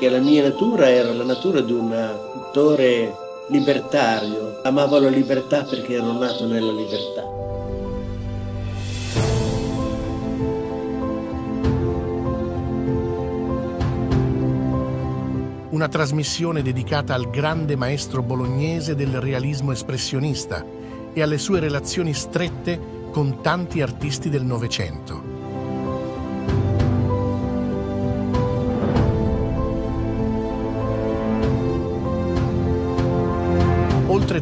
perché la mia natura era la natura di un pittore libertario. Amavo la libertà perché ero nato nella libertà. Una trasmissione dedicata al grande maestro bolognese del realismo espressionista e alle sue relazioni strette con tanti artisti del Novecento.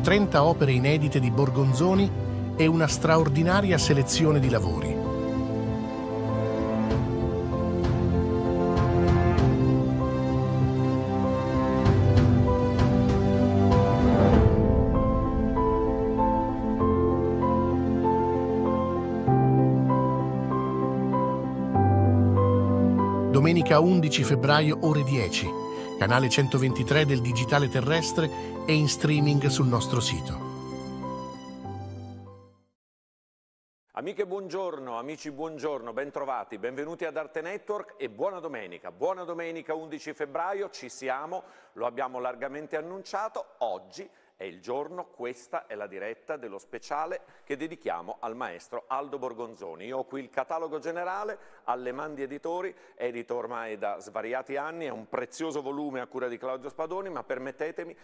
30 opere inedite di Borgonzoni e una straordinaria selezione di lavori. Domenica 11 febbraio ore 10, canale 123 del Digitale Terrestre e in streaming sul nostro sito. Amiche buongiorno, amici buongiorno, bentrovati, benvenuti ad Arte Network e buona domenica. Buona domenica 11 febbraio, ci siamo, lo abbiamo largamente annunciato, oggi è il giorno, questa è la diretta dello speciale che dedichiamo al maestro Aldo Borgonzoni. Io ho qui il catalogo generale, alle Mandi Editori, edito ormai da svariati anni, è un prezioso volume a cura di Claudio Spadoni, ma permettetemi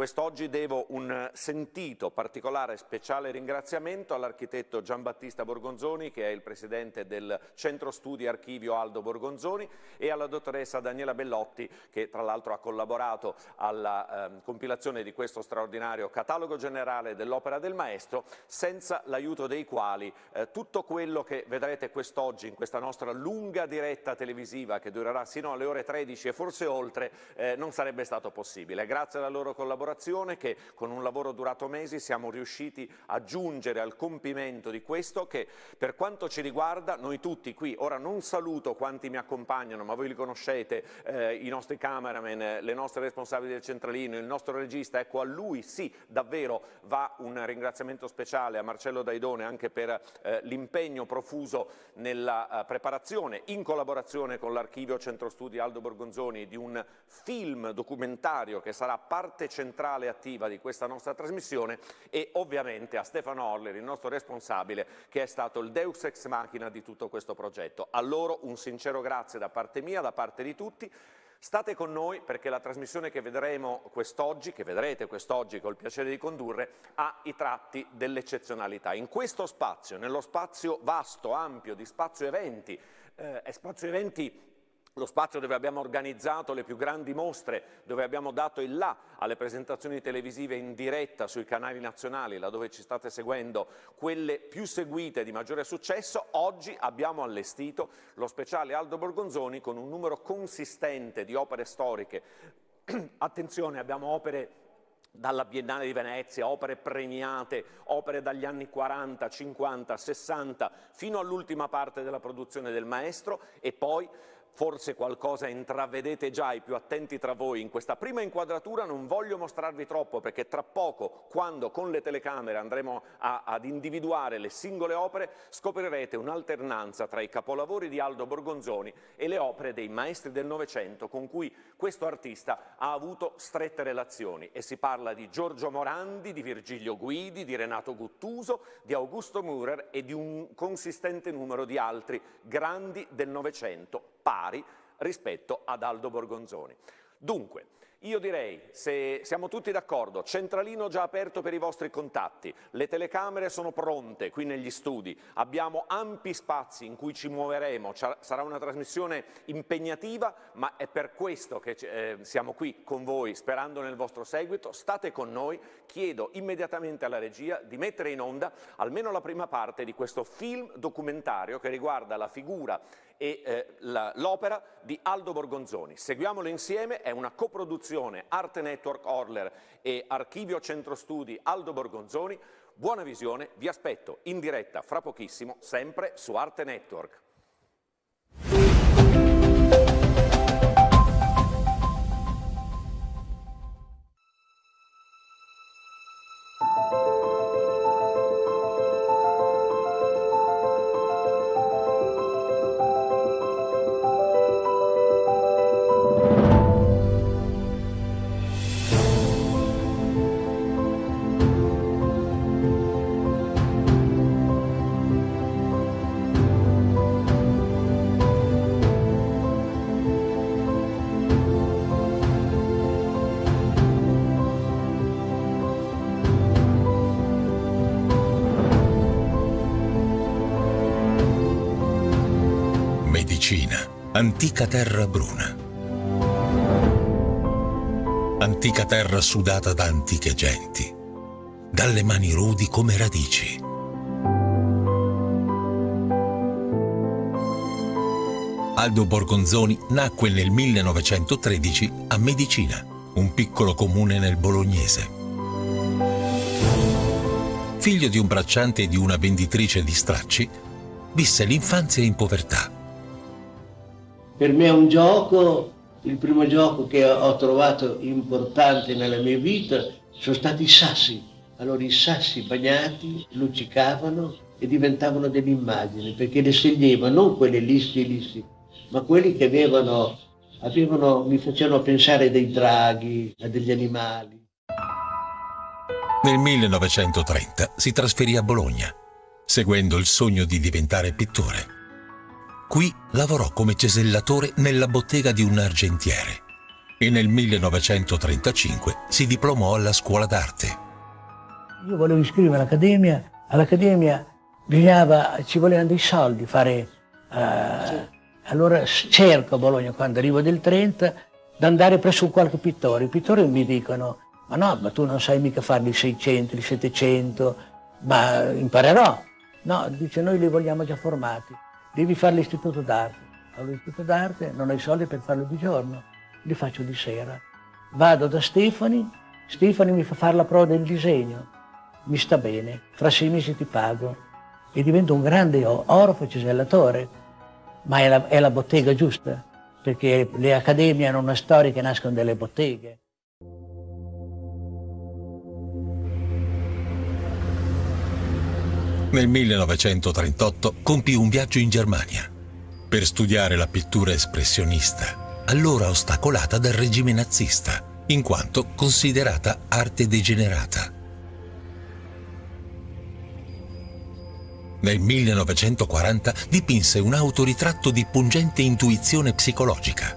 Quest'oggi devo un sentito, particolare, speciale ringraziamento all'architetto Giambattista Borgonzoni, che è il presidente del Centro Studi Archivio Aldo Borgonzoni, e alla dottoressa Daniela Bellotti, che tra l'altro ha collaborato alla eh, compilazione di questo straordinario catalogo generale dell'opera del maestro, senza l'aiuto dei quali eh, tutto quello che vedrete quest'oggi in questa nostra lunga diretta televisiva, che durerà sino alle ore 13 e forse oltre, eh, non sarebbe stato possibile. Grazie alla loro collaborazione che con un lavoro durato mesi siamo riusciti a giungere al compimento di questo che per quanto ci riguarda noi tutti qui, ora non saluto quanti mi accompagnano ma voi li conoscete, eh, i nostri cameraman, le nostre responsabili del centralino, il nostro regista, ecco a lui sì davvero va un ringraziamento speciale a Marcello Daidone anche per eh, l'impegno profuso nella uh, preparazione in collaborazione con l'archivio Centro Studi Aldo Borgonzoni di un film documentario che sarà parte centrale centrale attiva di questa nostra trasmissione e ovviamente a Stefano Orler, il nostro responsabile, che è stato il deus ex machina di tutto questo progetto. A loro un sincero grazie da parte mia, da parte di tutti. State con noi perché la trasmissione che vedremo quest'oggi, che vedrete quest'oggi col piacere di condurre, ha i tratti dell'eccezionalità. In questo spazio, nello spazio vasto, ampio di spazio eventi, eh, spazio eventi lo spazio dove abbiamo organizzato le più grandi mostre, dove abbiamo dato il là alle presentazioni televisive in diretta sui canali nazionali, laddove ci state seguendo, quelle più seguite di maggiore successo, oggi abbiamo allestito lo speciale Aldo Borgonzoni con un numero consistente di opere storiche. Attenzione, abbiamo opere dalla Biennale di Venezia, opere premiate, opere dagli anni 40, 50, 60, fino all'ultima parte della produzione del maestro e poi Forse qualcosa intravedete già i più attenti tra voi in questa prima inquadratura, non voglio mostrarvi troppo perché tra poco, quando con le telecamere andremo a, ad individuare le singole opere, scoprirete un'alternanza tra i capolavori di Aldo Borgonzoni e le opere dei maestri del Novecento con cui questo artista ha avuto strette relazioni. E si parla di Giorgio Morandi, di Virgilio Guidi, di Renato Guttuso, di Augusto Mürer e di un consistente numero di altri grandi del Novecento pari rispetto ad Aldo Borgonzoni. Dunque, io direi, se siamo tutti d'accordo, centralino già aperto per i vostri contatti, le telecamere sono pronte qui negli studi, abbiamo ampi spazi in cui ci muoveremo, sarà una trasmissione impegnativa, ma è per questo che eh, siamo qui con voi, sperando nel vostro seguito, state con noi, chiedo immediatamente alla regia di mettere in onda almeno la prima parte di questo film documentario che riguarda la figura e eh, l'opera di Aldo Borgonzoni. Seguiamolo insieme, è una coproduzione Arte Network Orler e Archivio Centro Studi Aldo Borgonzoni. Buona visione, vi aspetto in diretta fra pochissimo, sempre su Arte Network. Medicina, antica terra bruna. Antica terra sudata da antiche genti, dalle mani rudi come radici. Aldo Borgonzoni nacque nel 1913 a Medicina, un piccolo comune nel bolognese. Figlio di un bracciante e di una venditrice di stracci, visse l'infanzia in povertà. Per me è un gioco, il primo gioco che ho trovato importante nella mia vita sono stati i sassi. Allora i sassi bagnati luccicavano e diventavano delle immagini, perché le sceglieva non quelle lissi lissi, ma quelli che avevano, avevano, mi facevano pensare a dei draghi, a degli animali. Nel 1930 si trasferì a Bologna, seguendo il sogno di diventare pittore. Qui lavorò come cesellatore nella bottega di un argentiere e nel 1935 si diplomò alla scuola d'arte. Io volevo iscrivermi all'accademia, all'accademia bisognava, ci volevano dei soldi fare... Uh, allora cerco a Bologna, quando arrivo del 30, di andare presso qualche pittore. I pittori mi dicono, ma no, ma tu non sai mica fare i 600, i 700, ma imparerò. No, dice, noi li vogliamo già formati, devi fare l'istituto d'arte. All'istituto d'arte non ho i soldi per farlo di giorno, li faccio di sera. Vado da Stefani, Stefani mi fa fare la prova del disegno, mi sta bene, fra sei mesi ti pago e divento un grande orfo cesellatore ma è la, è la bottega giusta, perché le accademie hanno una storia che nascono dalle botteghe. Nel 1938 compì un viaggio in Germania per studiare la pittura espressionista, allora ostacolata dal regime nazista, in quanto considerata arte degenerata. Nel 1940 dipinse un autoritratto di pungente intuizione psicologica.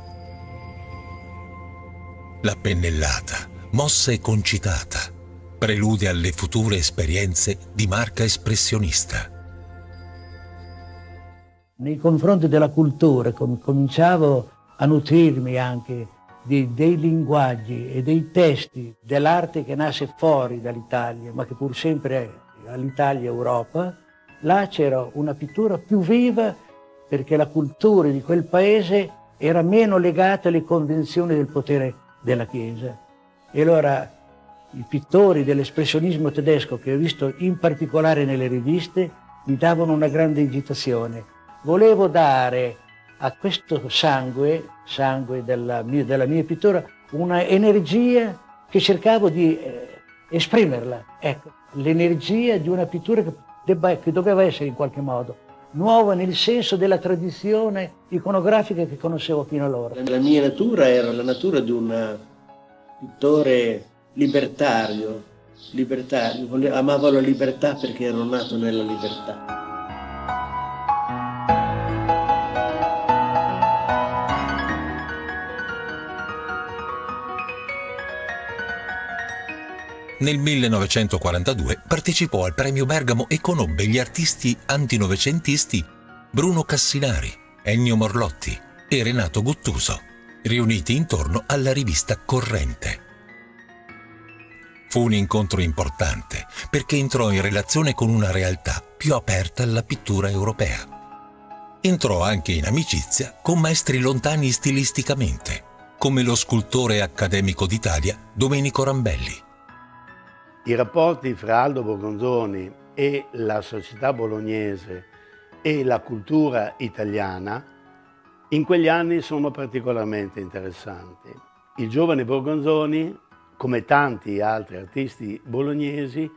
La pennellata, mossa e concitata, prelude alle future esperienze di marca espressionista. Nei confronti della cultura com- cominciavo a nutrirmi anche di, dei linguaggi e dei testi dell'arte che nasce fuori dall'Italia, ma che pur sempre è all'Italia Europa, là c'era una pittura più viva perché la cultura di quel paese era meno legata alle convenzioni del potere della Chiesa. E allora i pittori dell'espressionismo tedesco che ho visto in particolare nelle riviste mi davano una grande agitazione. Volevo dare a questo sangue, sangue della mia, della mia pittura, una energia che cercavo di eh, esprimerla. Ecco, l'energia di una pittura che debba, che doveva essere in qualche modo nuova nel senso della tradizione iconografica che conoscevo fino allora. La mia natura era la natura di un pittore libertario, libertario. amavo la libertà perché ero nato nella libertà. Nel 1942 partecipò al premio Bergamo e conobbe gli artisti antinovecentisti Bruno Cassinari, Ennio Morlotti e Renato Guttuso, riuniti intorno alla rivista Corrente. Fu un incontro importante perché entrò in relazione con una realtà più aperta alla pittura europea. Entrò anche in amicizia con maestri lontani stilisticamente, come lo scultore accademico d'Italia Domenico Rambelli i rapporti fra Aldo Borgonzoni e la società bolognese e la cultura italiana in quegli anni sono particolarmente interessanti. Il giovane Borgonzoni, come tanti altri artisti bolognesi,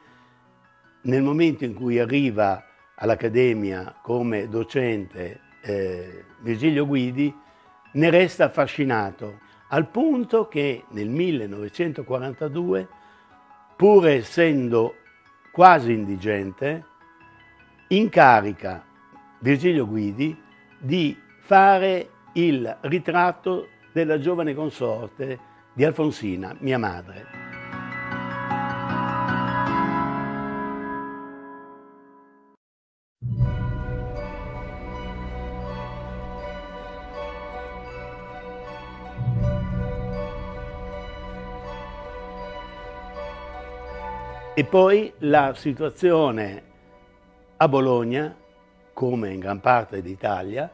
nel momento in cui arriva all'Accademia come docente eh, Virgilio Guidi, ne resta affascinato, al punto che nel 1942 pur essendo quasi indigente, incarica Virgilio Guidi di fare il ritratto della giovane consorte di Alfonsina, mia madre. E poi la situazione a Bologna, come in gran parte d'Italia,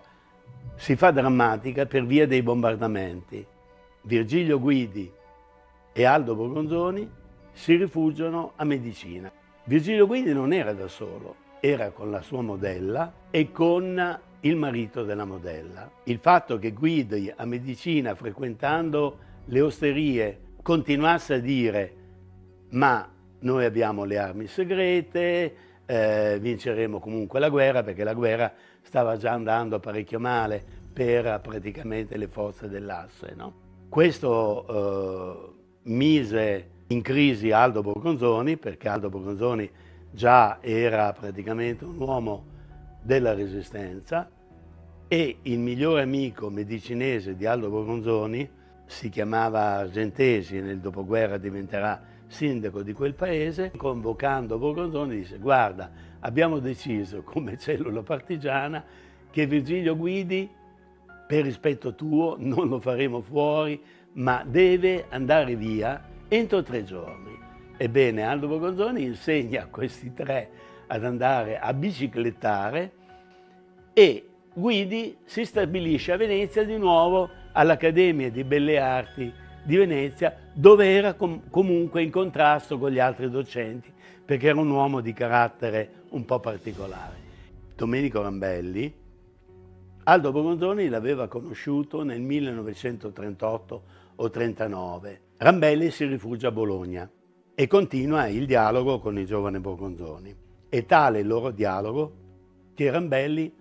si fa drammatica per via dei bombardamenti. Virgilio Guidi e Aldo Borgonzoni si rifugiano a Medicina. Virgilio Guidi non era da solo, era con la sua modella e con il marito della modella. Il fatto che Guidi a Medicina, frequentando le osterie, continuasse a dire ma noi abbiamo le armi segrete, eh, vinceremo comunque la guerra, perché la guerra stava già andando parecchio male per praticamente le forze dell'asse. No? Questo eh, mise in crisi Aldo Borgonzoni, perché Aldo Borgonzoni già era praticamente un uomo della resistenza e il migliore amico medicinese di Aldo Borgonzoni si chiamava Argentesi e nel dopoguerra diventerà sindaco di quel paese, convocando Borgonzoni disse guarda abbiamo deciso come cellula partigiana che Virgilio Guidi per rispetto tuo non lo faremo fuori ma deve andare via entro tre giorni. Ebbene, Aldo Borgonzoni insegna a questi tre ad andare a biciclettare e Guidi si stabilisce a Venezia di nuovo all'Accademia di Belle Arti di Venezia, dove era com- comunque in contrasto con gli altri docenti, perché era un uomo di carattere un po' particolare. Domenico Rambelli, Aldo Borgonzoni l'aveva conosciuto nel 1938 o 39. Rambelli si rifugia a Bologna e continua il dialogo con il giovane Borgonzoni. È tale il loro dialogo che Rambelli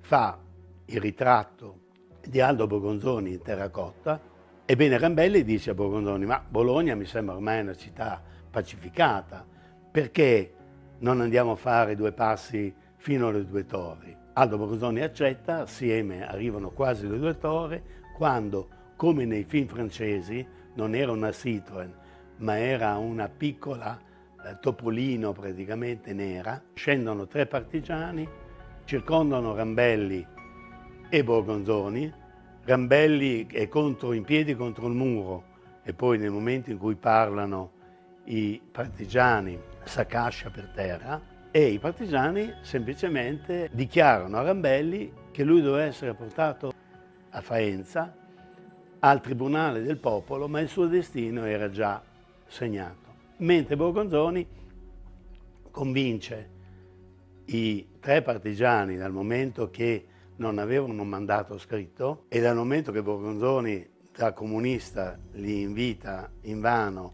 fa il ritratto di Aldo Borgonzoni in terracotta. Ebbene Rambelli dice a Borgonzoni, ma Bologna mi sembra ormai una città pacificata, perché non andiamo a fare due passi fino alle due torri? Aldo Borgonzoni accetta, assieme arrivano quasi le due torri, quando come nei film francesi, non era una Citroën, ma era una piccola eh, topolino praticamente nera, scendono tre partigiani, circondano Rambelli e Borgonzoni, Rambelli è contro, in piedi contro il muro e poi nel momento in cui parlano i partigiani s'accascia per terra e i partigiani semplicemente dichiarano a Rambelli che lui doveva essere portato a Faenza al Tribunale del Popolo, ma il suo destino era già segnato. Mentre Borgonzoni convince i tre partigiani dal momento che non avevano un mandato scritto e dal momento che Borgonzoni da comunista li invita invano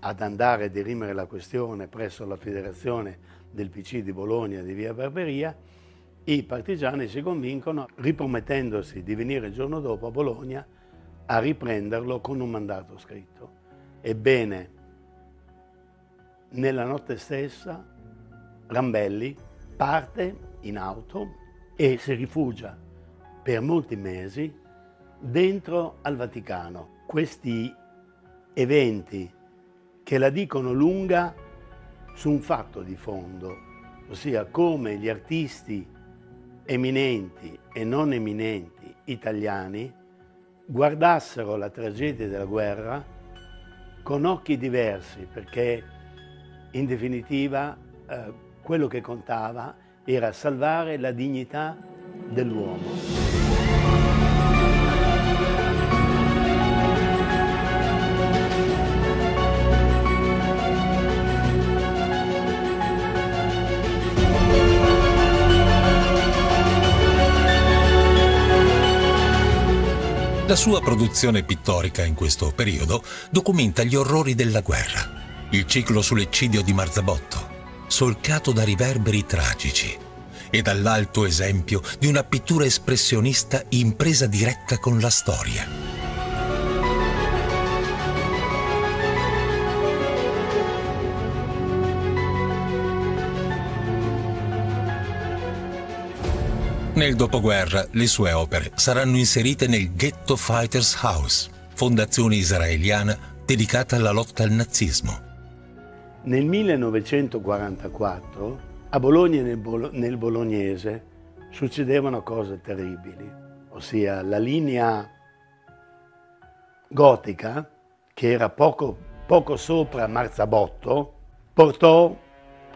ad andare a dirimere la questione presso la federazione del PC di Bologna di via Barberia, i partigiani si convincono, ripromettendosi di venire il giorno dopo a Bologna a riprenderlo con un mandato scritto. Ebbene, nella notte stessa Rambelli parte in auto e si rifugia per molti mesi dentro al Vaticano. Questi eventi che la dicono lunga su un fatto di fondo, ossia come gli artisti eminenti e non eminenti italiani guardassero la tragedia della guerra con occhi diversi, perché in definitiva eh, quello che contava era salvare la dignità dell'uomo. La sua produzione pittorica in questo periodo documenta gli orrori della guerra, il ciclo sull'eccidio di Marzabotto, solcato da riverberi tragici e dall'alto esempio di una pittura espressionista in presa diretta con la storia. Nel dopoguerra le sue opere saranno inserite nel Ghetto Fighters House, fondazione israeliana dedicata alla lotta al nazismo. Nel 1944 a Bologna e nel, Bolo- nel Bolognese succedevano cose terribili, ossia la linea gotica, che era poco, poco sopra Marzabotto, portò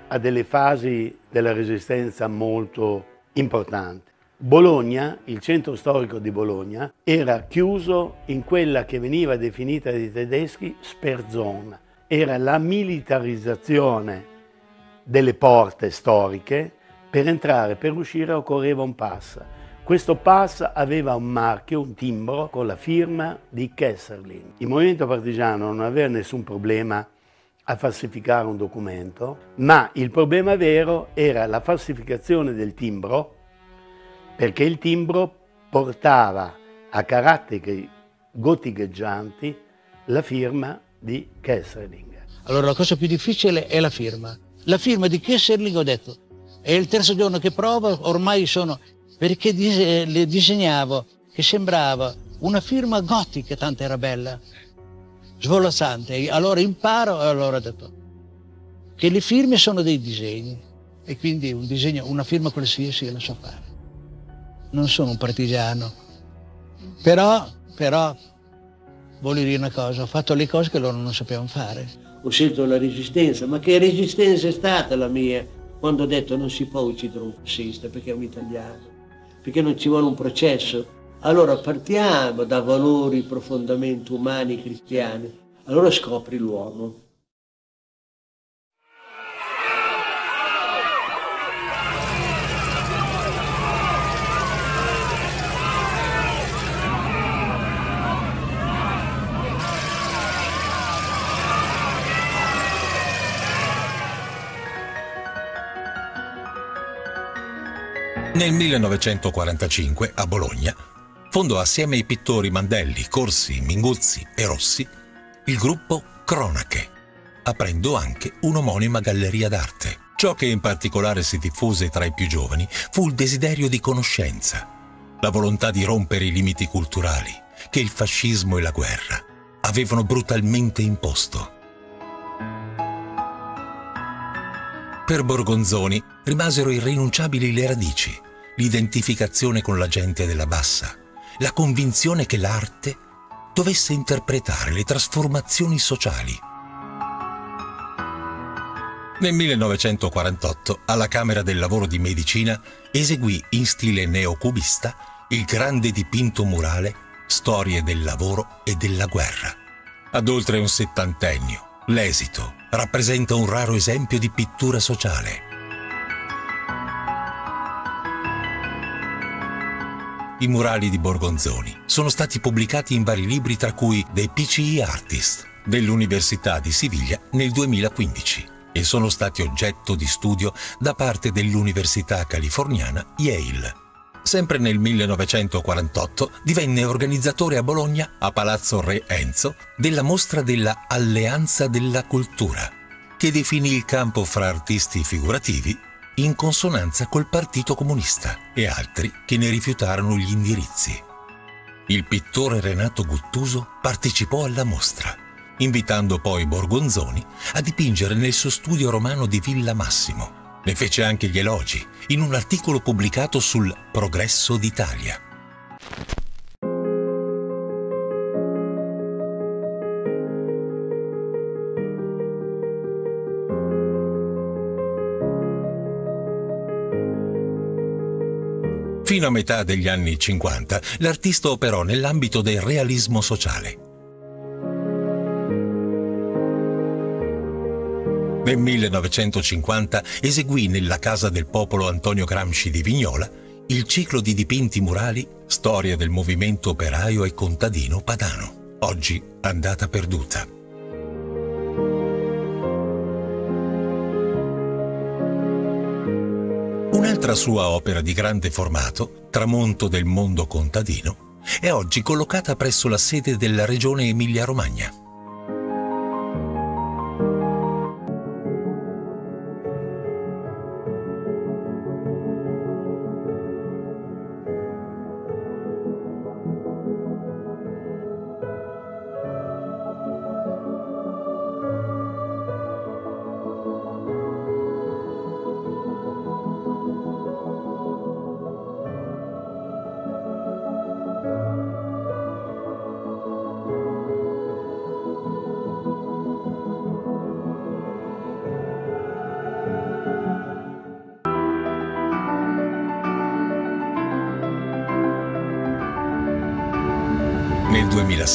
a delle fasi della resistenza molto importanti. Bologna, il centro storico di Bologna, era chiuso in quella che veniva definita dai tedeschi Sperrzona. Era la militarizzazione delle porte storiche. Per entrare, per uscire occorreva un pass. Questo pass aveva un marchio, un timbro con la firma di Kesserlin. Il movimento partigiano non aveva nessun problema a falsificare un documento, ma il problema vero era la falsificazione del timbro, perché il timbro portava a caratteri goticheggianti la firma di Kesserling. Allora la cosa più difficile è la firma. La firma di Kesserling ho detto, è il terzo giorno che provo, ormai sono, perché le disegnavo che sembrava una firma gotica, tanto era bella svolazzante. Allora imparo e allora ho detto che le firme sono dei disegni e quindi un disegno, una firma qualsiasi la so fare. Non sono un partigiano, però, però voglio dire una cosa, ho fatto le cose che loro non sapevano fare. Ho scelto la resistenza, ma che resistenza è stata la mia quando ho detto non si può uccidere un fascista perché è un italiano, perché non ci vuole un processo, allora partiamo da valori profondamente umani cristiani, allora scopri l'uomo. Nel 1945, a Bologna, fondò assieme ai pittori Mandelli, Corsi, Minguzzi e Rossi il gruppo Cronache, aprendo anche un'omonima galleria d'arte. Ciò che in particolare si diffuse tra i più giovani fu il desiderio di conoscenza, la volontà di rompere i limiti culturali che il fascismo e la guerra avevano brutalmente imposto. Per Borgonzoni rimasero irrinunciabili le radici, l'identificazione con la gente della bassa, la convinzione che l'arte dovesse interpretare le trasformazioni sociali. Nel 1948, alla Camera del Lavoro di Medicina, eseguì in stile neocubista il grande dipinto murale Storie del lavoro e della guerra. Ad oltre un settantennio, l'esito rappresenta un raro esempio di pittura sociale. I murali di Borgonzoni sono stati pubblicati in vari libri tra cui The PCI Artist dell'Università di Siviglia nel 2015 e sono stati oggetto di studio da parte dell'Università californiana Yale. Sempre nel 1948 divenne organizzatore a Bologna, a Palazzo Re Enzo, della mostra della Alleanza della Cultura, che definì il campo fra artisti figurativi in consonanza col Partito Comunista e altri che ne rifiutarono gli indirizzi. Il pittore Renato Guttuso partecipò alla mostra, invitando poi Borgonzoni a dipingere nel suo studio romano di Villa Massimo. Ne fece anche gli elogi in un articolo pubblicato sul Progresso d'Italia. Fino a metà degli anni 50 l'artista operò nell'ambito del realismo sociale. Nel 1950 eseguì nella Casa del Popolo Antonio Gramsci di Vignola il ciclo di dipinti murali Storia del movimento operaio e contadino padano, oggi andata perduta. Un'altra sua opera di grande formato, Tramonto del mondo contadino, è oggi collocata presso la sede della regione Emilia-Romagna.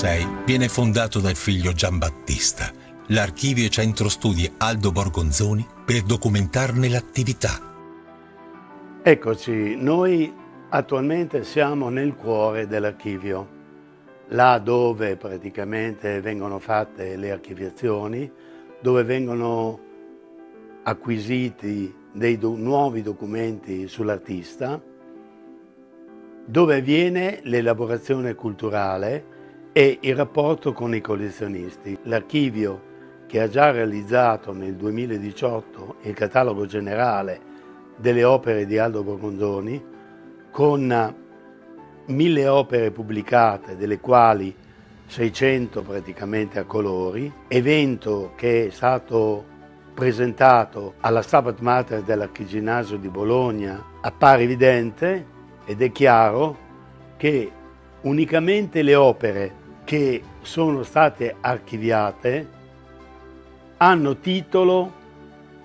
Nel 2006 viene fondato dal figlio Giambattista l'Archivio e Centro Studi Aldo Borgonzoni per documentarne l'attività. Eccoci, noi attualmente siamo nel cuore dell'archivio, là dove praticamente vengono fatte le archiviazioni, dove vengono acquisiti dei do nuovi documenti sull'artista, dove avviene l'elaborazione culturale e il rapporto con i collezionisti. L'archivio che ha già realizzato nel 2018 il catalogo generale delle opere di Aldo Borgonzoni con mille opere pubblicate, delle quali 600 praticamente a colori, evento che è stato presentato alla Stabat Mater dell'Archiginasio di Bologna appare evidente ed è chiaro che unicamente le opere che sono state archiviate hanno titolo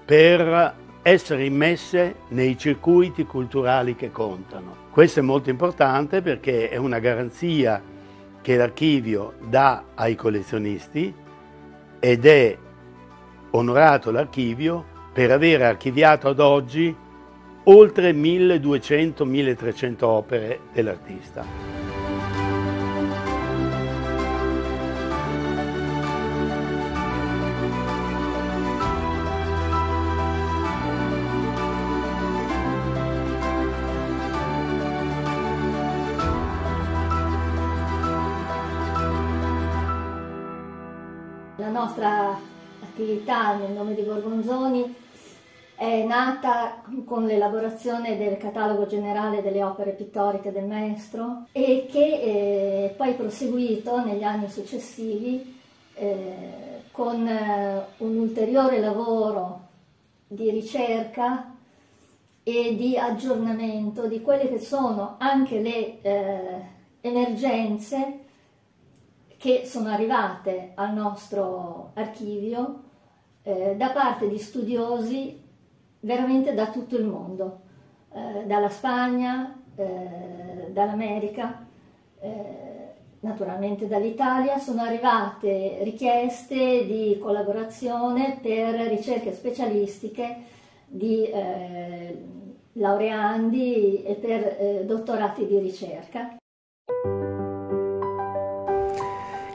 per essere immesse nei circuiti culturali che contano. Questo è molto importante perché è una garanzia che l'archivio dà ai collezionisti ed è onorato l'archivio per aver archiviato ad oggi oltre 1200-1300 opere dell'artista. Nel nome di Borgonzoni è nata con l'elaborazione del catalogo generale delle opere pittoriche del maestro e che è poi proseguito negli anni successivi eh, con eh, un ulteriore lavoro di ricerca e di aggiornamento di quelle che sono anche le eh, emergenze che sono arrivate al nostro archivio eh, da parte di studiosi veramente da tutto il mondo, eh, dalla Spagna, eh, dall'America, eh, naturalmente dall'Italia, sono arrivate richieste di collaborazione per ricerche specialistiche di eh, laureandi e per eh, dottorati di ricerca.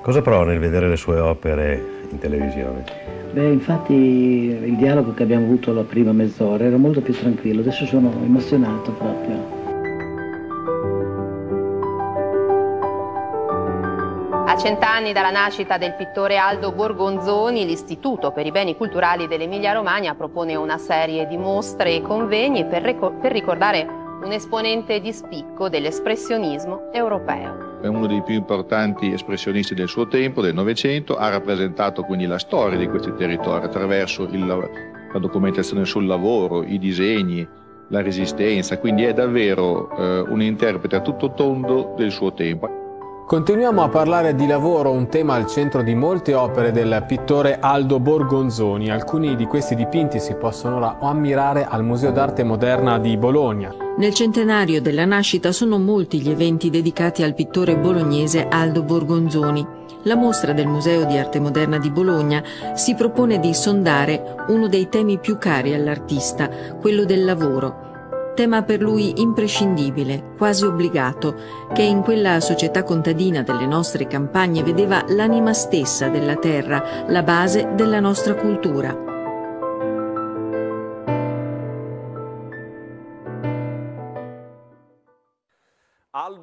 Cosa prova nel vedere le sue opere in televisione? Beh, infatti il dialogo che abbiamo avuto la prima mezz'ora era molto più tranquillo, adesso sono emozionato proprio. A cent'anni dalla nascita del pittore Aldo Borgonzoni, l'Istituto per i Beni Culturali dell'Emilia-Romagna propone una serie di mostre e convegni per, per ricordare un esponente di spicco dell'espressionismo europeo è uno dei più importanti espressionisti del suo tempo, del Novecento, ha rappresentato quindi la storia di questi territori attraverso il, la documentazione sul lavoro, i disegni, la resistenza, quindi è davvero eh, un interprete a tutto tondo del suo tempo. Continuiamo a parlare di lavoro, un tema al centro di molte opere del pittore Aldo Borgonzoni. Alcuni di questi dipinti si possono ora ammirare al Museo d'Arte Moderna di Bologna. Nel centenario della nascita sono molti gli eventi dedicati al pittore bolognese Aldo Borgonzoni. La mostra del Museo di Arte Moderna di Bologna si propone di sondare uno dei temi più cari all'artista, quello del lavoro tema per lui imprescindibile, quasi obbligato, che in quella società contadina delle nostre campagne vedeva l'anima stessa della terra, la base della nostra cultura.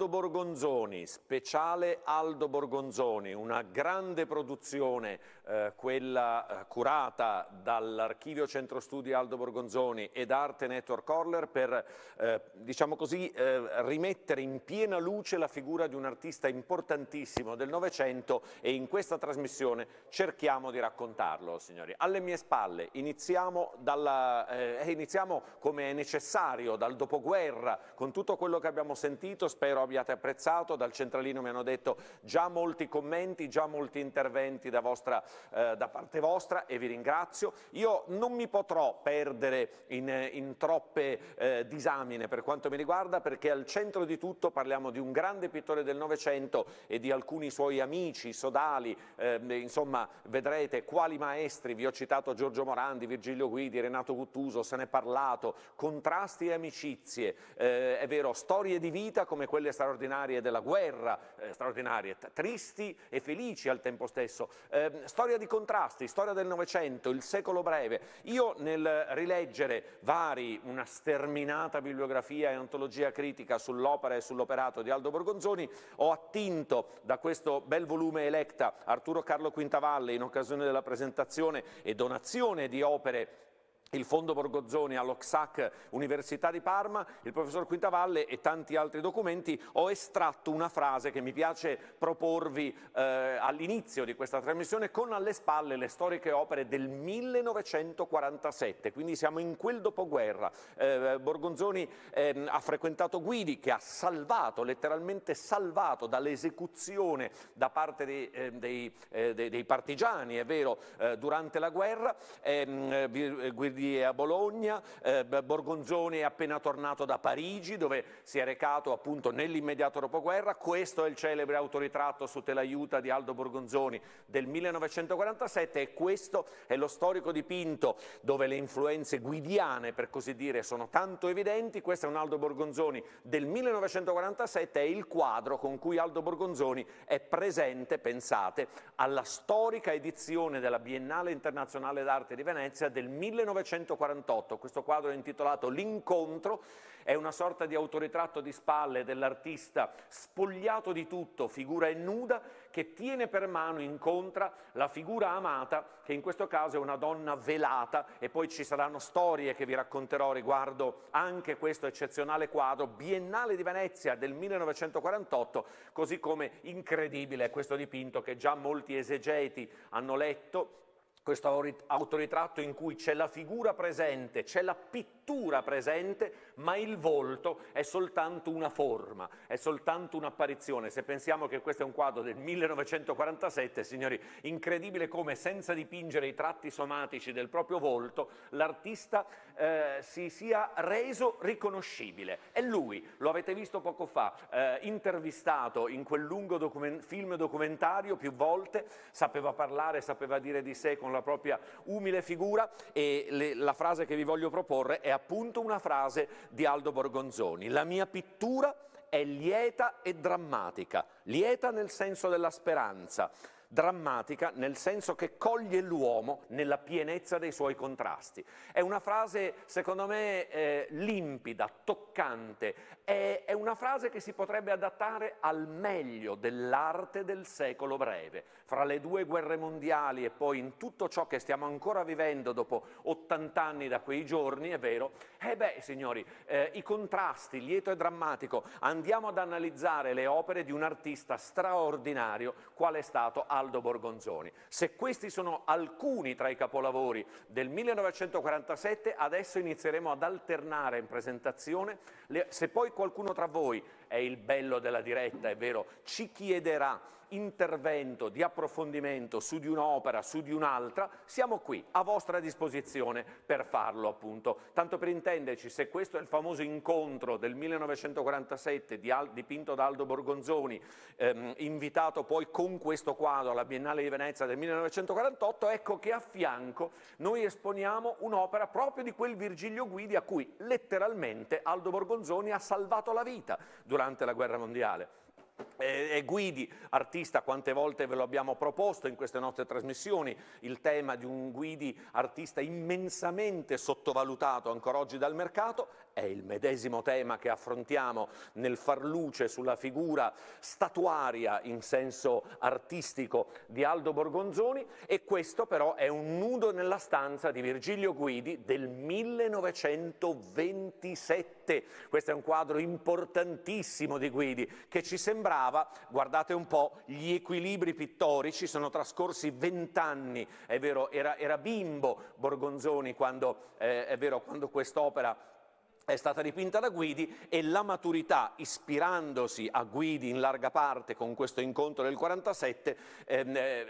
Aldo Borgonzoni, speciale Aldo Borgonzoni, una grande produzione, eh, quella eh, curata dall'Archivio Centro Studi Aldo Borgonzoni ed Arte Network Horler per, eh, diciamo così, eh, rimettere in piena luce la figura di un artista importantissimo del Novecento e in questa trasmissione cerchiamo di raccontarlo, signori. Alle mie spalle iniziamo, dalla, iniziamo come è necessario, dal dopoguerra, con tutto quello che abbiamo sentito, spero abbiate apprezzato, dal centralino mi hanno detto già molti commenti, già molti interventi da, vostra, eh, da parte vostra e vi ringrazio. Io non mi potrò perdere in, in troppe eh, disamine per quanto mi riguarda perché al centro di tutto parliamo di un grande pittore del Novecento e di alcuni suoi amici, sodali, eh, insomma vedrete quali maestri, vi ho citato Giorgio Morandi, Virgilio Guidi, Renato Guttuso, se ne è parlato, contrasti e amicizie, eh, è vero, storie di vita come quelle straordinarie della guerra, eh, straordinarie, tristi e felici al tempo stesso, eh, storia di contrasti, storia del Novecento, il secolo breve. Io nel rileggere vari, una sterminata bibliografia e antologia critica sull'opera e sull'operato di Aldo Borgonzoni, ho attinto da questo bel volume Electa Arturo Carlo Quintavalle in occasione della presentazione e donazione di opere il Fondo Borgozzoni all'Oxac Università di Parma, il professor Quintavalle e tanti altri documenti, ho estratto una frase che mi piace proporvi eh, all'inizio di questa trasmissione con alle spalle le storiche opere del 1947, quindi siamo in quel dopoguerra. Eh, Borgonzoni eh, ha frequentato Guidi che ha salvato, letteralmente salvato dall'esecuzione da parte dei, eh, dei, eh, dei, dei, partigiani, è vero, eh, durante la guerra. Ehm, Guidi Verdi è a Bologna, eh, Borgonzoni è appena tornato da Parigi dove si è recato appunto nell'immediato dopoguerra, questo è il celebre autoritratto su Telaiuta di Aldo Borgonzoni del 1947 e questo è lo storico dipinto dove le influenze guidiane per così dire sono tanto evidenti, questo è un Aldo Borgonzoni del 1947 è il quadro con cui Aldo Borgonzoni è presente, pensate, alla storica edizione della Biennale Internazionale d'Arte di Venezia del 1947 1948. Questo quadro è intitolato L'incontro, è una sorta di autoritratto di spalle dell'artista spogliato di tutto, figura e nuda, che tiene per mano, incontra la figura amata, che in questo caso è una donna velata, e poi ci saranno storie che vi racconterò riguardo anche questo eccezionale quadro, Biennale di Venezia del 1948, così come incredibile questo dipinto che già molti esegeti hanno letto, questo autoritratto in cui c'è la figura presente, c'è la pittura presente, ma il volto è soltanto una forma, è soltanto un'apparizione. Se pensiamo che questo è un quadro del 1947, signori, incredibile come senza dipingere i tratti somatici del proprio volto, l'artista eh, si sia reso riconoscibile. È lui, lo avete visto poco fa, eh, intervistato in quel lungo document film documentario più volte, sapeva parlare, sapeva dire di sé con la propria umile figura e le, la frase che vi voglio proporre è appunto una frase di Aldo Borgonzoni. La mia pittura è lieta e drammatica, lieta nel senso della speranza, drammatica nel senso che coglie l'uomo nella pienezza dei suoi contrasti. È una frase, secondo me, eh, limpida, toccante, è, è una frase che si potrebbe adattare al meglio dell'arte del secolo breve. Fra le due guerre mondiali e poi in tutto ciò che stiamo ancora vivendo dopo 80 anni da quei giorni, è vero, eh beh, signori, eh, i contrasti, lieto e drammatico, andiamo ad analizzare le opere di un artista straordinario qual è stato Aldo Borgonzoni. Se questi sono alcuni tra i capolavori del 1947, adesso inizieremo ad alternare in presentazione. Le, se poi qualcuno tra voi è il bello della diretta, è vero, ci chiederà intervento di approfondimento su di un'opera, su di un'altra, siamo qui a vostra disposizione per farlo appunto. Tanto per intenderci, se questo è il famoso incontro del 1947 di Al, dipinto da Aldo Borgonzoni, ehm, invitato poi con questo quadro alla Biennale di Venezia del 1948, ecco che a fianco noi esponiamo un'opera proprio di quel Virgilio Guidi a cui letteralmente Aldo Borgonzoni ha salvato la vita durante la guerra mondiale. E Guidi, artista, quante volte ve lo abbiamo proposto in queste nostre trasmissioni, il tema di un Guidi, artista immensamente sottovalutato ancora oggi dal mercato, è il medesimo tema che affrontiamo nel far luce sulla figura statuaria in senso artistico di Aldo Borgonzoni. E questo però è un nudo nella stanza di Virgilio Guidi del 1927. Questo è un quadro importantissimo di Guidi che ci sembrava, guardate un po', gli equilibri pittorici, sono trascorsi vent'anni, è vero, era, era, bimbo Borgonzoni quando, eh, è vero, quando quest'opera è stata dipinta da Guidi e la maturità, ispirandosi a Guidi in larga parte con questo incontro del 47, ehm, eh,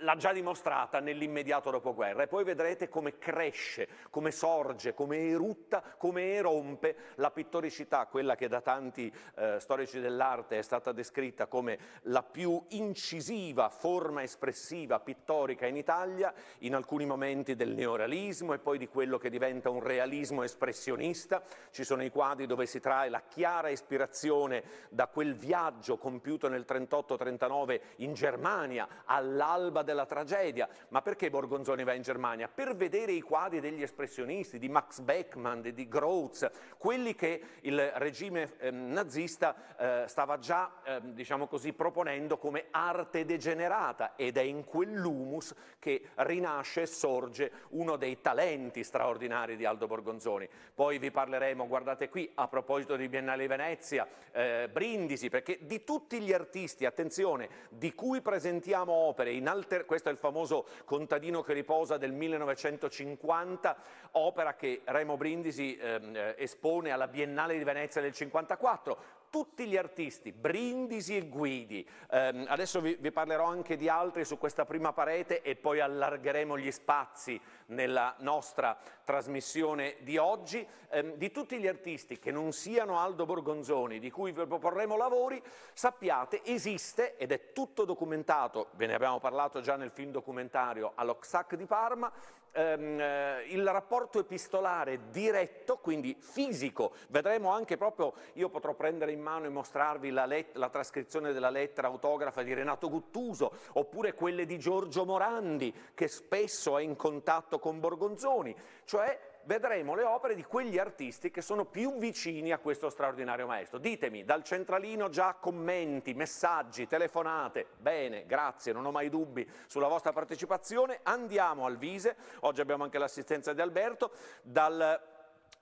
l'ha già dimostrata nell'immediato dopoguerra. E poi vedrete come cresce, come sorge, come erutta, come erompe la pittoricità, quella che da tanti eh, storici dell'arte è stata descritta come la più incisiva forma espressiva pittorica in Italia, in alcuni momenti del neorealismo e poi di quello che diventa un realismo espressionista, ci sono i quadri dove si trae la chiara ispirazione da quel viaggio compiuto nel 38-39 in Germania all'alba della tragedia. Ma perché Borgonzoni va in Germania? Per vedere i quadri degli espressionisti, di Max Beckmann, di Groz, quelli che il regime eh, nazista eh, stava già, eh, diciamo così, proponendo come arte degenerata ed è in quell'humus che rinasce e sorge uno dei talenti straordinari di Aldo Borgonzoni. Poi vi parleremo, guardate qui, a proposito di Biennale di Venezia, eh, Brindisi, perché di tutti gli artisti, attenzione, di cui presentiamo opere in alter... questo è il famoso Contadino che riposa del 1950, opera che Remo Brindisi ehm, eh, espone alla Biennale di Venezia del 54, tutti gli artisti, Brindisi e Guidi. Eh, adesso vi, vi, parlerò anche di altri su questa prima parete e poi allargheremo gli spazi nella nostra trasmissione di oggi. Eh, di tutti gli artisti che non siano Aldo Borgonzoni, di cui vi proporremo lavori, sappiate esiste ed è tutto documentato, ve ne abbiamo parlato già nel film documentario all'Oxac di Parma, ehm, eh, il rapporto epistolare diretto, quindi fisico, vedremo anche proprio, io potrò prendere in mano e mostrarvi la, la trascrizione della lettera autografa di Renato Guttuso, oppure quelle di Giorgio Morandi, che spesso è in contatto con Borgonzoni, cioè vedremo le opere di quegli artisti che sono più vicini a questo straordinario maestro. Ditemi, dal centralino già commenti, messaggi, telefonate. Bene, grazie, non ho mai dubbi sulla vostra partecipazione. Andiamo al Vise, oggi abbiamo anche l'assistenza di Alberto, dal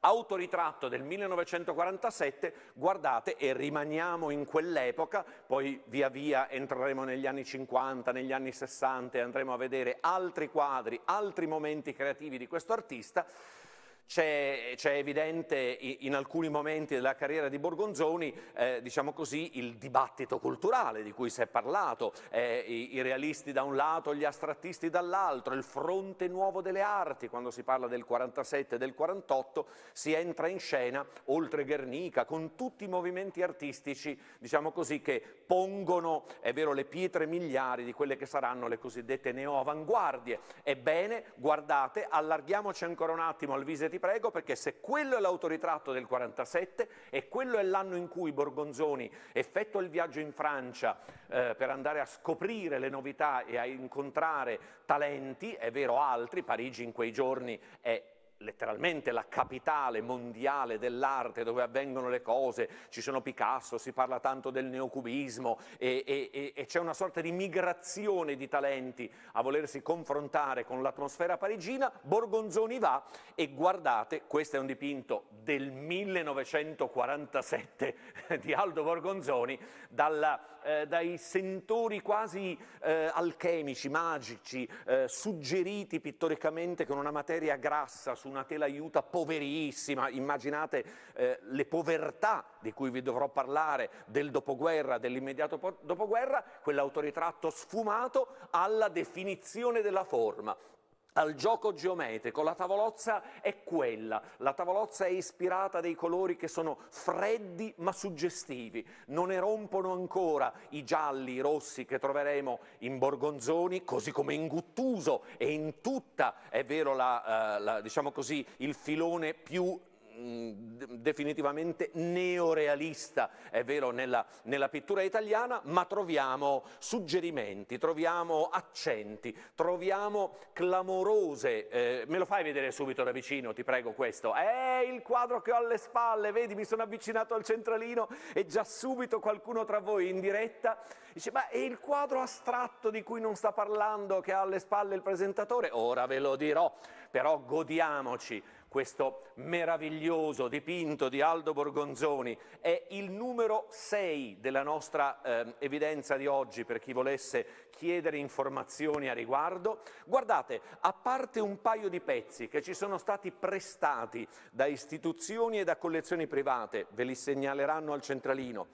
autoritratto del 1947, guardate e rimaniamo in quell'epoca, poi via via entreremo negli anni 50, negli anni 60 e andremo a vedere altri quadri, altri momenti creativi di questo artista, c'è, evidente in alcuni momenti della carriera di Borgonzoni, eh, diciamo così, il dibattito culturale di cui si è parlato, eh, i, i, realisti da un lato, gli astrattisti dall'altro, il fronte nuovo delle arti, quando si parla del 47 e del 48, si entra in scena, oltre Guernica, con tutti i movimenti artistici, diciamo così, che pongono, è vero, le pietre miliari di quelle che saranno le cosiddette neoavanguardie. Ebbene, guardate, allarghiamoci ancora un attimo al Viseti prego, perché se quello è l'autoritratto del 47 e quello è l'anno in cui Borgonzoni effettua il viaggio in Francia eh, per andare a scoprire le novità e a incontrare talenti, è vero altri, Parigi in quei giorni è letteralmente la capitale mondiale dell'arte dove avvengono le cose, ci sono Picasso, si parla tanto del neocubismo e, e, e c'è una sorta di migrazione di talenti a volersi confrontare con l'atmosfera parigina, Borgonzoni va e guardate, questo è un dipinto del 1947 di Aldo Borgonzoni, dalla, eh, dai sentori quasi eh, alchemici, magici, eh, suggeriti pittoricamente con una materia grassa su una tela aiuta poverissima, immaginate eh, le povertà di cui vi dovrò parlare del dopoguerra, dell'immediato dopoguerra, quell'autoritratto sfumato alla definizione della forma al gioco geometrico, la tavolozza è quella, la tavolozza è ispirata dai colori che sono freddi ma suggestivi, non erompono ancora i gialli, i rossi che troveremo in Borgonzoni, così come in Guttuso. E in tutta, è vero, la, uh, la, diciamo così, il filone più definitivamente neorealista, è vero, nella, nella, pittura italiana, ma troviamo suggerimenti, troviamo accenti, troviamo clamorose. Eh, me lo fai vedere subito da vicino, ti prego questo. È il quadro che ho alle spalle, vedi, mi sono avvicinato al centralino e già subito qualcuno tra voi in diretta dice, ma è il quadro astratto di cui non sta parlando che ha alle spalle il presentatore? Ora ve lo dirò, però godiamoci questo meraviglioso dipinto di Aldo Borgonzoni, è il numero 6 della nostra eh, evidenza di oggi per chi volesse chiedere informazioni a riguardo. Guardate, a parte un paio di pezzi che ci sono stati prestati da istituzioni e da collezioni private, ve li segnaleranno al centralino,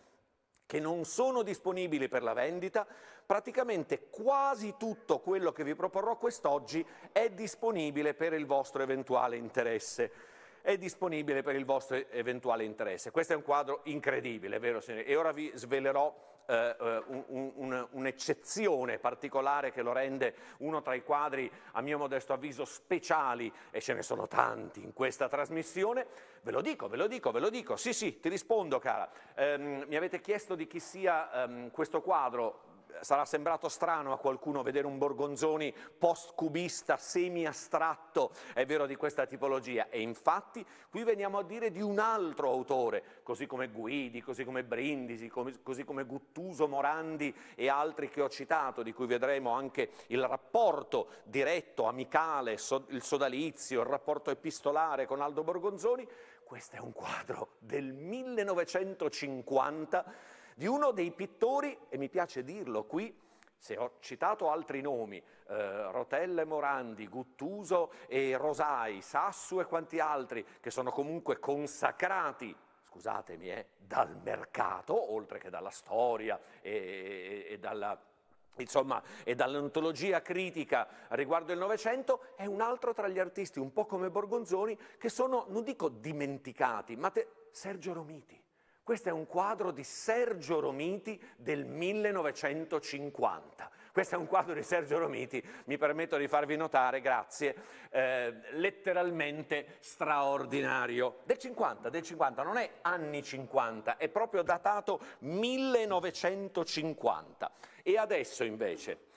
che non sono disponibili per la vendita, praticamente quasi tutto quello che vi proporrò quest'oggi è disponibile per il vostro eventuale interesse è disponibile per il vostro eventuale interesse. Questo è un quadro incredibile, vero signori? E ora vi svelerò eh, eh un, un, un'eccezione particolare che lo rende uno tra i quadri, a mio modesto avviso, speciali, e ce ne sono tanti in questa trasmissione. Ve lo dico, ve lo dico, ve lo dico. Sì, sì, ti rispondo, cara. Eh, mi avete chiesto di chi sia ehm, questo quadro sarà sembrato strano a qualcuno vedere un Borgonzoni post-cubista, semi-astratto, è vero, di questa tipologia. E infatti qui veniamo a dire di un altro autore, così come Guidi, così come Brindisi, come, così come Guttuso, Morandi e altri che ho citato, di cui vedremo anche il rapporto diretto, amicale, so, il sodalizio, il rapporto epistolare con Aldo Borgonzoni. Questo è un quadro del 1950 di uno dei pittori, e mi piace dirlo qui, se ho citato altri nomi, eh, Rotella e Morandi, Guttuso e Rosai, Sassu e quanti altri, che sono comunque consacrati, scusatemi, eh, dal mercato, oltre che dalla storia e, e, e dalla insomma, e dall'ontologia critica riguardo il Novecento, è un altro tra gli artisti, un po' come Borgonzoni, che sono, non dico dimenticati, ma te, Sergio Romiti. Questo è un quadro di Sergio Romiti del 1950. Questo è un quadro di Sergio Romiti, mi permetto di farvi notare, grazie, eh, letteralmente straordinario. Del 50, del 50, non è anni 50, è proprio datato 1950. E adesso invece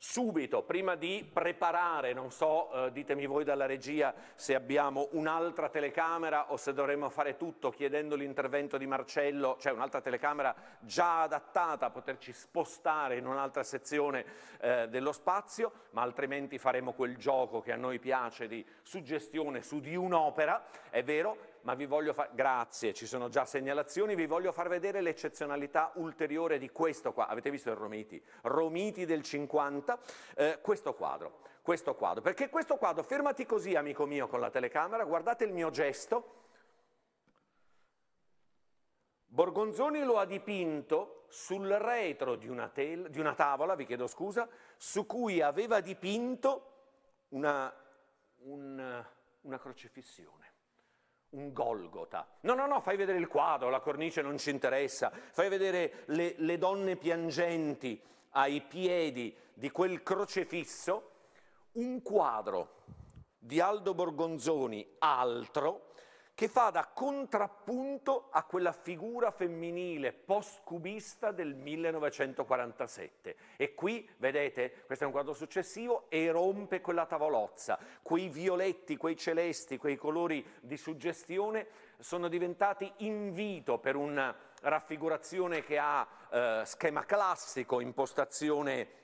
subito, prima di preparare, non so, eh, ditemi voi dalla regia se abbiamo un'altra telecamera o se dovremmo fare tutto chiedendo l'intervento di Marcello, cioè un'altra telecamera già adattata a poterci spostare in un'altra sezione eh, dello spazio, ma altrimenti faremo quel gioco che a noi piace di suggestione su di un'opera, è vero, ma vi voglio fare, grazie, ci sono già segnalazioni, vi voglio far vedere l'eccezionalità ulteriore di questo qua, avete visto il Romiti? Romiti del 50, eh, questo quadro, questo quadro, perché questo quadro, fermati così amico mio con la telecamera, guardate il mio gesto, Borgonzoni lo ha dipinto sul retro di una, tel- di una tavola, vi chiedo scusa, su cui aveva dipinto una, un, una crocifissione un Golgota. No, no, no, fai vedere il quadro, la cornice non ci interessa, fai vedere le, le donne piangenti ai piedi di quel crocefisso, un quadro di Aldo Borgonzoni altro che fa da contrappunto a quella figura femminile post-cubista del 1947. E qui, vedete, questo è un quadro successivo, e rompe quella tavolozza. Quei violetti, quei celesti, quei colori di suggestione sono diventati invito per una raffigurazione che ha eh, schema classico, impostazione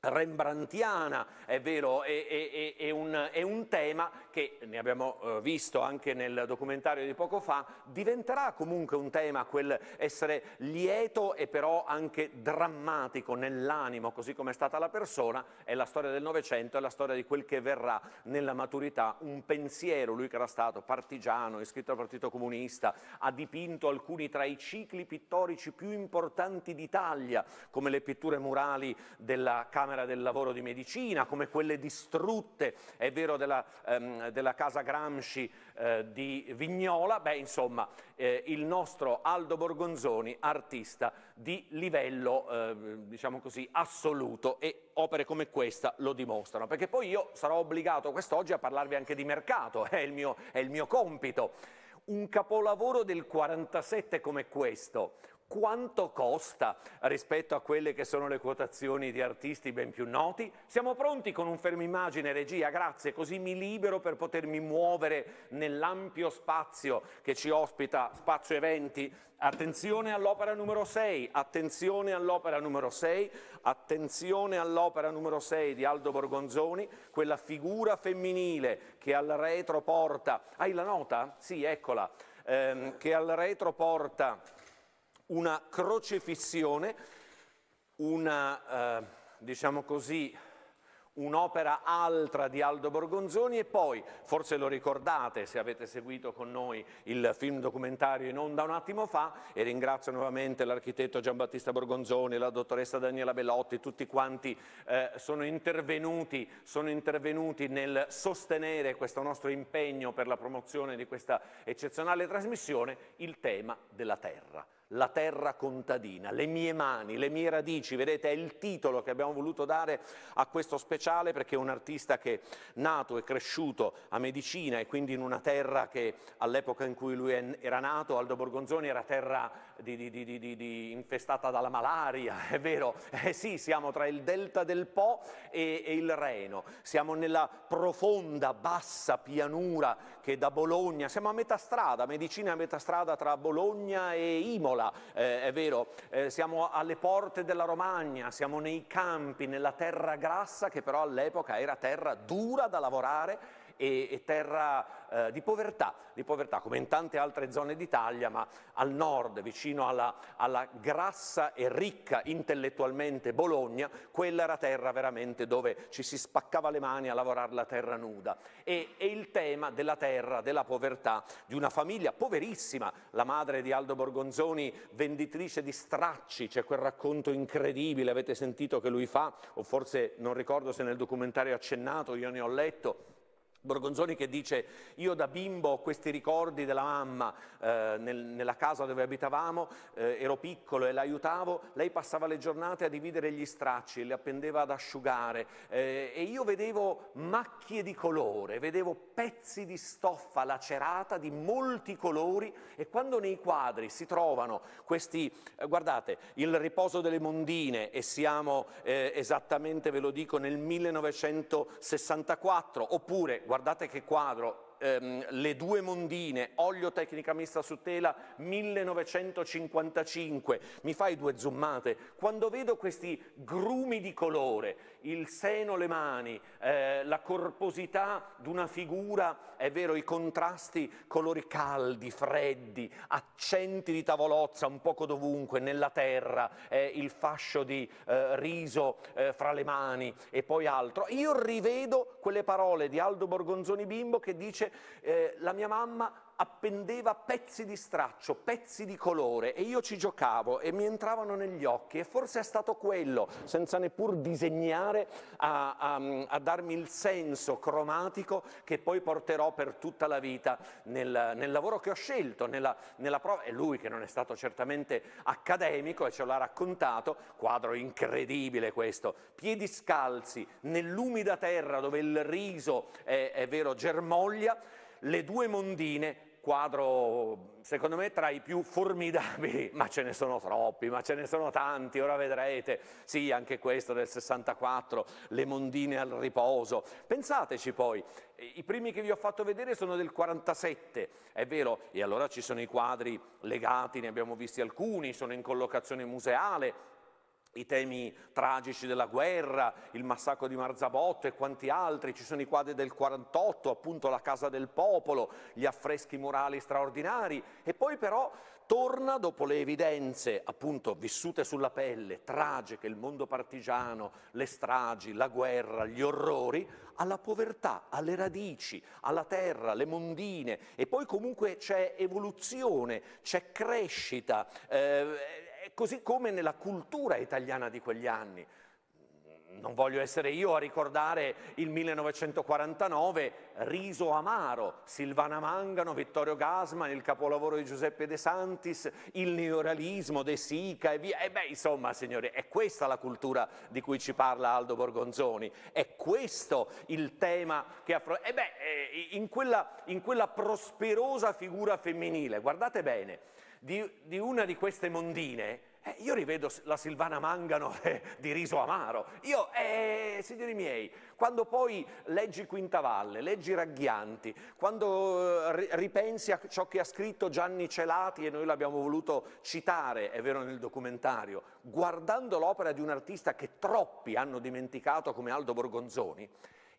rembrandtiana, è vero, è, è, è, un, è, un, tema che, ne abbiamo eh, visto anche nel documentario di poco fa, diventerà comunque un tema, quel essere lieto e però anche drammatico nell'animo, così come è stata la persona, è la storia del Novecento, è la storia di quel che verrà nella maturità, un pensiero, lui che era stato partigiano, iscritto al Partito Comunista, ha dipinto alcuni tra i cicli pittorici più importanti d'Italia, come le pitture murali della Camera Camera del Lavoro di Medicina, come quelle distrutte, è vero, della, ehm, della Casa Gramsci eh, di Vignola, beh insomma eh, il nostro Aldo Borgonzoni, artista di livello, eh, diciamo così, assoluto e opere come questa lo dimostrano, perché poi io sarò obbligato quest'oggi a parlarvi anche di mercato, è il mio, è il mio compito. Un capolavoro del 47 come questo, quanto costa rispetto a quelle che sono le quotazioni di artisti ben più noti? Siamo pronti con un fermo immagine, regia, grazie, così mi libero per potermi muovere nell'ampio spazio che ci ospita, spazio eventi. Attenzione all'opera numero 6, attenzione all'opera numero 6, attenzione all'opera numero 6 di Aldo Borgonzoni, quella figura femminile che al retro porta... Hai la nota? Sì, eccola. Ehm, che al retro porta una crocefissione, una, eh, diciamo così, un'opera altra di Aldo Borgonzoni e poi, forse lo ricordate se avete seguito con noi il film documentario in onda un attimo fa e ringrazio nuovamente l'architetto Giambattista Borgonzoni, la dottoressa Daniela Bellotti, tutti quanti eh, sono, intervenuti, sono intervenuti nel sostenere questo nostro impegno per la promozione di questa eccezionale trasmissione, il tema della terra la terra contadina, le mie mani, le mie radici, vedete è il titolo che abbiamo voluto dare a questo speciale perché è un artista che nato e cresciuto a Medicina e quindi in una terra che all'epoca in cui lui era nato, Aldo Borgonzoni, era terra di, di, di, infestata dalla malaria, è vero, eh sì, siamo tra il delta del Po e, e il Reno, siamo nella profonda, bassa pianura che da Bologna, siamo a metà strada, Medicina è a metà strada tra Bologna e Imola, Imola, eh, è vero, eh, siamo alle porte della Romagna, siamo nei campi, nella terra grassa che però all'epoca era terra dura da lavorare e, e terra eh, di povertà, di povertà, come in tante altre zone d'Italia, ma al nord, vicino alla, alla, grassa e ricca intellettualmente Bologna, quella era terra veramente dove ci si spaccava le mani a lavorare la terra nuda. E, e il tema della terra, della povertà, di una famiglia poverissima, la madre di Aldo Borgonzoni, venditrice di stracci, c'è quel racconto incredibile, avete sentito che lui fa, o forse non ricordo se nel documentario accennato, io ne ho letto, Borgonzoni che dice io da bimbo ho questi ricordi della mamma eh, nel, nella casa dove abitavamo, eh, ero piccolo e l'aiutavo, lei passava le giornate a dividere gli stracci, li appendeva ad asciugare eh, e io vedevo macchie di colore, vedevo pezzi di stoffa lacerata di molti colori e quando nei quadri si trovano questi, eh, guardate, il riposo delle mondine e siamo eh, esattamente, ve lo dico, nel 1964 oppure guardate che quadro, ehm, Le due mondine, olio tecnica mista su tela 1955, mi fai due zoomate, quando vedo questi grumi di colore, il seno, le mani, eh, la corposità di una figura, è vero, i contrasti, colori caldi, freddi, accenti di tavolozza un poco dovunque, nella terra, eh, il fascio di eh, riso eh, fra le mani e poi altro. Io rivedo quelle parole di Aldo Borgonzoni Bimbo che dice eh, la mia mamma appendeva pezzi di straccio, pezzi di colore e io ci giocavo e mi entravano negli occhi e forse è stato quello, senza neppur disegnare, a, a, a darmi il senso cromatico che poi porterò per tutta la vita nel, nel lavoro che ho scelto, nella, nella prova. E lui che non è stato certamente accademico e ce l'ha raccontato, quadro incredibile questo, piedi scalzi nell'umida terra dove il riso è, è vero germoglia, le due mondine quadro secondo me tra i più formidabili, ma ce ne sono troppi, ma ce ne sono tanti, ora vedrete, sì anche questo del 64, le mondine al riposo, pensateci poi, i primi che vi ho fatto vedere sono del 47, è vero, e allora ci sono i quadri legati, ne abbiamo visti alcuni, sono in collocazione museale, i temi tragici della guerra, il massacro di Marzabotto e quanti altri, ci sono i quadri del 48, appunto la Casa del Popolo, gli affreschi murali straordinari e poi però torna dopo le evidenze appunto vissute sulla pelle, tragiche, il mondo partigiano, le stragi, la guerra, gli orrori, alla povertà, alle radici, alla terra, le mondine e poi comunque c'è evoluzione, c'è crescita. Eh, così come nella cultura italiana di quegli anni. Non voglio essere io a ricordare il 1949, Riso Amaro, Silvana Mangano, Vittorio Gasman, il capolavoro di Giuseppe De Santis, il neorealismo, De Sica e via. E beh, insomma, signori, è questa la cultura di cui ci parla Aldo Borgonzoni, è questo il tema che affronta. E beh, in quella, in quella prosperosa figura femminile, guardate bene, di, di una di queste mondine, eh, io rivedo la Silvana Mangano eh, di riso amaro. Io, eh, signori miei, quando poi leggi Quintavalle, leggi Raghianti, quando eh, ripensi a ciò che ha scritto Gianni Celati e noi l'abbiamo voluto citare, è vero nel documentario, guardando l'opera di un artista che troppi hanno dimenticato come Aldo Borgonzoni,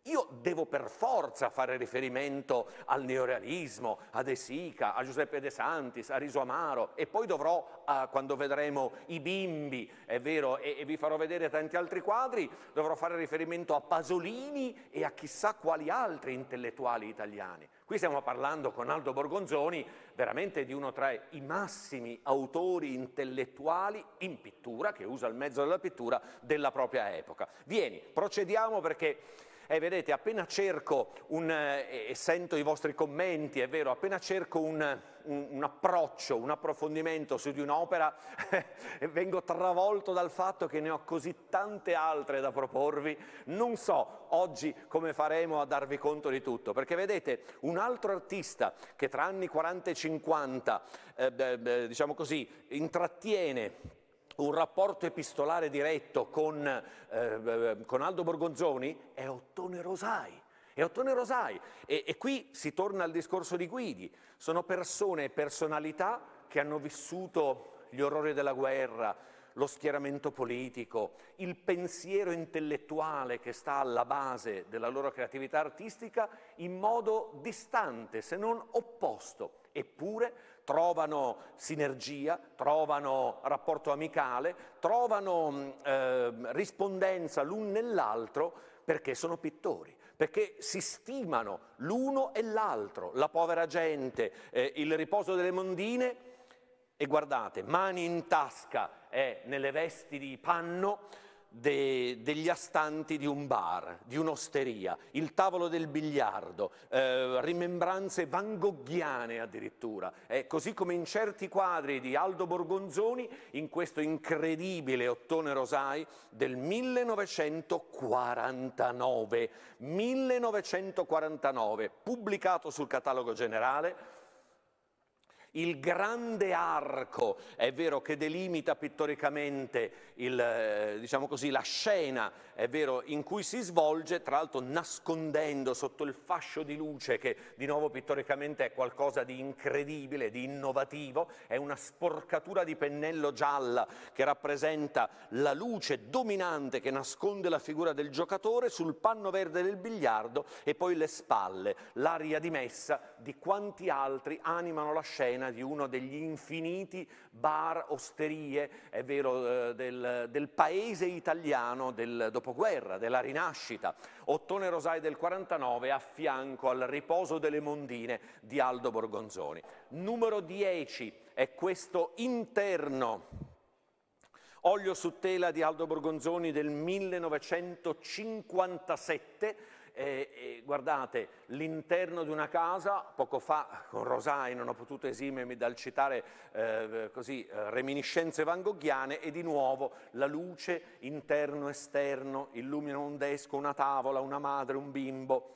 io devo per forza fare riferimento al neorealismo, a De Sica, a Giuseppe De Santis, a Riso Amaro e poi dovrò, uh, quando vedremo i bimbi, è vero, e, e, vi farò vedere tanti altri quadri, dovrò fare riferimento a Pasolini e a chissà quali altri intellettuali italiani. Qui stiamo parlando con Aldo Borgonzoni veramente di uno tra i massimi autori intellettuali in pittura, che usa il mezzo della pittura, della propria epoca. Vieni, procediamo perché eh, vedete, appena cerco un, eh, e sento i vostri commenti, è vero, appena cerco un, un, un approccio, un approfondimento su di un'opera, vengo travolto dal fatto che ne ho così tante altre da proporvi. Non so oggi come faremo a darvi conto di tutto, perché vedete, un altro artista che tra anni 40 e 50, eh, diciamo così, intrattiene un rapporto epistolare diretto con, eh, con Aldo Borgonzoni è Ottone Rosai. È Ottone Rosai. E, e qui si torna al discorso di Guidi. Sono persone e personalità che hanno vissuto gli orrori della guerra, lo schieramento politico, il pensiero intellettuale che sta alla base della loro creatività artistica in modo distante, se non opposto. Eppure trovano sinergia, trovano rapporto amicale, trovano eh, rispondenza l'un nell'altro perché sono pittori, perché si stimano l'uno e l'altro, la povera gente, eh, il riposo delle mondine. E guardate, mani in tasca e nelle vesti di panno, de, degli astanti di un bar, di un'osteria, il tavolo del biliardo, eh, rimembranze van Gogghiane addirittura, eh, così come in certi quadri di Aldo Borgonzoni in questo incredibile Ottone Rosai del 1949, 1949, pubblicato sul catalogo generale il grande arco, è vero, che delimita pittoricamente il, eh, diciamo così, la scena, è vero, in cui si svolge, tra l'altro nascondendo sotto il fascio di luce che di nuovo pittoricamente è qualcosa di incredibile, di innovativo, è una sporcatura di pennello gialla che rappresenta la luce dominante che nasconde la figura del giocatore sul panno verde del biliardo e poi le spalle, l'aria dimessa di quanti altri animano la scena scena di uno degli infiniti bar, osterie, è vero, eh, del, del paese italiano del dopoguerra, della rinascita. Ottone Rosai del 49 a fianco al riposo delle mondine di Aldo Borgonzoni. Numero 10 è questo interno Olio su tela di Aldo Borgonzoni del 1957 eh, eh, guardate, l'interno di una casa, poco fa con Rosai non ho potuto esimermi dal citare eh, così, eh, reminiscenze van Gogghiane e di nuovo la luce interno-esterno illumina un desco, una tavola, una madre, un bimbo,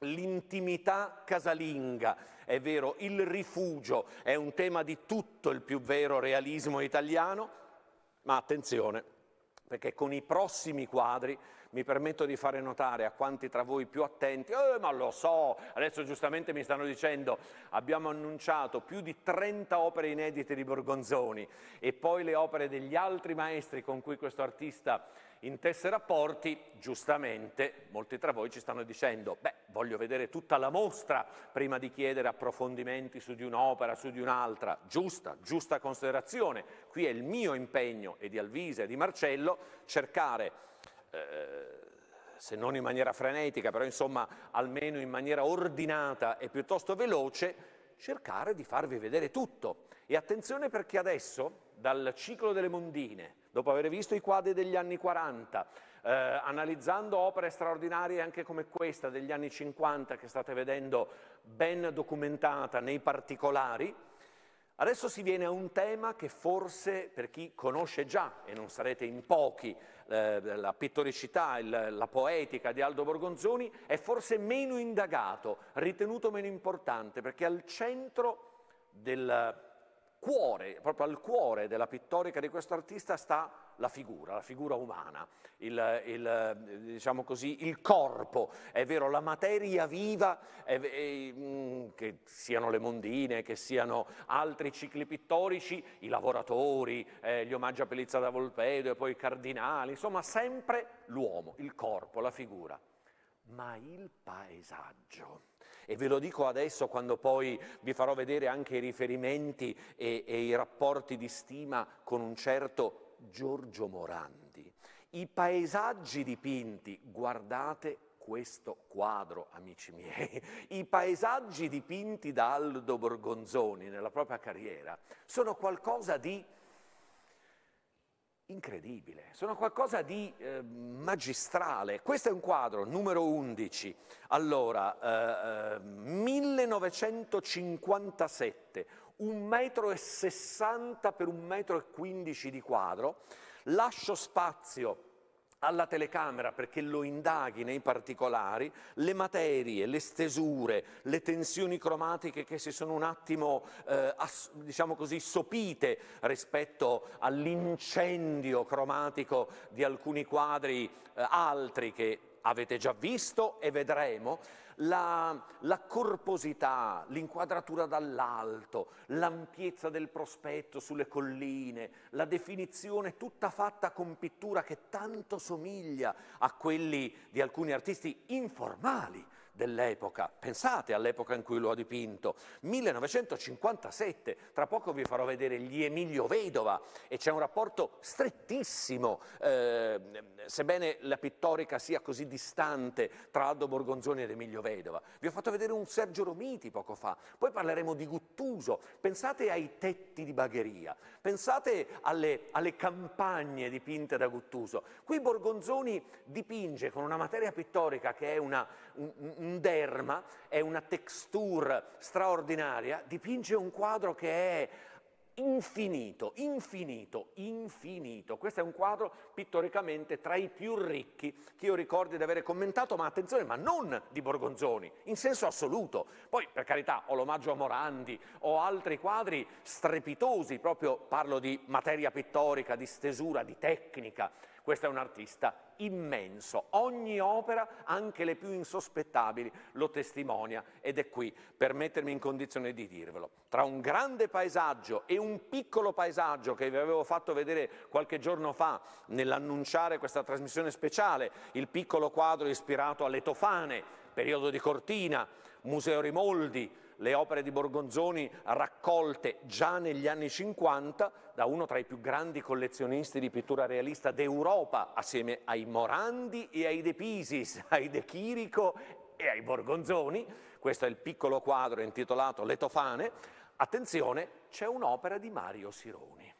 L'intimità casalinga, è vero, il rifugio è un tema di tutto il più vero realismo italiano, ma attenzione, perché con i prossimi quadri mi permetto di fare notare a quanti tra voi più attenti, eh, ma lo so, adesso giustamente mi stanno dicendo, abbiamo annunciato più di 30 opere inedite di Borgonzoni e poi le opere degli altri maestri con cui questo artista intesse rapporti, giustamente molti tra voi ci stanno dicendo, beh, voglio vedere tutta la mostra prima di chiedere approfondimenti su di un'opera, su di un'altra, giusta, giusta considerazione. Qui è il mio impegno e di Alvise e di Marcello cercare eh, se non in maniera frenetica, però insomma almeno in maniera ordinata e piuttosto veloce, cercare di farvi vedere tutto. E attenzione perché adesso, dal ciclo delle mondine, dopo aver visto i quadri degli anni 40, eh, analizzando opere straordinarie anche come questa degli anni 50 che state vedendo ben documentata nei particolari, Adesso si viene a un tema che forse per chi conosce già, e non sarete in pochi, eh, la pittoricità, il, la poetica di Aldo Borgonzoni, è forse meno indagato, ritenuto meno importante, perché al centro del, cuore, proprio al cuore della pittorica di questo artista sta la figura, la figura umana, il, il, diciamo così, il corpo, è vero, la materia viva, è, è, mm, che siano le mondine, che siano altri cicli pittorici, i lavoratori, eh, gli omaggi a Pelizza da Volpedo e poi i cardinali, insomma sempre l'uomo, il corpo, la figura. Ma il paesaggio, e ve lo dico adesso quando poi vi farò vedere anche i riferimenti e, e i rapporti di stima con un certo Giorgio Morandi. I paesaggi dipinti, guardate questo quadro, amici miei, i paesaggi dipinti da Aldo Borgonzoni nella propria carriera sono qualcosa di incredibile, sono qualcosa di eh, magistrale. Questo è un quadro, numero 11, allora, eh, 1957, eh, un metro e 60 per un metro e 15 di quadro, lascio spazio alla telecamera perché lo indaghi nei particolari, le materie, le stesure, le tensioni cromatiche che si sono un attimo, eh, ass- diciamo così, sopite rispetto all'incendio cromatico di alcuni quadri eh, altri che avete già visto e vedremo, la, la corposità, l'inquadratura dall'alto, l'ampiezza del prospetto sulle colline, la definizione tutta fatta con pittura che tanto somiglia a quelli di alcuni artisti informali dell'epoca. Pensate all'epoca in cui lo ha dipinto, 1957, tra poco vi farò vedere gli Emilio Vedova e c'è un rapporto strettissimo, eh, sebbene la pittorica sia così distante tra Aldo Borgonzoni ed Emilio Vedova. Vi ho fatto vedere un Sergio Romiti poco fa, poi parleremo di Guttuso, pensate ai tetti di Bagheria, pensate alle, alle campagne dipinte da Guttuso. Qui Borgonzoni dipinge con una materia pittorica che è una, un, un derma, è una texture straordinaria, dipinge un quadro che è infinito, infinito, infinito. Questo è un quadro pittoricamente tra i più ricchi che io ricordi di avere commentato, ma attenzione, ma non di Borgonzoni, in senso assoluto. Poi, per carità, ho l'omaggio a Morandi, ho altri quadri strepitosi, proprio parlo di materia pittorica, di stesura, di tecnica. Questo è un artista immenso, ogni opera, anche le più insospettabili, lo testimonia ed è qui per mettermi in condizione di dirvelo. Tra un grande paesaggio e un piccolo paesaggio che vi avevo fatto vedere qualche giorno fa nell'annunciare questa trasmissione speciale, il piccolo quadro ispirato alle Tofane, periodo di Cortina, Museo Rimoldi, le opere di Borgonzoni raccolte già negli anni 50 da uno tra i più grandi collezionisti di pittura realista d'Europa, assieme ai Morandi e ai De Pisis, ai De Chirico e ai Borgonzoni. Questo è il piccolo quadro intitolato Le Tofane. Attenzione, c'è un'opera di Mario Sironi.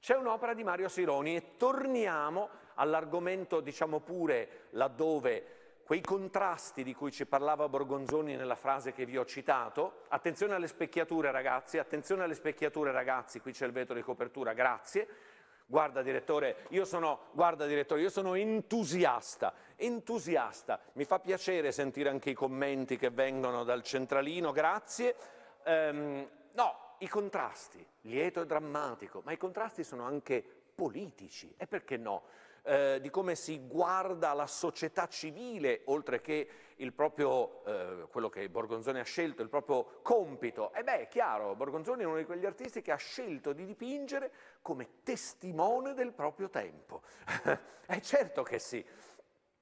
C'è un'opera di Mario Sironi e torniamo all'argomento, diciamo pure, laddove quei contrasti di cui ci parlava Borgonzoni nella frase che vi ho citato, attenzione alle specchiature ragazzi, attenzione alle specchiature ragazzi, qui c'è il vetro di copertura, grazie, guarda direttore, io sono, guarda direttore, io sono entusiasta, entusiasta, mi fa piacere sentire anche i commenti che vengono dal centralino, grazie, um, no, i contrasti, lieto e drammatico, ma i contrasti sono anche politici, e perché no? Eh, di come si guarda la società civile, oltre che il proprio, eh, quello che Borgonzoni ha scelto, il proprio compito. E beh, è chiaro, Borgonzoni è uno di quegli artisti che ha scelto di dipingere come testimone del proprio tempo. è certo che sì.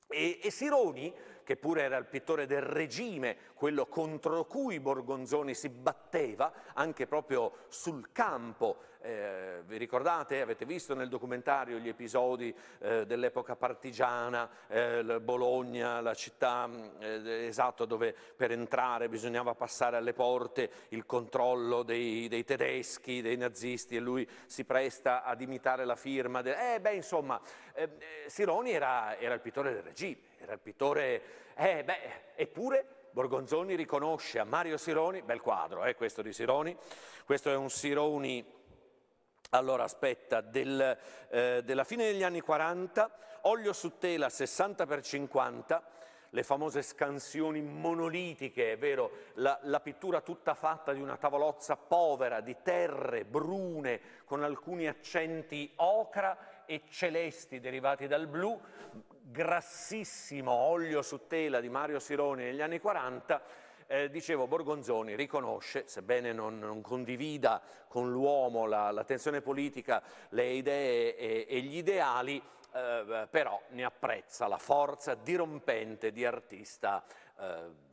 E, e Sironi, che pure era il pittore del regime, quello contro cui Borgonzoni si batteva, anche proprio sul campo eh, vi ricordate, avete visto nel documentario gli episodi eh, dell'epoca partigiana, eh, Bologna, la città mm, eh, esatto dove per entrare bisognava passare alle porte il controllo dei, dei, tedeschi, dei nazisti e lui si presta ad imitare la firma. De... Eh beh insomma, eh, eh, Sironi era, era, il pittore del regime, il pittore... Eh beh, eppure... Borgonzoni riconosce a Mario Sironi, bel quadro, eh, questo di Sironi, questo è un Sironi allora aspetta, del, eh, della fine degli anni 40, olio su tela 60 x 50, le famose scansioni monolitiche, è vero, la, la, pittura tutta fatta di una tavolozza povera, di terre brune, con alcuni accenti ocra e celesti derivati dal blu, grassissimo olio su tela di Mario Sironi negli anni 40, eh, dicevo, Borgonzoni riconosce, sebbene non, non condivida con l'uomo la, la, tensione politica, le idee e, e gli ideali, eh, però ne apprezza la forza dirompente di artista eh,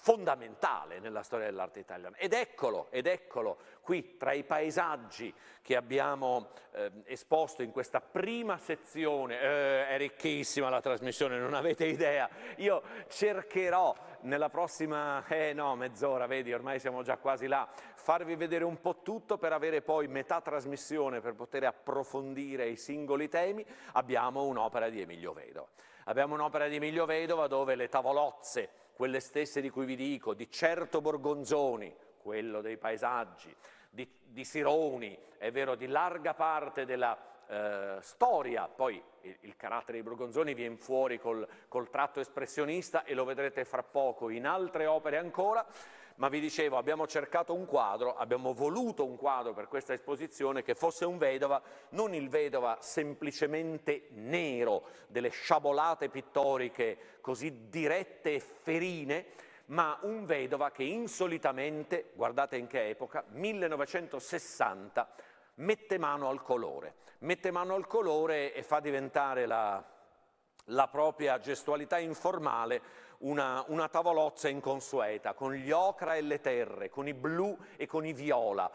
fondamentale nella storia dell'arte italiana. Ed eccolo, ed eccolo, qui tra i paesaggi che abbiamo eh, esposto in questa prima sezione, eh, è ricchissima la trasmissione, non avete idea, io cercherò nella prossima, eh no, mezz'ora, vedi, ormai siamo già quasi là, farvi vedere un po' tutto per avere poi metà trasmissione per poter approfondire i singoli temi, abbiamo un'opera di Emilio Vedova. Abbiamo un'opera di Emilio Vedova dove le tavolozze, quelle stesse di cui vi dico, di certo Borgonzoni, quello dei paesaggi, di, di Sironi, è vero, di larga parte della eh, storia, poi il, il, carattere di Borgonzoni viene fuori col, col tratto espressionista e lo vedrete fra poco in altre opere ancora, ma vi dicevo, abbiamo cercato un quadro, abbiamo voluto un quadro per questa esposizione che fosse un Vedova, non il Vedova semplicemente nero, delle sciabolate pittoriche così dirette e ferine, ma un Vedova che insolitamente, guardate in che epoca, 1960, mette mano al colore, mette mano al colore e fa diventare la, la propria gestualità informale una, una tavolozza inconsueta, con gli ocra e le terre, con i blu e con i viola.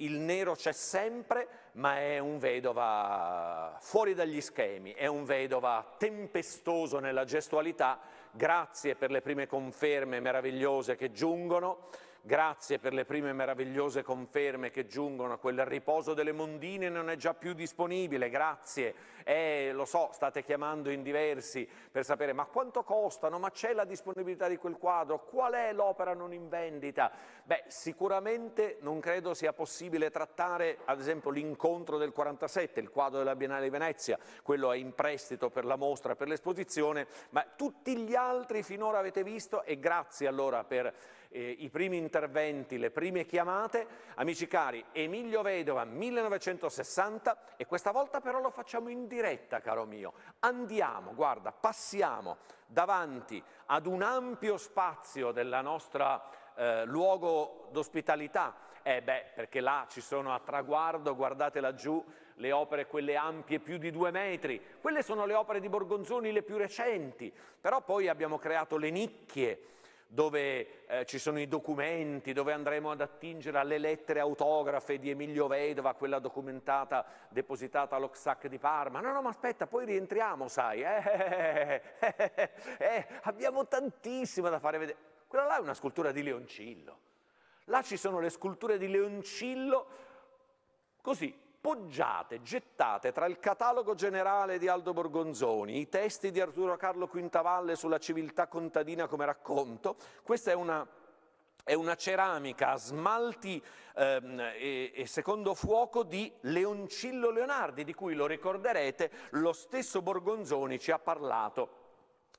Il nero c'è sempre, ma è un vedova fuori dagli schemi, è un vedova tempestoso nella gestualità. Grazie per le prime conferme meravigliose che giungono. Grazie per le prime meravigliose conferme che giungono quel riposo delle mondine non è già più disponibile, grazie. Eh, lo so, state chiamando in diversi per sapere ma quanto costano, ma c'è la disponibilità di quel quadro, qual è l'opera non in vendita? Beh, sicuramente non credo sia possibile trattare ad esempio l'incontro del 47, il quadro della Biennale di Venezia, quello è in prestito per la mostra, per l'esposizione, ma tutti gli altri finora avete visto e grazie allora per eh, i primi interventi, le prime chiamate. Amici cari, Emilio Vedova 1960 e questa volta però lo facciamo in diretta, caro mio. Andiamo, guarda, passiamo davanti ad un ampio spazio della nostra eh, luogo d'ospitalità. Eh beh, perché là ci sono a traguardo, guardate laggiù, le opere quelle ampie più di due metri. Quelle sono le opere di Borgonzoni le più recenti, però poi abbiamo creato le nicchie, dove eh, ci sono i documenti, dove andremo ad attingere alle lettere autografe di Emilio Vedova, quella documentata, depositata all'Oxac di Parma. No, no, ma aspetta, poi rientriamo, sai. Eh, eh, eh, abbiamo tantissimo da fare vedere. Quella là è una scultura di Leoncillo. Là ci sono le sculture di Leoncillo, così, poggiate, gettate tra il catalogo generale di Aldo Borgonzoni, i testi di Arturo Carlo Quintavalle sulla civiltà contadina come racconto, questa è una è una ceramica a smalti ehm, e, e, secondo fuoco di Leoncillo Leonardi, di cui lo ricorderete, lo stesso Borgonzoni ci ha parlato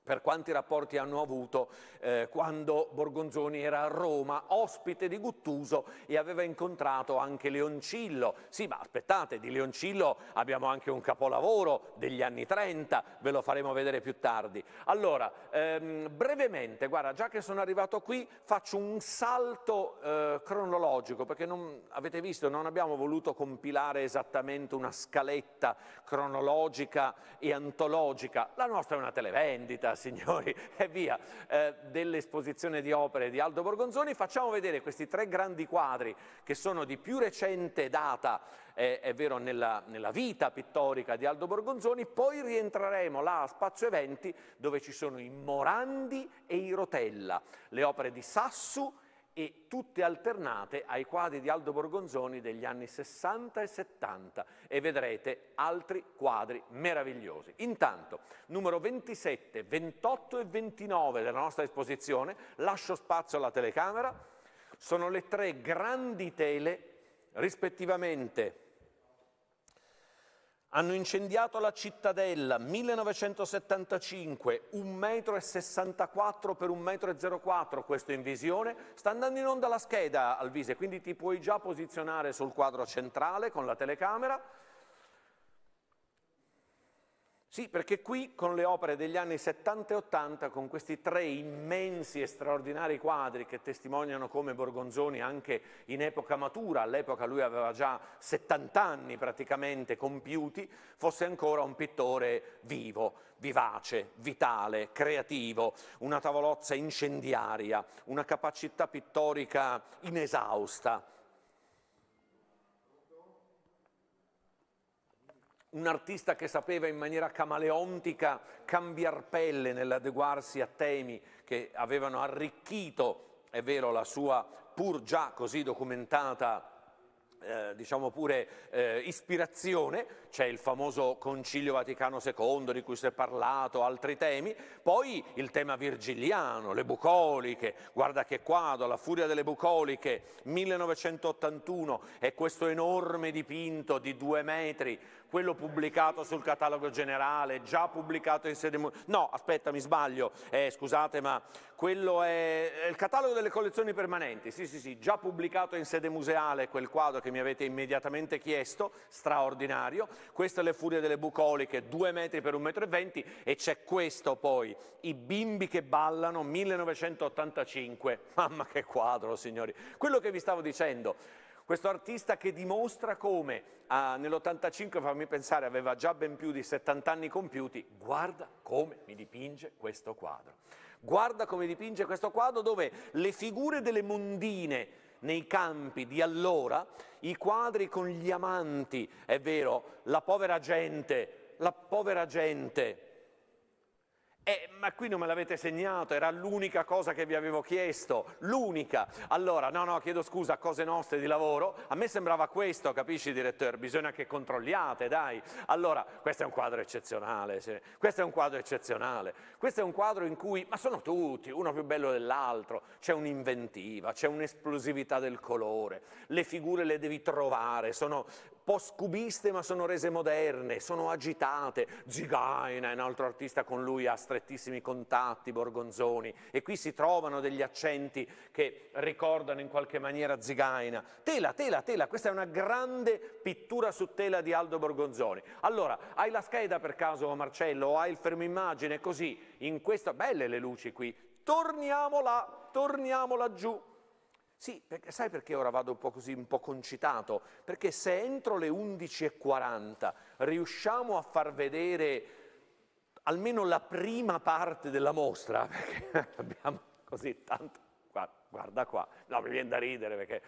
per quanti rapporti hanno avuto eh, quando Borgonzoni era a Roma, ospite di Guttuso e aveva incontrato anche Leoncillo. Sì, ma aspettate, di Leoncillo abbiamo anche un capolavoro degli anni 30, ve lo faremo vedere più tardi. Allora, ehm, brevemente, guarda, già che sono arrivato qui, faccio un salto eh, cronologico, perché non, avete visto, non abbiamo voluto compilare esattamente una scaletta cronologica e antologica. La nostra è una televendita, signori, e via, eh, dell'esposizione di opere di Aldo Borgonzoni, facciamo vedere questi tre grandi quadri che sono di più recente data, eh, è vero, nella, nella, vita pittorica di Aldo Borgonzoni, poi rientreremo là a Spazio Eventi dove ci sono i Morandi e i Rotella, le opere di Sassu e tutte alternate ai quadri di Aldo Borgonzoni degli anni 60 e 70 e vedrete altri quadri meravigliosi. Intanto, numero 27, 28 e 29 della nostra esposizione, lascio spazio alla telecamera, sono le tre grandi tele rispettivamente Hanno incendiato la cittadella, 1975, 1,64 m per 1,04 m, questo in visione. Sta andando in onda la scheda Alvise, quindi ti puoi già posizionare sul quadro centrale con la telecamera. Sì, perché qui con le opere degli anni 70 e 80, con questi tre immensi e straordinari quadri che testimoniano come Borgonzoni anche in epoca matura, all'epoca lui aveva già 70 anni praticamente compiuti, fosse ancora un pittore vivo, vivace, vitale, creativo, una tavolozza incendiaria, una capacità pittorica inesausta. Un artista che sapeva in maniera camaleontica cambiar pelle nell'adeguarsi a temi che avevano arricchito, è vero, la sua pur già così documentata eh, diciamo pure eh, ispirazione, c'è il famoso Concilio Vaticano II di cui si è parlato, altri temi, poi il tema virgiliano, le bucoliche, guarda che quadro, la furia delle bucoliche, 1981 è questo enorme dipinto di due metri quello pubblicato sul catalogo generale, già pubblicato in sede... No, aspetta, mi sbaglio, eh, scusate, ma quello è... il catalogo delle collezioni permanenti, sì, sì, sì, già pubblicato in sede museale, quel quadro che mi avete immediatamente chiesto, straordinario. Queste le furie delle bucoliche, 2 metri per 1,20 metro e 20, e c'è questo poi, I bimbi che ballano, 1985. Mamma che quadro, signori. Quello che vi stavo dicendo, questo artista che dimostra come ah, nell'85, fammi pensare, aveva già ben più di 70 anni compiuti, guarda come mi dipinge questo quadro. Guarda come dipinge questo quadro dove le figure delle mondine nei campi di allora, i quadri con gli amanti, è vero, la povera gente, la povera gente eh, ma qui non me l'avete segnato, era l'unica cosa che vi avevo chiesto, l'unica. Allora, no, no, chiedo scusa, cose nostre di lavoro, a me sembrava questo, capisci direttore? Bisogna che controlliate, dai. Allora, questo è un quadro eccezionale, sì. questo è un quadro eccezionale, questo è un quadro in cui, ma sono tutti, uno più bello dell'altro, c'è un'inventiva, c'è un'esplosività del colore, le figure le devi trovare, sono post-cubiste ma sono rese moderne, sono agitate. Zigaina è un altro artista con lui ha strettissimi contatti, Borgonzoni, e qui si trovano degli accenti che ricordano in qualche maniera Zigaina. Tela, tela, tela, questa è una grande pittura su tela di Aldo Borgonzoni. Allora, hai la scheda per caso Marcello o hai il fermo immagine così, in questa, belle le luci qui, torniamo là, torniamo laggiù. Sì, perché, sai perché ora vado un po' così, un po' concitato? Perché se entro le 11.40 riusciamo a far vedere almeno la prima parte della mostra, perché abbiamo così tanto, guarda, guarda qua, no mi viene da ridere perché...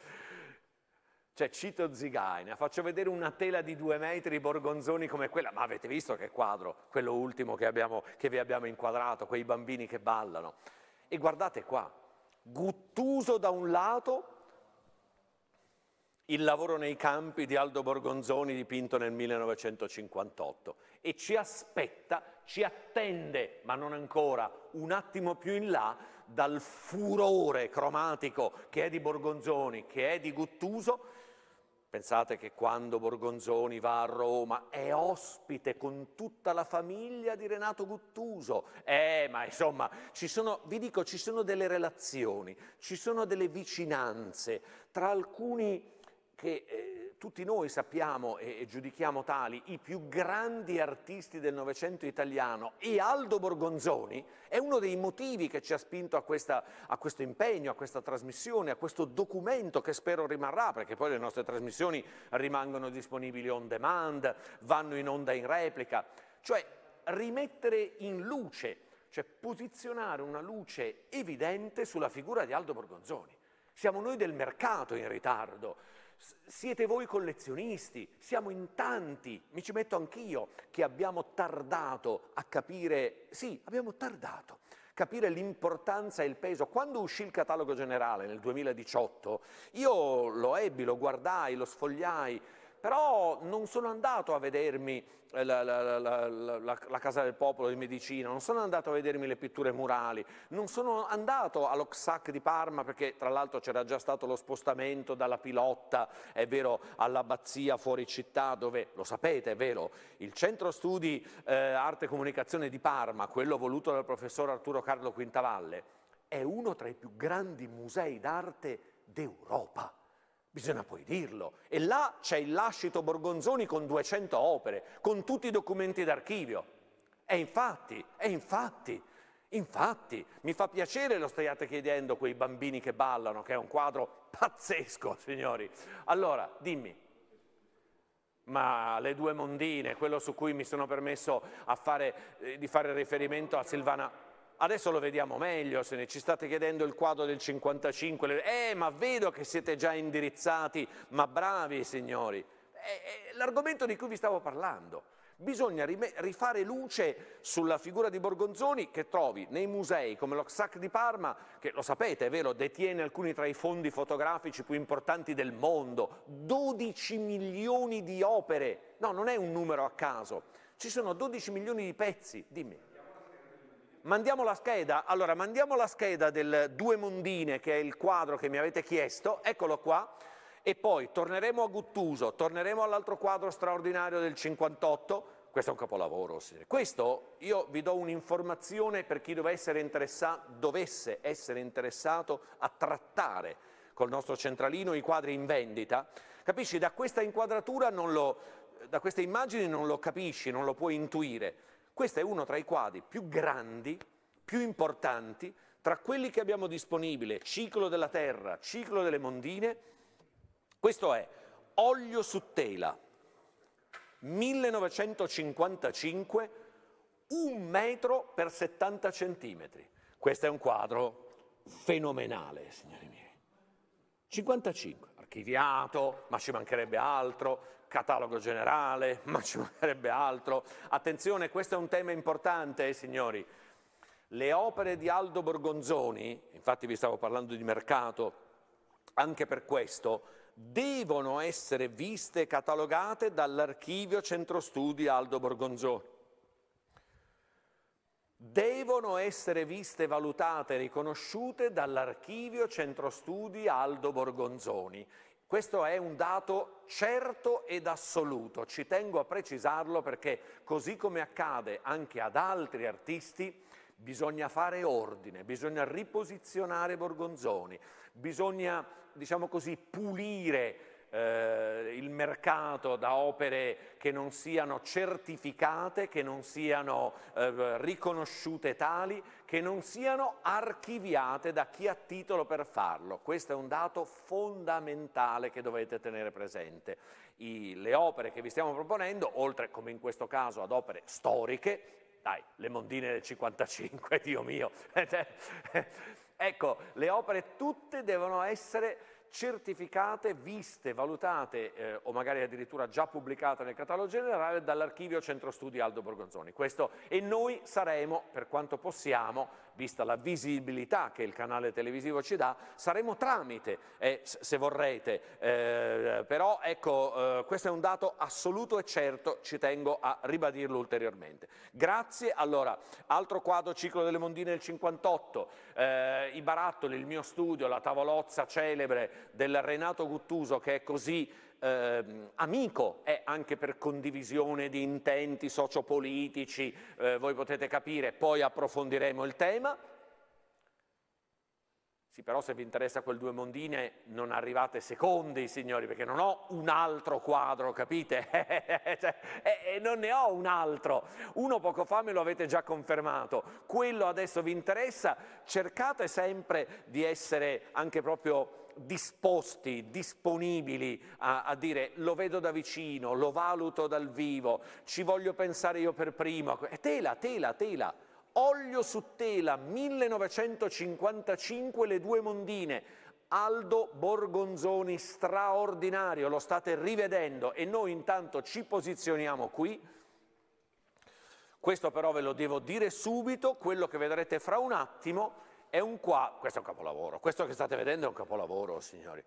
Cioè, cito Zigaina, faccio vedere una tela di due metri Borgonzoni come quella, ma avete visto che quadro, quello ultimo che, abbiamo, che vi abbiamo inquadrato, quei bambini che ballano. E guardate qua, Guttuso da un lato, il lavoro nei campi di Aldo Borgonzoni dipinto nel 1958 e ci aspetta, ci attende, ma non ancora, un attimo più in là dal furore cromatico che è di Borgonzoni, che è di Guttuso, Pensate che quando Borgonzoni va a Roma è ospite con tutta la famiglia di Renato Guttuso. Eh, ma insomma, sono, vi dico, ci sono delle relazioni, ci sono delle vicinanze tra alcuni che eh, tutti noi sappiamo e, e, giudichiamo tali, i più grandi artisti del Novecento italiano e Aldo Borgonzoni è uno dei motivi che ci ha spinto a, questa, a, questo impegno, a questa trasmissione, a questo documento che spero rimarrà, perché poi le nostre trasmissioni rimangono disponibili on demand, vanno in onda in replica, cioè rimettere in luce, cioè posizionare una luce evidente sulla figura di Aldo Borgonzoni. Siamo noi del mercato in ritardo, siete voi collezionisti, siamo in tanti, mi ci metto anch'io, che abbiamo tardato a capire, sì, abbiamo tardato, capire l'importanza e il peso. Quando uscì il catalogo generale nel 2018, io lo ebbi, lo guardai, lo sfogliai, però non sono andato a vedermi eh, la, la, la, la, Casa del Popolo di Medicina, non sono andato a vedermi le pitture murali, non sono andato all'Oxac di Parma perché tra l'altro c'era già stato lo spostamento dalla Pilotta, è vero, all'abbazia fuori città dove, lo sapete, è vero, il centro studi eh, arte e comunicazione di Parma, quello voluto dal professor Arturo Carlo Quintavalle, è uno tra i più grandi musei d'arte d'Europa. Bisogna poi dirlo. E là c'è il lascito Borgonzoni con 200 opere, con tutti i documenti d'archivio. E infatti, e infatti, infatti, mi fa piacere lo stiate chiedendo quei bambini che ballano, che è un quadro pazzesco, signori. Allora, dimmi, ma le due mondine, quello su cui mi sono permesso fare, eh, di fare riferimento a Silvana Adesso lo vediamo meglio, se ne ci state chiedendo il quadro del 55, eh ma vedo che siete già indirizzati, ma bravi signori. È, è l'argomento di cui vi stavo parlando. Bisogna rifare luce sulla figura di Borgonzoni che trovi nei musei come lo XAC di Parma, che lo sapete, è vero, detiene alcuni tra i fondi fotografici più importanti del mondo, 12 milioni di opere, no, non è un numero a caso, ci sono 12 milioni di pezzi, dimmi. Mandiamo la scheda? Allora, mandiamo la scheda del Due Mondine, che è il quadro che mi avete chiesto, eccolo qua, e poi torneremo a Guttuso, torneremo all'altro quadro straordinario del 58, questo è un capolavoro. Questo io vi do un'informazione per chi essere dovesse essere interessato a trattare col nostro centralino i quadri in vendita. Capisci? Da questa inquadratura, lo, da queste immagini non lo capisci, non lo puoi intuire. Questo è uno tra i quadri più grandi, più importanti, tra quelli che abbiamo disponibile, ciclo della terra, ciclo delle mondine. Questo è Olio su tela, 1955, un metro per 70 centimetri. Questo è un quadro fenomenale, signori miei. 55, archiviato, ma ci mancherebbe altro, catalogo generale, ma ci mancherebbe altro. Attenzione, questo è un tema importante, eh, signori. Le opere di Aldo Borgonzoni, infatti vi stavo parlando di mercato, anche per questo, devono essere viste e catalogate dall'archivio Centro Studi Aldo Borgonzoni. Devono essere viste, valutate e riconosciute dall'archivio Centro Studi Aldo Borgonzoni questo è un dato certo ed assoluto, ci tengo a precisarlo perché così come accade anche ad altri artisti, bisogna fare ordine, bisogna riposizionare Borgonzoni, bisogna, diciamo così, pulire eh, il mercato da opere che non siano certificate, che non siano eh, riconosciute tali, che non siano archiviate da chi ha titolo per farlo. Questo è un dato fondamentale che dovete tenere presente. I, le opere che vi stiamo proponendo, oltre come in questo caso ad opere storiche, dai, le mondine del 55, Dio mio, ecco, le opere tutte devono essere certificate, viste, valutate eh, o magari addirittura già pubblicate nel catalogo generale dall'archivio Centro Studi Aldo Borgonzoni. Questo, e noi saremo, per quanto possiamo, vista la visibilità che il canale televisivo ci dà, saremo tramite, eh, se vorrete, eh, però ecco, eh, questo è un dato assoluto e certo, ci tengo a ribadirlo ulteriormente. Grazie, allora, altro quadro ciclo delle mondine del 58, eh, i barattoli, il mio studio, la tavolozza celebre del Renato Guttuso che è così eh, amico è anche per condivisione di intenti sociopolitici, eh, voi potete capire, poi approfondiremo il tema. Sì, però se vi interessa quel due mondine non arrivate secondi, signori, perché non ho un altro quadro, capite? cioè, e, e non ne ho un altro. Uno poco fa me lo avete già confermato. Quello adesso vi interessa, cercate sempre di essere anche proprio disposti, disponibili a, a, dire lo vedo da vicino, lo valuto dal vivo, ci voglio pensare io per primo. Tela, tela, tela. Olio su tela, 1955, le due mondine. Aldo Borgonzoni, straordinario, lo state rivedendo e noi intanto ci posizioniamo qui. Questo però ve lo devo dire subito, quello che vedrete fra un attimo è un qua, questo è un capolavoro, questo che state vedendo è un capolavoro, signori.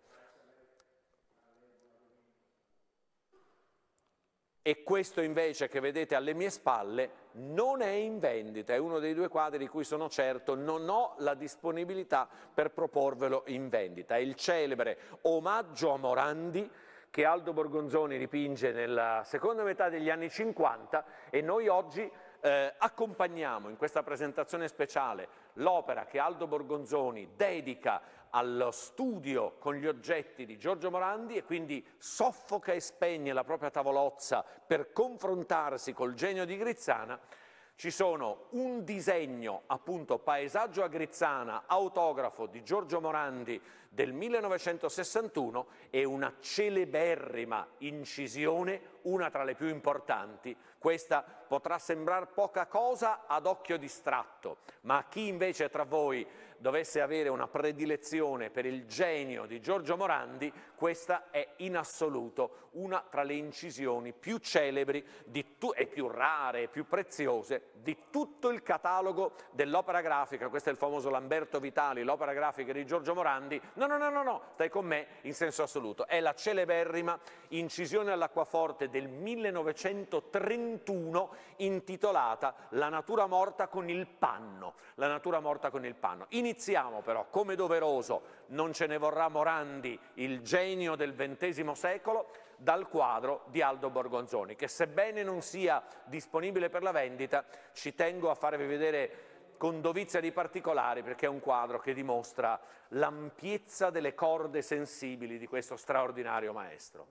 e questo invece che vedete alle mie spalle non è in vendita, è uno dei due quadri di cui sono certo non ho la disponibilità per proporvelo in vendita. È il celebre Omaggio a Morandi che Aldo Borgonzoni dipinge nella seconda metà degli anni 50 e noi oggi eh, accompagniamo in questa presentazione speciale l'opera che Aldo Borgonzoni dedica allo studio con gli oggetti di Giorgio Morandi e quindi soffoca e spegne la propria tavolozza per confrontarsi col genio di Grizzana, ci sono un disegno, appunto, paesaggio a Grizzana, autografo di Giorgio Morandi del 1961 e una celeberrima incisione, una tra le più importanti. Questa potrà sembrare poca cosa ad occhio distratto, ma a chi invece tra voi dovesse avere una predilezione per il genio di Giorgio Morandi, questa è in assoluto una tra le incisioni più celebri e più rare e più preziose di tutto il catalogo dell'opera grafica. Questo è il famoso Lamberto Vitali, l'opera grafica di Giorgio Morandi. No, no, no, no, no, stai con me in senso assoluto. È la celeberrima incisione all'acquaforte del 1931 intitolata La natura morta con il panno. La natura morta con il panno. In Iniziamo però, come doveroso, non ce ne vorrà Morandi, il genio del XX secolo, dal quadro di Aldo Borgonzoni, che sebbene non sia disponibile per la vendita, ci tengo a farvi vedere con dovizia di particolari perché è un quadro che dimostra l'ampiezza delle corde sensibili di questo straordinario maestro.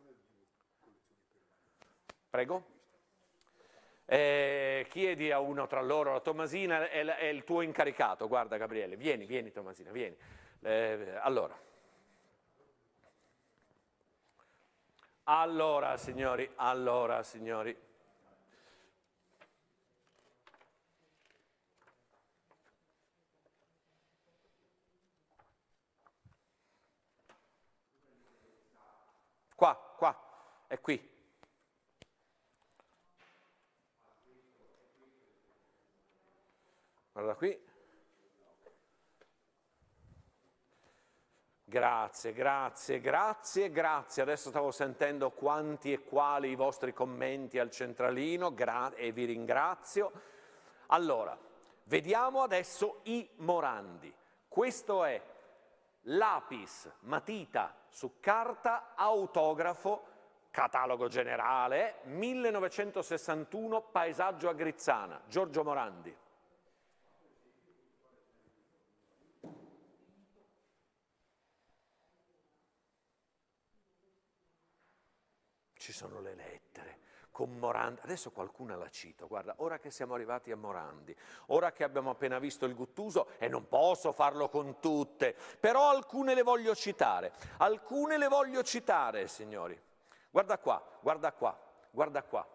Prego. Eh, chiedi a uno tra loro, Tommasina è, è, il tuo incaricato, guarda Gabriele, vieni, vieni Tommasina, vieni. Eh, allora. Allora signori, allora signori. Qua, qua, è qui. Guarda qui. Grazie, grazie, grazie, grazie. Adesso stavo sentendo quanti e quali i vostri commenti al centralino e vi ringrazio. Allora, vediamo adesso i morandi. Questo è lapis, matita su carta, autografo, catalogo generale, 1961, paesaggio a Grizzana, Giorgio Morandi. ci sono le lettere con Morandi, adesso qualcuna la cito, guarda, ora che siamo arrivati a Morandi, ora che abbiamo appena visto il Guttuso, e non posso farlo con tutte, però alcune le voglio citare, alcune le voglio citare, signori. Guarda qua, guarda qua, guarda qua.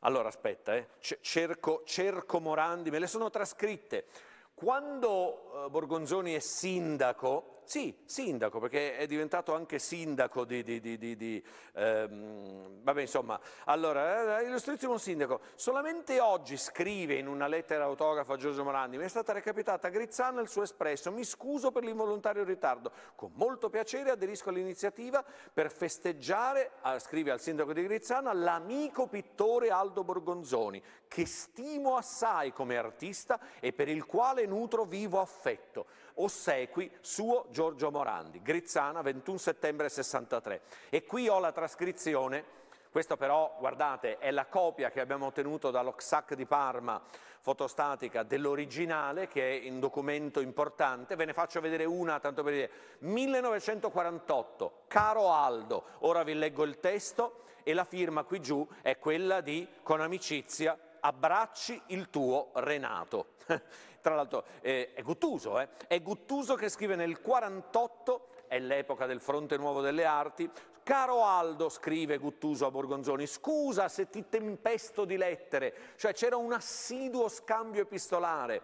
Allora aspetta, eh. cerco, cerco Morandi, me le sono trascritte. Quando eh, Borgonzoni è sindaco, sì, sindaco, perché è diventato anche sindaco di... di, di, di ehm, vabbè, insomma, allora, eh, illustrissimo sindaco, solamente oggi scrive in una lettera autografa a Giorgio Morandi, mi è stata recapitata a Grizzana il suo espresso, mi scuso per l'involontario ritardo, con molto piacere aderisco all'iniziativa per festeggiare, scrive al sindaco di Grizzana, l'amico pittore Aldo Borgonzoni, che stimo assai come artista e per il quale nutro vivo affetto ossequi suo Giorgio Morandi, Grizzana, 21 settembre 63. E qui ho la trascrizione, questo però, guardate, è la copia che abbiamo ottenuto dall'Oxac di Parma, fotostatica, dell'originale, che è un documento importante. Ve ne faccio vedere una, tanto per dire. 1948, caro Aldo, ora vi leggo il testo e la firma qui giù è quella di Con amicizia abbracci il tuo Renato. Tra l'altro eh, è Guttuso, eh? è Guttuso che scrive nel 48, è l'epoca del Fronte Nuovo delle Arti, Caro Aldo, scrive Guttuso a Borgonzoni, scusa se ti tempesto di lettere, cioè c'era un assiduo scambio epistolare.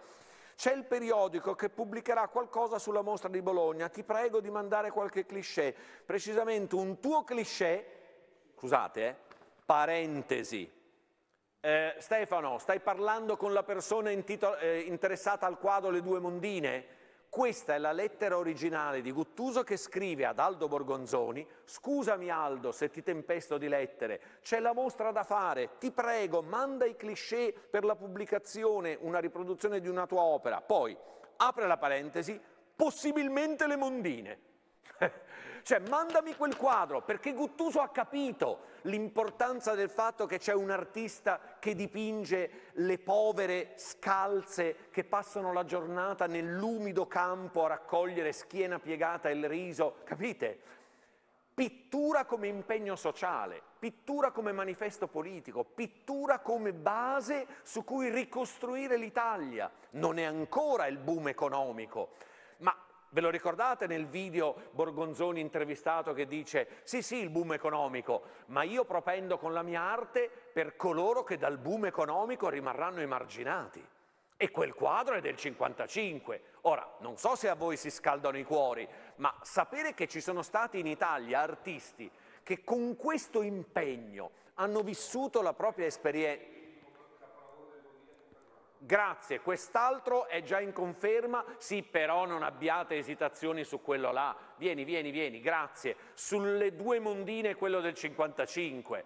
C'è il periodico che pubblicherà qualcosa sulla mostra di Bologna, ti prego di mandare qualche cliché, precisamente un tuo cliché, scusate, eh, parentesi, eh, Stefano, stai parlando con la persona eh, interessata al quadro Le due mondine? Questa è la lettera originale di Guttuso che scrive ad Aldo Borgonzoni, scusami Aldo se ti tempesto di lettere, c'è la mostra da fare, ti prego, manda i cliché per la pubblicazione, una riproduzione di una tua opera. Poi, apre la parentesi, possibilmente le mondine. Cioè, mandami quel quadro, perché Guttuso ha capito l'importanza del fatto che c'è un artista che dipinge le povere scalze che passano la giornata nell'umido campo a raccogliere schiena piegata il riso, capite? Pittura come impegno sociale, pittura come manifesto politico, pittura come base su cui ricostruire l'Italia. Non è ancora il boom economico, Ve lo ricordate nel video Borgonzoni intervistato che dice sì sì il boom economico, ma io propendo con la mia arte per coloro che dal boom economico rimarranno emarginati. E quel quadro è del 55. Ora, non so se a voi si scaldano i cuori, ma sapere che ci sono stati in Italia artisti che con questo impegno hanno vissuto la propria esperienza Grazie, quest'altro è già in conferma, sì però non abbiate esitazioni su quello là, vieni, vieni, vieni, grazie, sulle due mondine quello del 55.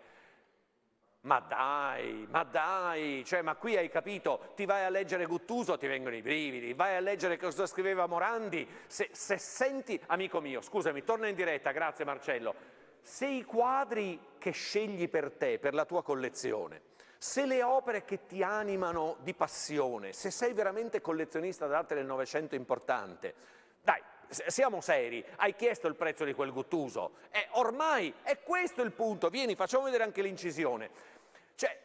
Ma dai, ma dai, cioè ma qui hai capito, ti vai a leggere Guttuso ti vengono i brividi, vai a leggere cosa scriveva Morandi, se, se senti, amico mio, scusami, torna in diretta, grazie Marcello, se i quadri che scegli per te, per la tua collezione, se le opere che ti animano di passione, se sei veramente collezionista d'arte del Novecento importante, dai, siamo seri, hai chiesto il prezzo di quel Guttuso, e ormai è questo il punto, vieni, facciamo vedere anche l'incisione. Cioè,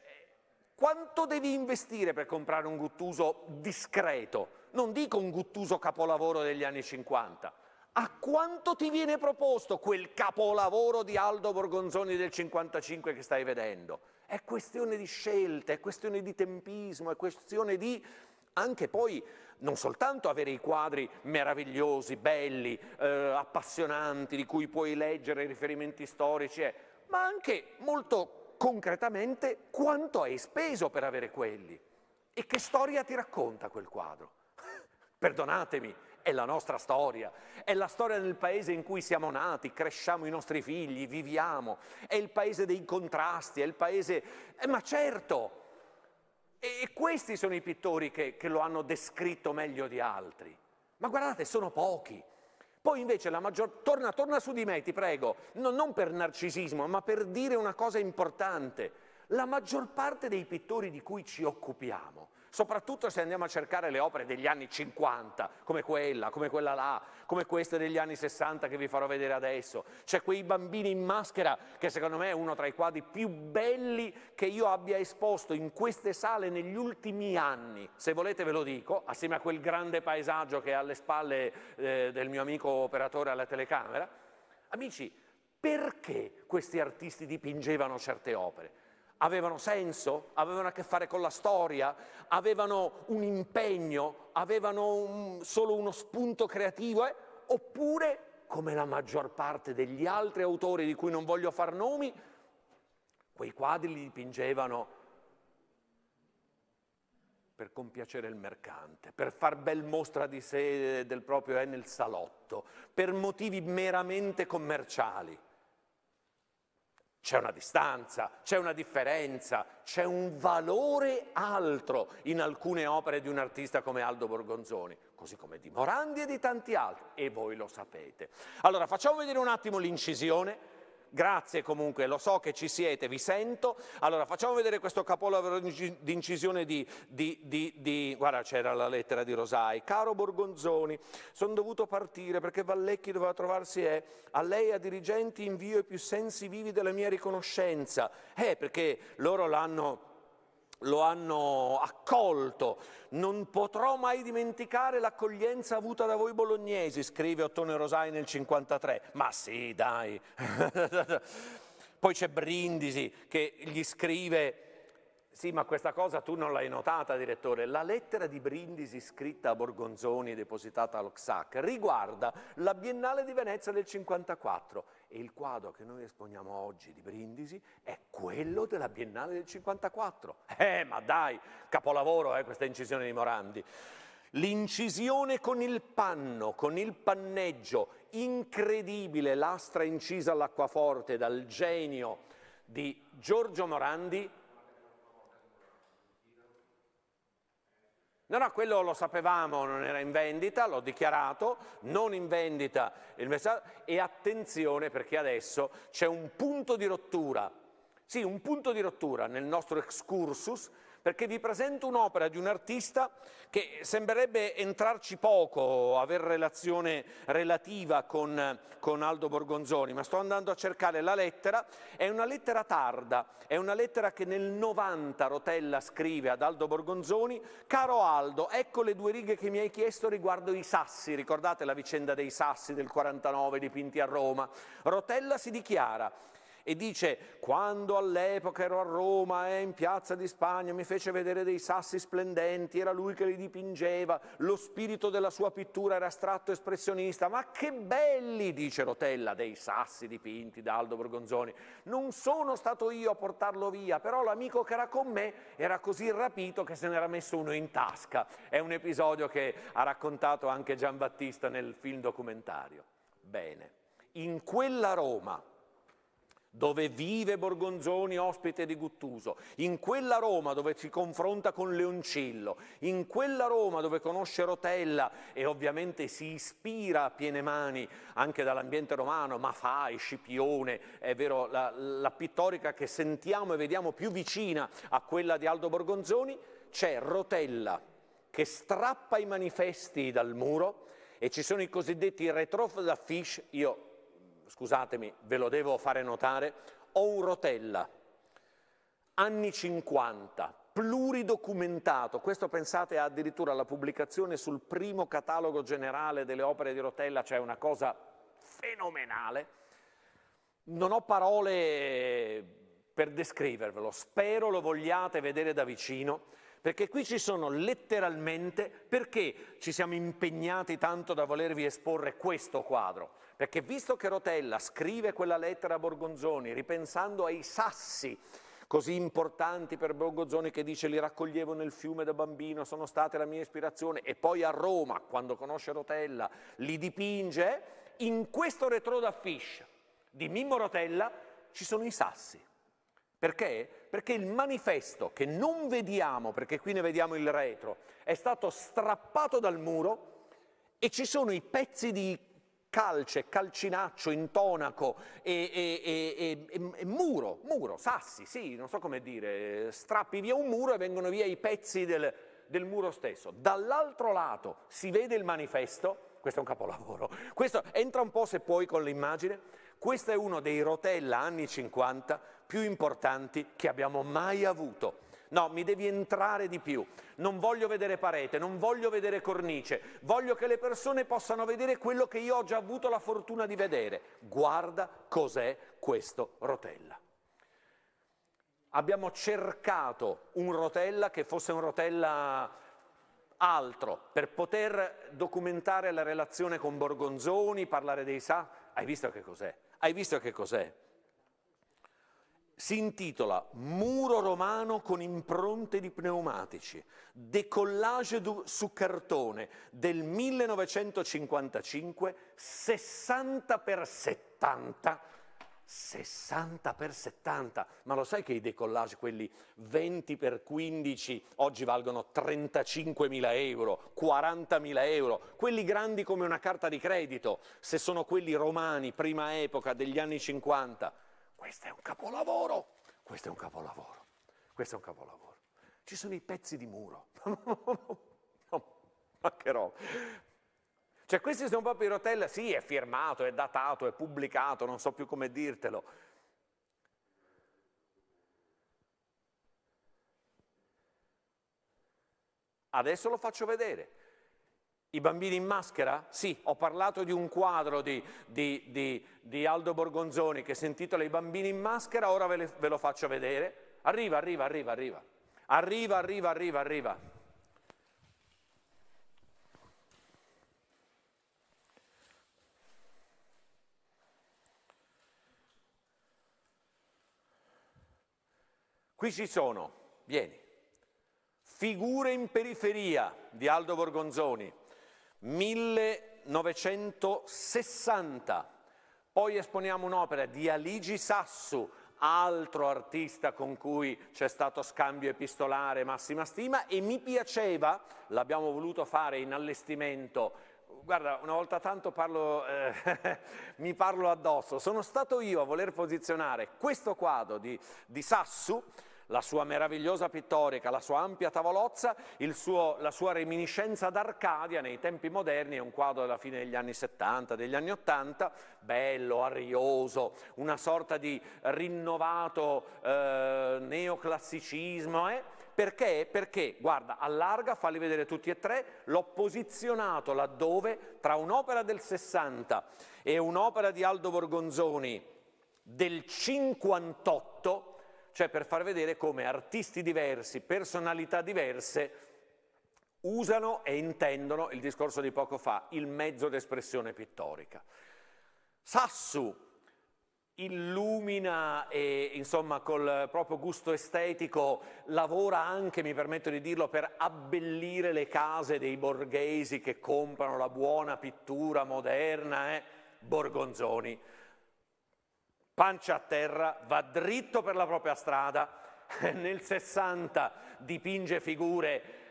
quanto devi investire per comprare un Guttuso discreto? Non dico un Guttuso capolavoro degli anni 50, a quanto ti viene proposto quel capolavoro di Aldo Borgonzoni del 55 che stai vedendo? È questione di scelte, è questione di tempismo, è questione di anche poi non soltanto avere i quadri meravigliosi, belli, eh, appassionanti, di cui puoi leggere riferimenti storici, eh, ma anche molto concretamente quanto hai speso per avere quelli e che storia ti racconta quel quadro. Perdonatemi, è la nostra storia, è la storia del paese in cui siamo nati, cresciamo i nostri figli, viviamo, è il paese dei contrasti, è il paese... Eh, ma certo! E questi sono i pittori che, che lo hanno descritto meglio di altri. Ma guardate, sono pochi. Poi invece la maggior... Torna, torna su di me, ti prego, no, non per narcisismo, ma per dire una cosa importante. La maggior parte dei pittori di cui ci occupiamo soprattutto se andiamo a cercare le opere degli anni 50, come quella, come quella là, come queste degli anni 60 che vi farò vedere adesso. C'è quei bambini in maschera che secondo me è uno tra i quadri più belli che io abbia esposto in queste sale negli ultimi anni. Se volete ve lo dico, assieme a quel grande paesaggio che è alle spalle eh, del mio amico operatore alla telecamera. Amici, perché questi artisti dipingevano certe opere? Avevano senso, avevano a che fare con la storia, avevano un impegno, avevano un, solo uno spunto creativo, eh? oppure, come la maggior parte degli altri autori di cui non voglio far nomi, quei quadri li dipingevano per compiacere il mercante, per far bel mostra di sé del proprio è nel salotto, per motivi meramente commerciali. C'è una distanza, c'è una differenza, c'è un valore altro in alcune opere di un artista come Aldo Borgonzoni, così come di Morandi e di tanti altri, e voi lo sapete. Allora facciamo vedere un attimo l'incisione Grazie comunque, lo so che ci siete, vi sento. Allora, facciamo vedere questo capolavoro di incisione di, di, di, di... guarda, c'era la lettera di Rosai. Caro Borgonzoni, sono dovuto partire perché Vallecchi doveva trovarsi è a lei e a dirigenti invio i più sensi vivi della mia riconoscenza. Eh, perché loro l'hanno lo hanno accolto. Non potrò mai dimenticare l'accoglienza avuta da voi bolognesi, scrive Ottone Rosai nel 53. Ma sì, dai. Poi c'è Brindisi che gli scrive sì, ma questa cosa tu non l'hai notata, direttore. La lettera di Brindisi scritta a Borgonzoni e depositata all'Oxac riguarda la Biennale di Venezia del 54 e il quadro che noi esponiamo oggi di Brindisi è quello della Biennale del 54. Eh, ma dai, capolavoro eh, questa incisione di Morandi. L'incisione con il panno, con il panneggio, incredibile lastra incisa all'acquaforte dal genio di Giorgio Morandi. No, no, quello lo sapevamo, non era in vendita, l'ho dichiarato, non in vendita il messaggio e attenzione perché adesso c'è un punto di rottura, sì, un punto di rottura nel nostro excursus perché vi presento un'opera di un artista che sembrerebbe entrarci poco, aver relazione relativa con, con, Aldo Borgonzoni, ma sto andando a cercare la lettera, è una lettera tarda, è una lettera che nel 90 Rotella scrive ad Aldo Borgonzoni, caro Aldo, ecco le due righe che mi hai chiesto riguardo i sassi, ricordate la vicenda dei sassi del 49 dipinti a Roma? Rotella si dichiara, e dice quando all'epoca ero a Roma e eh, in piazza di Spagna mi fece vedere dei sassi splendenti, era lui che li dipingeva, lo spirito della sua pittura era astratto espressionista, ma che belli, dice Rotella, dei sassi dipinti da Aldo Borgonzoni, non sono stato io a portarlo via, però l'amico che era con me era così rapito che se n'era messo uno in tasca. È un episodio che ha raccontato anche Gian Battista nel film documentario. Bene, in quella Roma, dove vive Borgonzoni ospite di Guttuso, in quella Roma dove si confronta con Leoncillo, in quella Roma dove conosce Rotella e ovviamente si ispira a piene mani anche dall'ambiente romano, Mafai, Scipione, è vero, la, la pittorica che sentiamo e vediamo più vicina a quella di Aldo Borgonzoni, c'è Rotella che strappa i manifesti dal muro e ci sono i cosiddetti retrof da fish, io scusatemi, ve lo devo fare notare, ho un rotella, anni 50, pluridocumentato, questo pensate addirittura alla pubblicazione sul primo catalogo generale delle opere di Rotella, cioè una cosa fenomenale. Non ho parole per descrivervelo, spero lo vogliate vedere da vicino, perché qui ci sono letteralmente, perché ci siamo impegnati tanto da volervi esporre questo quadro? Perché visto che Rotella scrive quella lettera a Borgonzoni ripensando ai sassi così importanti per Borgonzoni che dice li raccoglievo nel fiume da bambino, sono state la mia ispirazione e poi a Roma, quando conosce Rotella, li dipinge, in questo retro da fish di Mimmo Rotella ci sono i sassi. Perché? Perché il manifesto che non vediamo, perché qui ne vediamo il retro, è stato strappato dal muro e ci sono i pezzi di calce, calcinaccio, intonaco e, e, e, e, muro, muro, sassi, sì, non so come dire, strappi via un muro e vengono via i pezzi del, del muro stesso. Dall'altro lato si vede il manifesto, questo è un capolavoro, questo entra un po' se puoi con l'immagine, questo è uno dei rotella anni 50 più importanti che abbiamo mai avuto. No, mi devi entrare di più. Non voglio vedere parete, non voglio vedere cornice, voglio che le persone possano vedere quello che io ho già avuto la fortuna di vedere. Guarda cos'è questo rotella. Abbiamo cercato un rotella che fosse un rotella altro per poter documentare la relazione con Borgonzoni, parlare dei sa. Hai visto che cos'è? Hai visto che cos'è? Si intitola Muro romano con impronte di pneumatici, decollage su cartone del 1955, 60 x 70, 60 x 70, ma lo sai che i decollage, quelli 20 x 15, oggi valgono 35.000 euro, 40.000 euro, quelli grandi come una carta di credito, se sono quelli romani, prima epoca degli anni 50, questo è un capolavoro, questo è un capolavoro, questo è un capolavoro. Ci sono i pezzi di muro. ma che roba. Cioè questi sono proprio i rotella, sì è firmato, è datato, è pubblicato, non so più come dirtelo. Adesso lo faccio vedere. I bambini in maschera? Sì, ho parlato di un quadro di, di, di, di Aldo Borgonzoni che si intitola I bambini in maschera, ora ve, le, ve lo faccio vedere. Arriva, arriva, arriva, arriva. Arriva, arriva, arriva, arriva. Qui ci sono, vieni, Figure in periferia di Aldo Borgonzoni, 1960. Poi esponiamo un'opera di Aligi Sassu, altro artista con cui c'è stato scambio epistolare, massima stima, e mi piaceva, l'abbiamo voluto fare in allestimento, guarda, una volta tanto parlo, eh, mi parlo addosso, sono stato io a voler posizionare questo quadro di, di Sassu, la sua meravigliosa pittorica, la sua ampia tavolozza, suo, la sua reminiscenza d'Arcadia nei tempi moderni, è un quadro della fine degli anni 70, degli anni 80, bello, arioso, una sorta di rinnovato eh, neoclassicismo, eh? Perché? Perché, guarda, allarga, falli vedere tutti e tre, l'ho posizionato laddove tra un'opera del 60 e un'opera di Aldo Borgonzoni del 58 cioè per far vedere come artisti diversi, personalità diverse usano e intendono il discorso di poco fa, il mezzo d'espressione pittorica. Sassu illumina e insomma col proprio gusto estetico lavora anche, mi permetto di dirlo, per abbellire le case dei borghesi che comprano la buona pittura moderna, eh? Borgonzoni pancia a terra, va dritto per la propria strada, nel 60 dipinge figure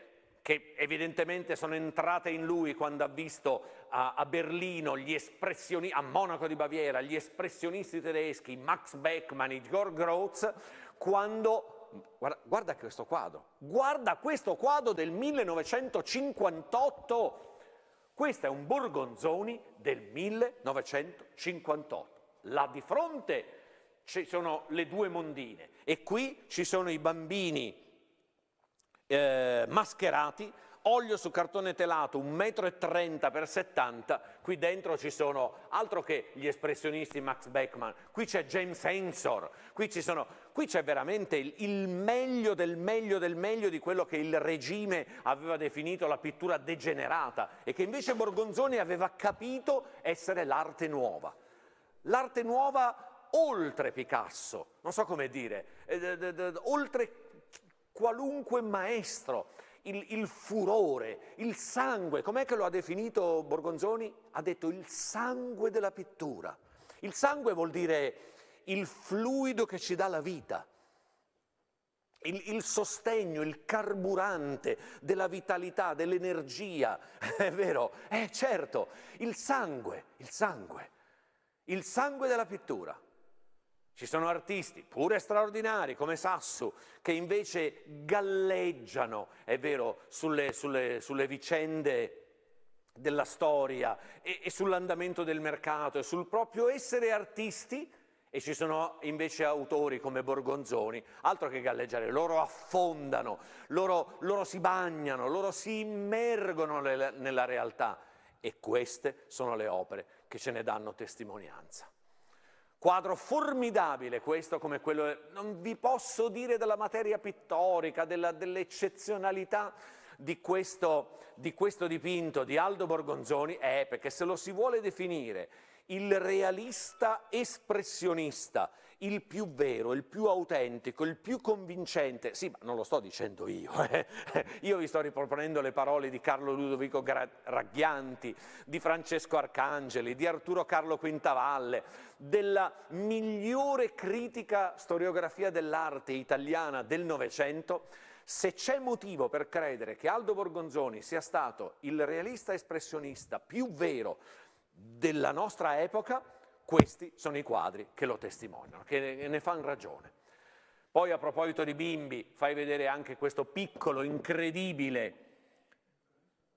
che evidentemente sono entrate in lui quando ha visto a, a Berlino, a Monaco di Baviera, gli espressionisti tedeschi, Max Beckmann, Igor Groz, quando Guarda, guarda, questo quadro, guarda questo quadro del 1958. Questo è un Borgonzoni del 1958 là di fronte ci sono le due mondine e qui ci sono i bambini eh, mascherati, olio su cartone telato 1,30 m x 70 qui dentro ci sono altro che gli espressionisti Max Beckman, qui c'è James Ensor, qui, qui c'è veramente il, il, meglio del meglio del meglio di quello che il regime aveva definito la pittura degenerata e che invece Borgonzoni aveva capito essere l'arte nuova l'arte nuova oltre Picasso, non so come dire, eh, oltre qualunque maestro, il, il, furore, il sangue, com'è che lo ha definito Borgonzoni? Ha detto il sangue della pittura. Il sangue vuol dire il fluido che ci dà la vita, il, il sostegno, il carburante della vitalità, dell'energia, è vero? Eh certo, il sangue, il sangue il sangue della pittura. Ci sono artisti, pure straordinari, come Sassu, che invece galleggiano, è vero, sulle, sulle, sulle vicende della storia e, e sull'andamento del mercato e sul proprio essere artisti, e ci sono invece autori come Borgonzoni, altro che galleggiare, loro affondano, loro, loro si bagnano, loro si immergono nella, nella realtà e queste sono le opere che ce ne danno testimonianza. Quadro formidabile questo come quello, non vi posso dire della materia pittorica, dell'eccezionalità di questo, di questo dipinto di Aldo Borgonzoni, è perché se lo si vuole definire il realista espressionista, il più vero, il più autentico, il più convincente, sì, ma non lo sto dicendo io, eh. io vi sto riproponendo le parole di Carlo Ludovico Raghianti, di Francesco Arcangeli, di Arturo Carlo Quintavalle, della migliore critica storiografia dell'arte italiana del Novecento, se c'è motivo per credere che Aldo Borgonzoni sia stato il realista espressionista più vero della nostra epoca, questi sono i quadri che lo testimoniano, che ne fanno ragione. Poi a proposito di bimbi, fai vedere anche questo piccolo, incredibile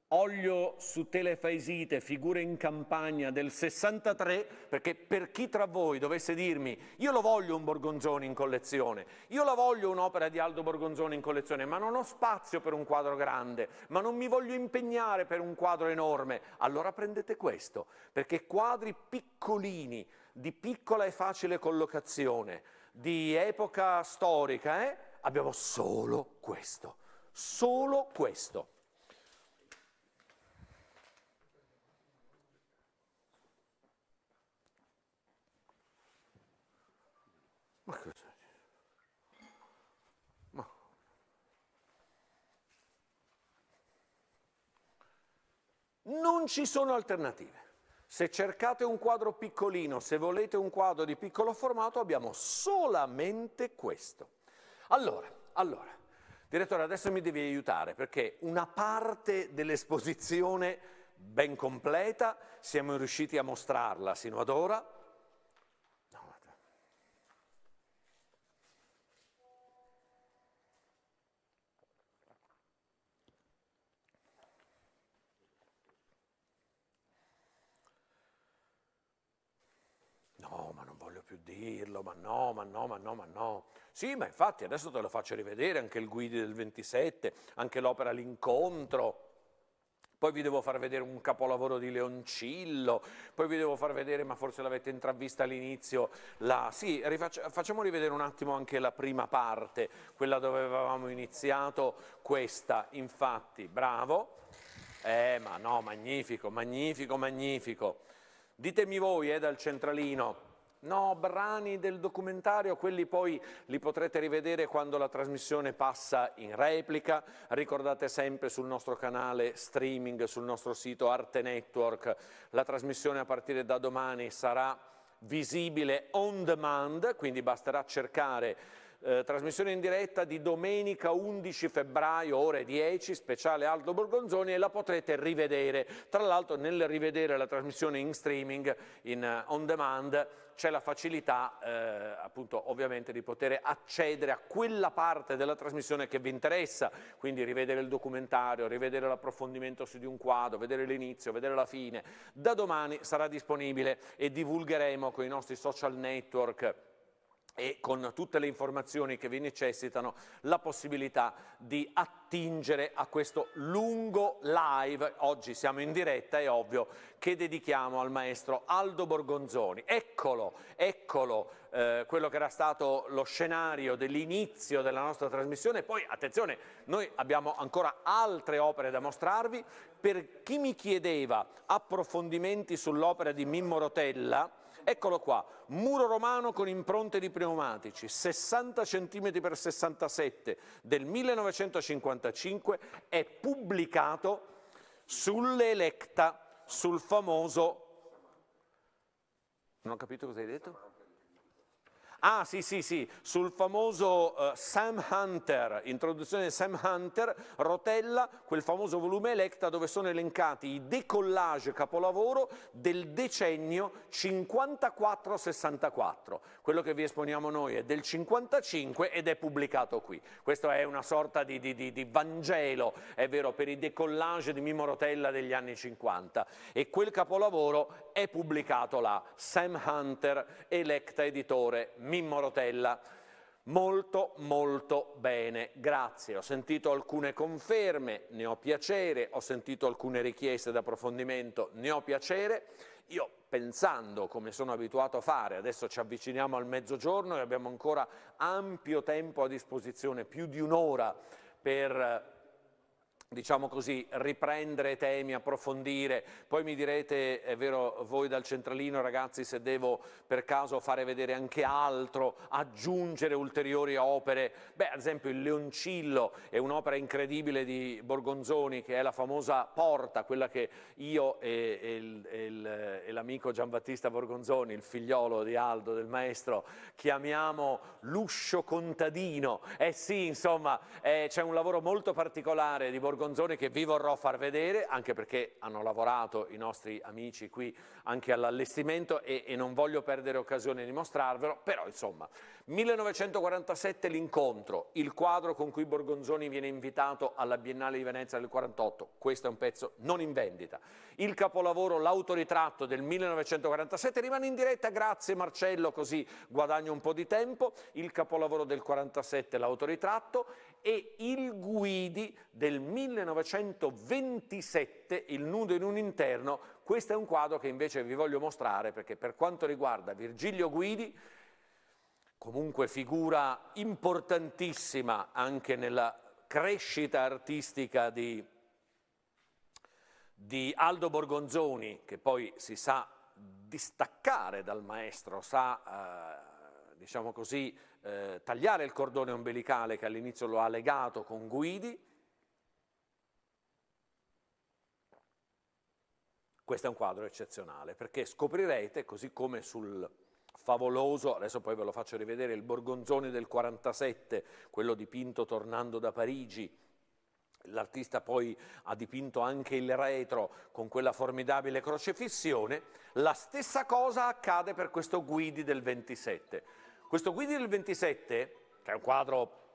olio su telefaisite, figure in campagna del 63, perché per chi tra voi dovesse dirmi io lo voglio un Borgonzoni in collezione, io la voglio un'opera di Aldo Borgonzoni in collezione, ma non ho spazio per un quadro grande, ma non mi voglio impegnare per un quadro enorme, allora prendete questo, perché quadri piccolini, di piccola e facile collocazione, di epoca storica, eh, abbiamo solo questo, solo questo. Ma cos'è? Ma... Non ci sono alternative. Se cercate un quadro piccolino, se volete un quadro di piccolo formato, abbiamo solamente questo. Allora, allora, direttore, adesso mi devi aiutare perché una parte dell'esposizione ben completa siamo riusciti a mostrarla sino ad ora, più dirlo, ma no, ma no, ma no, ma no. Sì, ma infatti adesso te lo faccio rivedere, anche il Guidi del 27, anche l'opera L'incontro. Poi vi devo far vedere un capolavoro di Leoncillo, poi vi devo far vedere, ma forse l'avete intravista all'inizio, la... Sì, rifaccia... facciamo rivedere un attimo anche la prima parte, quella dove avevamo iniziato, questa, infatti, bravo. Eh, ma no, magnifico, magnifico, magnifico. Ditemi voi, eh, dal centralino, No, brani del documentario, quelli poi li potrete rivedere quando la trasmissione passa in replica. Ricordate sempre sul nostro canale streaming, sul nostro sito Arte Network, la trasmissione a partire da domani sarà visibile on demand, quindi basterà cercare eh, trasmissione in diretta di domenica 11 febbraio, ore 10, speciale Aldo Borgonzoni e la potrete rivedere. Tra l'altro nel rivedere la trasmissione in streaming, in uh, on demand, c'è la facilità eh, appunto ovviamente di poter accedere a quella parte della trasmissione che vi interessa, quindi rivedere il documentario, rivedere l'approfondimento su di un quadro, vedere l'inizio, vedere la fine. Da domani sarà disponibile e divulgheremo con i nostri social network e con tutte le informazioni che vi necessitano la possibilità di attingere a questo lungo live, oggi siamo in diretta, è ovvio, che dedichiamo al maestro Aldo Borgonzoni. Eccolo, eccolo, eh, quello che era stato lo scenario dell'inizio della nostra trasmissione. Poi, attenzione, noi abbiamo ancora altre opere da mostrarvi. Per chi mi chiedeva approfondimenti sull'opera di Mimmo Rotella, Eccolo qua, muro romano con impronte di pneumatici, 60 cm x 67 del 1955, è pubblicato sulle Electa, sul famoso... Non ho capito cosa hai detto? Ah sì sì sì, sul famoso uh, Sam Hunter, introduzione di Sam Hunter, rotella quel famoso volume Electa dove sono elencati i decollage capolavoro del decennio 54-64. Quello che vi esponiamo noi è del 55 ed è pubblicato qui. Questo è una sorta di, di, di, di Vangelo, è vero, per i decollage di Mimo Rotella degli anni 50 e quel capolavoro è pubblicato là, Sam Hunter, Electa editore Mimmo Rotella. Molto molto bene, grazie. Ho sentito alcune conferme, ne ho piacere, ho sentito alcune richieste d'approfondimento, ne ho piacere. Io pensando, come sono abituato a fare, adesso ci avviciniamo al mezzogiorno e abbiamo ancora ampio tempo a disposizione, più di un'ora per diciamo così, riprendere temi, approfondire, poi mi direte, è vero voi dal centralino ragazzi, se devo per caso fare vedere anche altro, aggiungere ulteriori opere, beh ad esempio il Leoncillo è un'opera incredibile di Borgonzoni che è la famosa porta, quella che io e, e, e, l'amico Giambattista Borgonzoni, il figliolo di Aldo, del maestro, chiamiamo l'uscio contadino, eh sì insomma eh, c'è un lavoro molto particolare di Borgonzoni Gorgonzoni che vi vorrò far vedere, anche perché hanno lavorato i nostri amici qui anche all'allestimento e, e non voglio perdere occasione di mostrarvelo, però insomma, 1947 l'incontro, il quadro con cui Borgonzoni viene invitato alla Biennale di Venezia del 48, questo è un pezzo non in vendita. Il capolavoro, l'autoritratto del 1947 rimane in diretta, grazie Marcello, così guadagno un po' di tempo, il capolavoro del 47, l'autoritratto. E il Guidi del 1927, il nudo in un interno, questo è un quadro che invece vi voglio mostrare perché per quanto riguarda Virgilio Guidi, comunque figura importantissima anche nella crescita artistica di, di Aldo Borgonzoni, che poi si sa distaccare dal maestro, sa... Eh, diciamo così, eh, tagliare il cordone ombelicale che all'inizio lo ha legato con Guidi. Questo è un quadro eccezionale, perché scoprirete, così come sul favoloso, adesso poi ve lo faccio rivedere, il Borgonzoni del 47, quello dipinto tornando da Parigi, l'artista poi ha dipinto anche il retro con quella formidabile crocefissione, la stessa cosa accade per questo Guidi del 27. Questo Guidi del 27, che è un quadro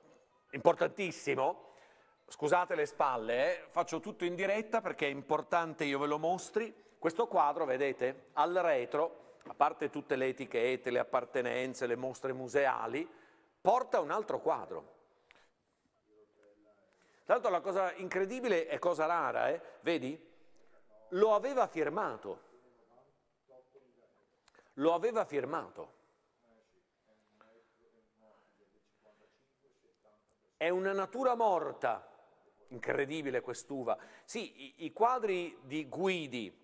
importantissimo, scusate le spalle, eh, faccio tutto in diretta perché è importante io ve lo mostri, questo quadro, vedete, al retro, a parte tutte le etichette, le appartenenze, le mostre museali, porta un altro quadro. Tra l'altro la cosa incredibile è cosa rara, eh? vedi? Lo aveva firmato. Lo aveva firmato. È una natura morta, incredibile quest'uva. Sì, i, i quadri di Guidi,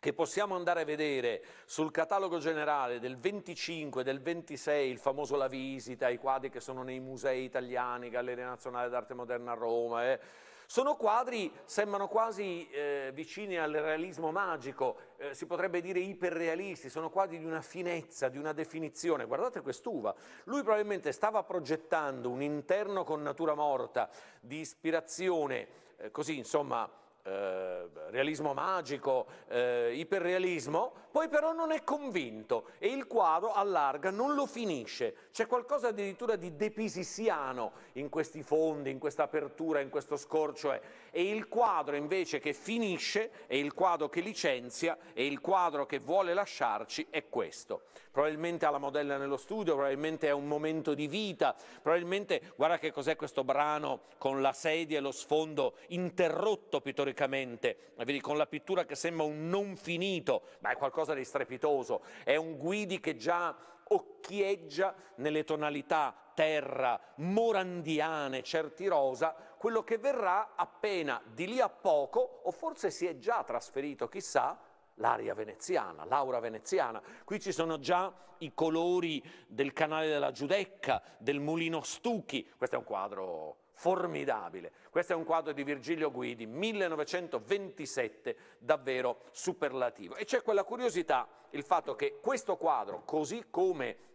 che possiamo andare a vedere sul catalogo generale del 25, del 26, il famoso La Visita, i quadri che sono nei musei italiani, Galleria Nazionale d'Arte Moderna a Roma, eh. sono quadri, sembrano quasi eh, vicini al realismo magico, eh, si potrebbe dire iperrealisti, sono quadri di una finezza, di una definizione. Guardate quest'uva, lui probabilmente stava progettando un interno con natura morta, di ispirazione, eh, così insomma, eh, realismo magico, eh, iperrealismo, poi però non è convinto e il quadro allarga, non lo finisce. C'è qualcosa addirittura di depisissiano in questi fondi, in questa apertura, in questo scorcio. È. E il quadro invece che finisce, è il quadro che licenzia, e il quadro che vuole lasciarci è questo. Probabilmente ha la modella nello studio, probabilmente è un momento di vita, probabilmente, guarda che cos'è questo brano con la sedia e lo sfondo interrotto pittoricamente storicamente, vedi con la pittura che sembra un non finito, ma è qualcosa di strepitoso, è un Guidi che già occhieggia nelle tonalità terra, morandiane, certi rosa, quello che verrà appena di lì a poco, o forse si è già trasferito, chissà, l'aria veneziana, l'aura veneziana. Qui ci sono già i colori del canale della Giudecca, del mulino Stucchi, questo è un quadro formidabile. Questo è un quadro di Virgilio Guidi, 1927, davvero superlativo. E c'è quella curiosità, il fatto che questo quadro, così come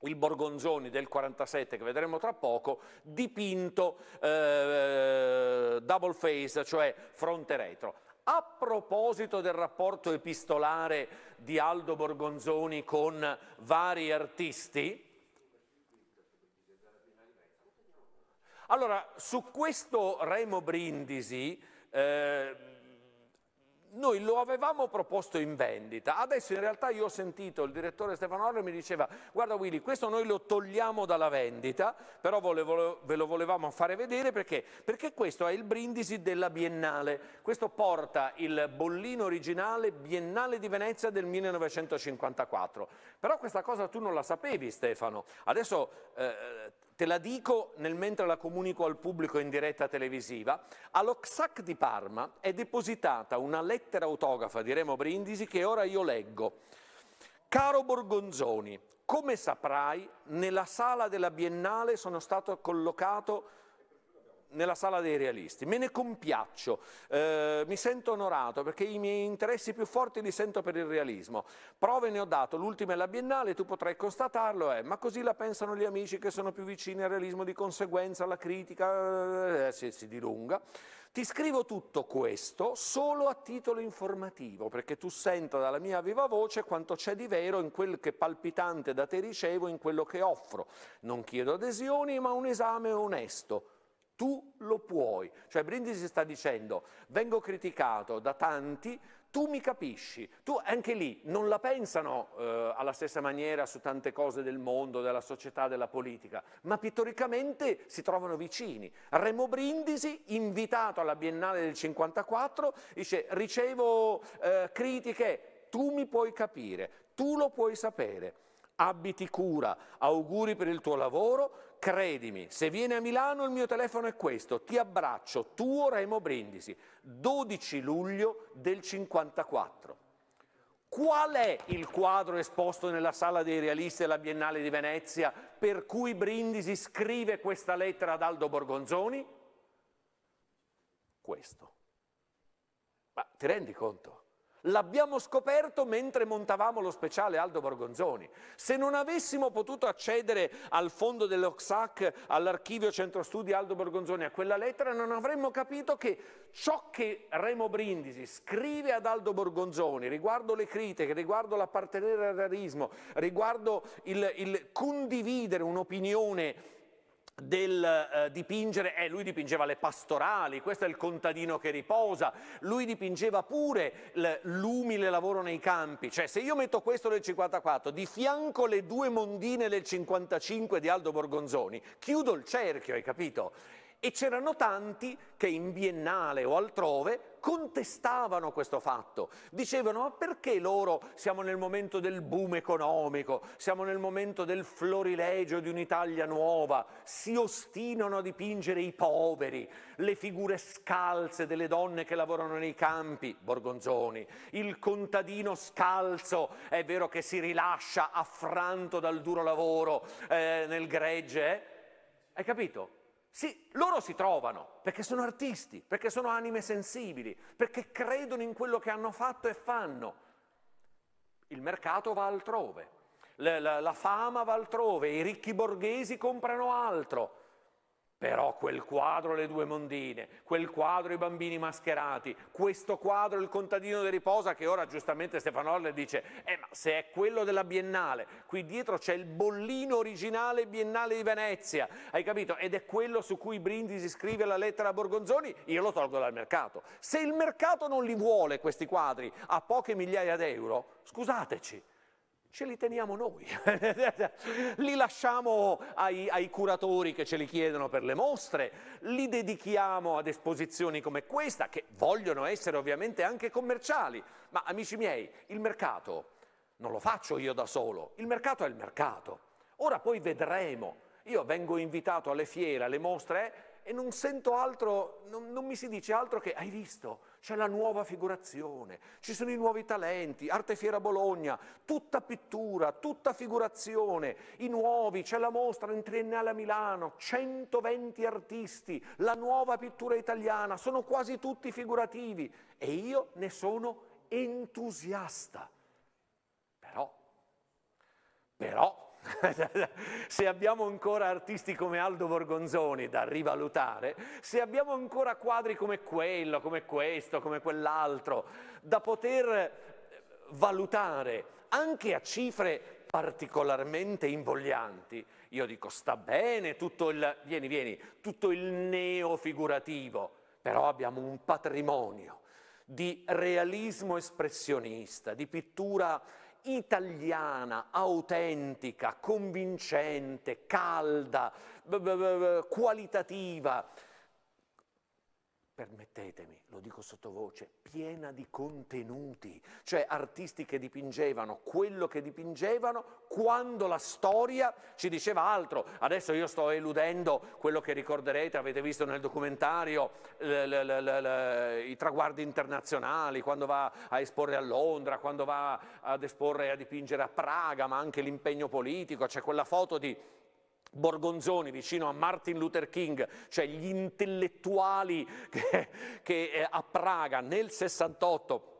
il Borgonzoni del 47 che vedremo tra poco, dipinto eh, double face, cioè fronte retro. A proposito del rapporto epistolare di Aldo Borgonzoni con vari artisti, Allora, su questo Remo Brindisi, eh, noi lo avevamo proposto in vendita, adesso in realtà io ho sentito il direttore Stefano Orle mi diceva guarda Willy questo noi lo togliamo dalla vendita, però volevo, ve lo volevamo fare vedere perché? Perché questo è il brindisi della Biennale, questo porta il bollino originale Biennale di Venezia del 1954, però questa cosa tu non la sapevi Stefano, adesso eh, te la dico nel mentre la comunico al pubblico in diretta televisiva, allo XAC di Parma è depositata una lettera autografa di Remo Brindisi che ora io leggo. Caro Borgonzoni, come saprai, nella sala della Biennale sono stato collocato nella sala dei realisti. Me ne compiaccio, eh, mi sento onorato perché i miei interessi più forti li sento per il realismo. Prove ne ho dato, l'ultima è la Biennale, tu potrai constatarlo, eh, ma così la pensano gli amici che sono più vicini al realismo, di conseguenza la critica eh, si, si dilunga. Ti scrivo tutto questo solo a titolo informativo, perché tu senta dalla mia viva voce quanto c'è di vero in quel che palpitante da te ricevo, in quello che offro. Non chiedo adesioni, ma un esame onesto tu lo puoi. Cioè Brindisi sta dicendo, vengo criticato da tanti, tu mi capisci. Tu anche lì non la pensano eh, alla stessa maniera su tante cose del mondo, della società, della politica, ma pittoricamente si trovano vicini. Remo Brindisi, invitato alla Biennale del 54, dice ricevo eh, critiche, tu mi puoi capire, tu lo puoi sapere abiti cura, auguri per il tuo lavoro, credimi, se vieni a Milano il mio telefono è questo, ti abbraccio, tuo Remo Brindisi, 12 luglio del 54. Qual è il quadro esposto nella Sala dei Realisti della Biennale di Venezia per cui Brindisi scrive questa lettera ad Aldo Borgonzoni? Questo. Ma ti rendi conto? L'abbiamo scoperto mentre montavamo lo speciale Aldo Borgonzoni. Se non avessimo potuto accedere al fondo dell'Oxac, all'archivio Centro Studi Aldo Borgonzoni, a quella lettera, non avremmo capito che ciò che Remo Brindisi scrive ad Aldo Borgonzoni riguardo le critiche, riguardo l'appartenere al realismo, riguardo il, il condividere un'opinione del eh, dipingere, eh, lui dipingeva le pastorali, questo è il contadino che riposa, lui dipingeva pure l'umile lavoro nei campi, cioè se io metto questo del 54, di fianco le due mondine del 55 di Aldo Borgonzoni, chiudo il cerchio, hai capito? E c'erano tanti che in Biennale o altrove contestavano questo fatto, dicevano ma perché loro siamo nel momento del boom economico, siamo nel momento del florilegio di un'Italia nuova, si ostinano a dipingere i poveri, le figure scalze delle donne che lavorano nei campi, Borgonzoni, il contadino scalzo, è vero che si rilascia affranto dal duro lavoro eh, nel gregge, eh? hai capito? Sì, loro si trovano perché sono artisti, perché sono anime sensibili, perché credono in quello che hanno fatto e fanno. Il mercato va altrove, la, la, la fama va altrove, i ricchi borghesi comprano altro. Però quel quadro le due mondine, quel quadro i bambini mascherati, questo quadro il contadino di riposa che ora giustamente Stefano Orle dice eh ma se è quello della Biennale, qui dietro c'è il bollino originale Biennale di Venezia, hai capito? Ed è quello su cui Brindisi scrive la lettera a Borgonzoni, io lo tolgo dal mercato. Se il mercato non li vuole questi quadri a poche migliaia d'euro, scusateci, ce li teniamo noi, li lasciamo ai, ai, curatori che ce li chiedono per le mostre, li dedichiamo ad esposizioni come questa, che vogliono essere ovviamente anche commerciali, ma amici miei, il mercato non lo faccio io da solo, il mercato è il mercato. Ora poi vedremo, io vengo invitato alle fiere, alle mostre e non sento altro, non, non mi si dice altro che hai visto, c'è la nuova figurazione, ci sono i nuovi talenti, Arte Fiera Bologna, tutta pittura, tutta figurazione, i nuovi, c'è la mostra in triennale a Milano, 120 artisti, la nuova pittura italiana, sono quasi tutti figurativi e io ne sono entusiasta. Però, però, se abbiamo ancora artisti come Aldo Borgonzoni da rivalutare, se abbiamo ancora quadri come quello, come questo, come quell'altro, da poter eh, valutare anche a cifre particolarmente invoglianti, io dico sta bene tutto il, vieni, vieni, tutto il neofigurativo, però abbiamo un patrimonio di realismo espressionista, di pittura italiana, autentica, convincente, calda, qualitativa, permettetemi, lo dico sottovoce, piena di contenuti, cioè artisti che dipingevano quello che dipingevano quando la storia ci diceva altro. Adesso io sto eludendo quello che ricorderete, avete visto nel documentario, le, le, le, i traguardi internazionali, quando va a esporre a Londra, quando va ad esporre e a dipingere a Praga, ma anche l'impegno politico, c'è quella foto di Borgonzoni vicino a Martin Luther King, cioè gli intellettuali che, che eh, a Praga nel 68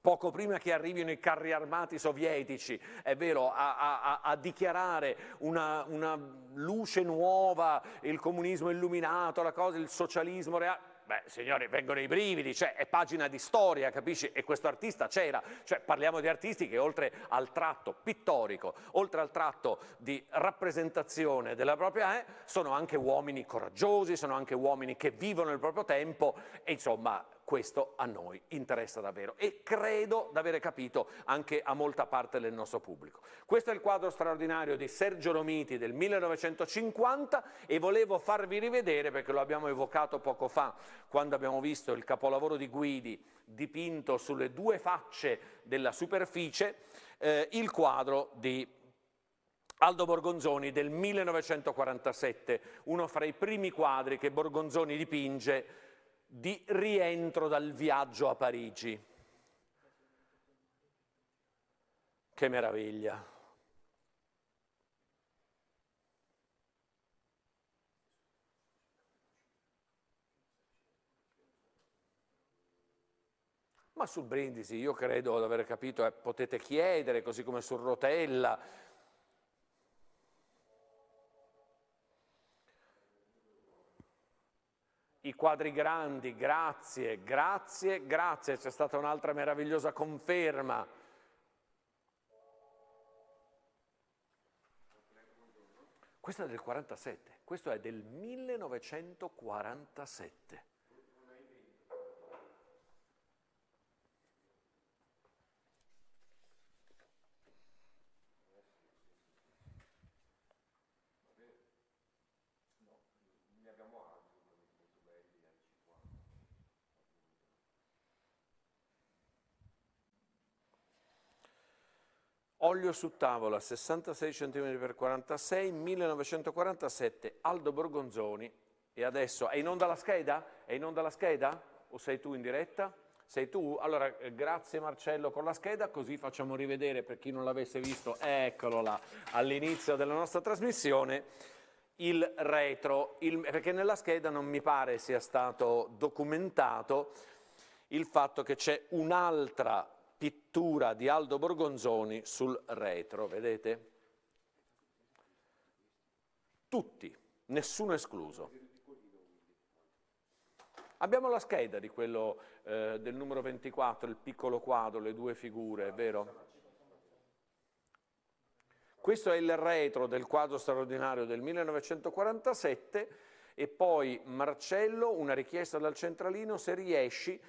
poco prima che arrivino i carri armati sovietici, è vero, a, a, a dichiarare una, una, luce nuova, il comunismo illuminato, cosa, il socialismo reale. Beh, signori, vengono i brividi, cioè è pagina di storia, capisci? E questo artista c'era, cioè parliamo di artisti che oltre al tratto pittorico, oltre al tratto di rappresentazione della propria, eh, sono anche uomini coraggiosi, sono anche uomini che vivono il proprio tempo e insomma questo a noi interessa davvero e credo di avere capito anche a molta parte del nostro pubblico. Questo è il quadro straordinario di Sergio Romiti del 1950 e volevo farvi rivedere, perché lo abbiamo evocato poco fa, quando abbiamo visto il capolavoro di Guidi dipinto sulle due facce della superficie, eh, il quadro di Aldo Borgonzoni del 1947, uno fra i primi quadri che Borgonzoni dipinge di rientro dal viaggio a Parigi. Che meraviglia! Ma sul Brindisi io credo di aver capito, eh, potete chiedere, così come sul Rotella. I quadri grandi, grazie, grazie, grazie, c'è stata un'altra meravigliosa conferma. Questo è del 47, questo è del 1947. Olio su tavola 66 cm x 46, 1947, Aldo Borgonzoni. E adesso è in onda la scheda? È in onda la scheda? O sei tu in diretta? Sei tu? Allora, eh, grazie Marcello con la scheda, così facciamo rivedere per chi non l'avesse visto, eccolo là, all'inizio della nostra trasmissione, il retro, il, perché nella scheda non mi pare sia stato documentato il fatto che c'è un'altra pittura di Aldo Borgonzoni sul retro, vedete? Tutti, nessuno escluso. Abbiamo la scheda di quello eh, del numero 24, il piccolo quadro, le due figure, è vero? Questo è il retro del quadro straordinario del 1947 e poi Marcello, una richiesta dal centralino, se riesci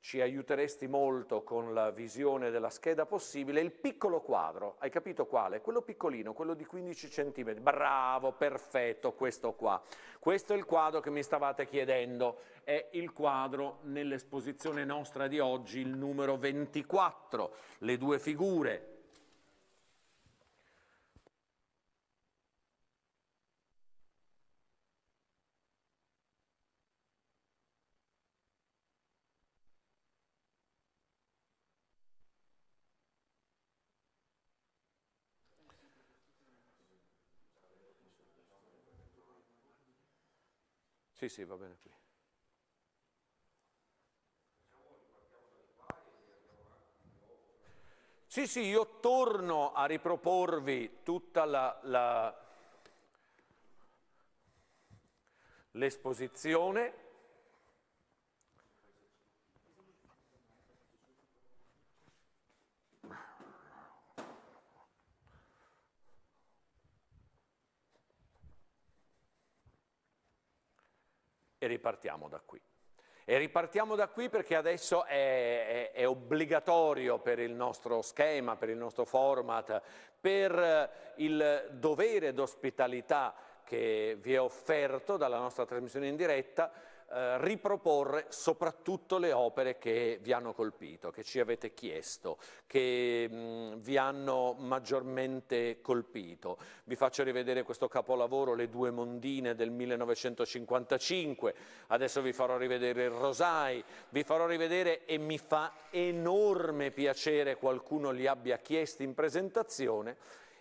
ci aiuteresti molto con la visione della scheda possibile, il piccolo quadro, hai capito quale? Quello piccolino, quello di 15 cm, bravo, perfetto, questo qua. Questo è il quadro che mi stavate chiedendo, è il quadro nell'esposizione nostra di oggi, il numero 24, le due figure, Sì, va bene qui. Sì, sì, io torno a riproporvi tutta l'esposizione e ripartiamo da qui. E ripartiamo da qui perché adesso è, è, è, obbligatorio per il nostro schema, per il nostro format, per il dovere d'ospitalità che vi è offerto dalla nostra trasmissione in diretta, eh, riproporre soprattutto le opere che vi hanno colpito, che ci avete chiesto, che mh, mm, vi hanno maggiormente colpito. Vi faccio rivedere questo capolavoro, Le due mondine del 1955, adesso vi farò rivedere il Rosai, vi farò rivedere e mi fa enorme piacere qualcuno li abbia chiesti in presentazione,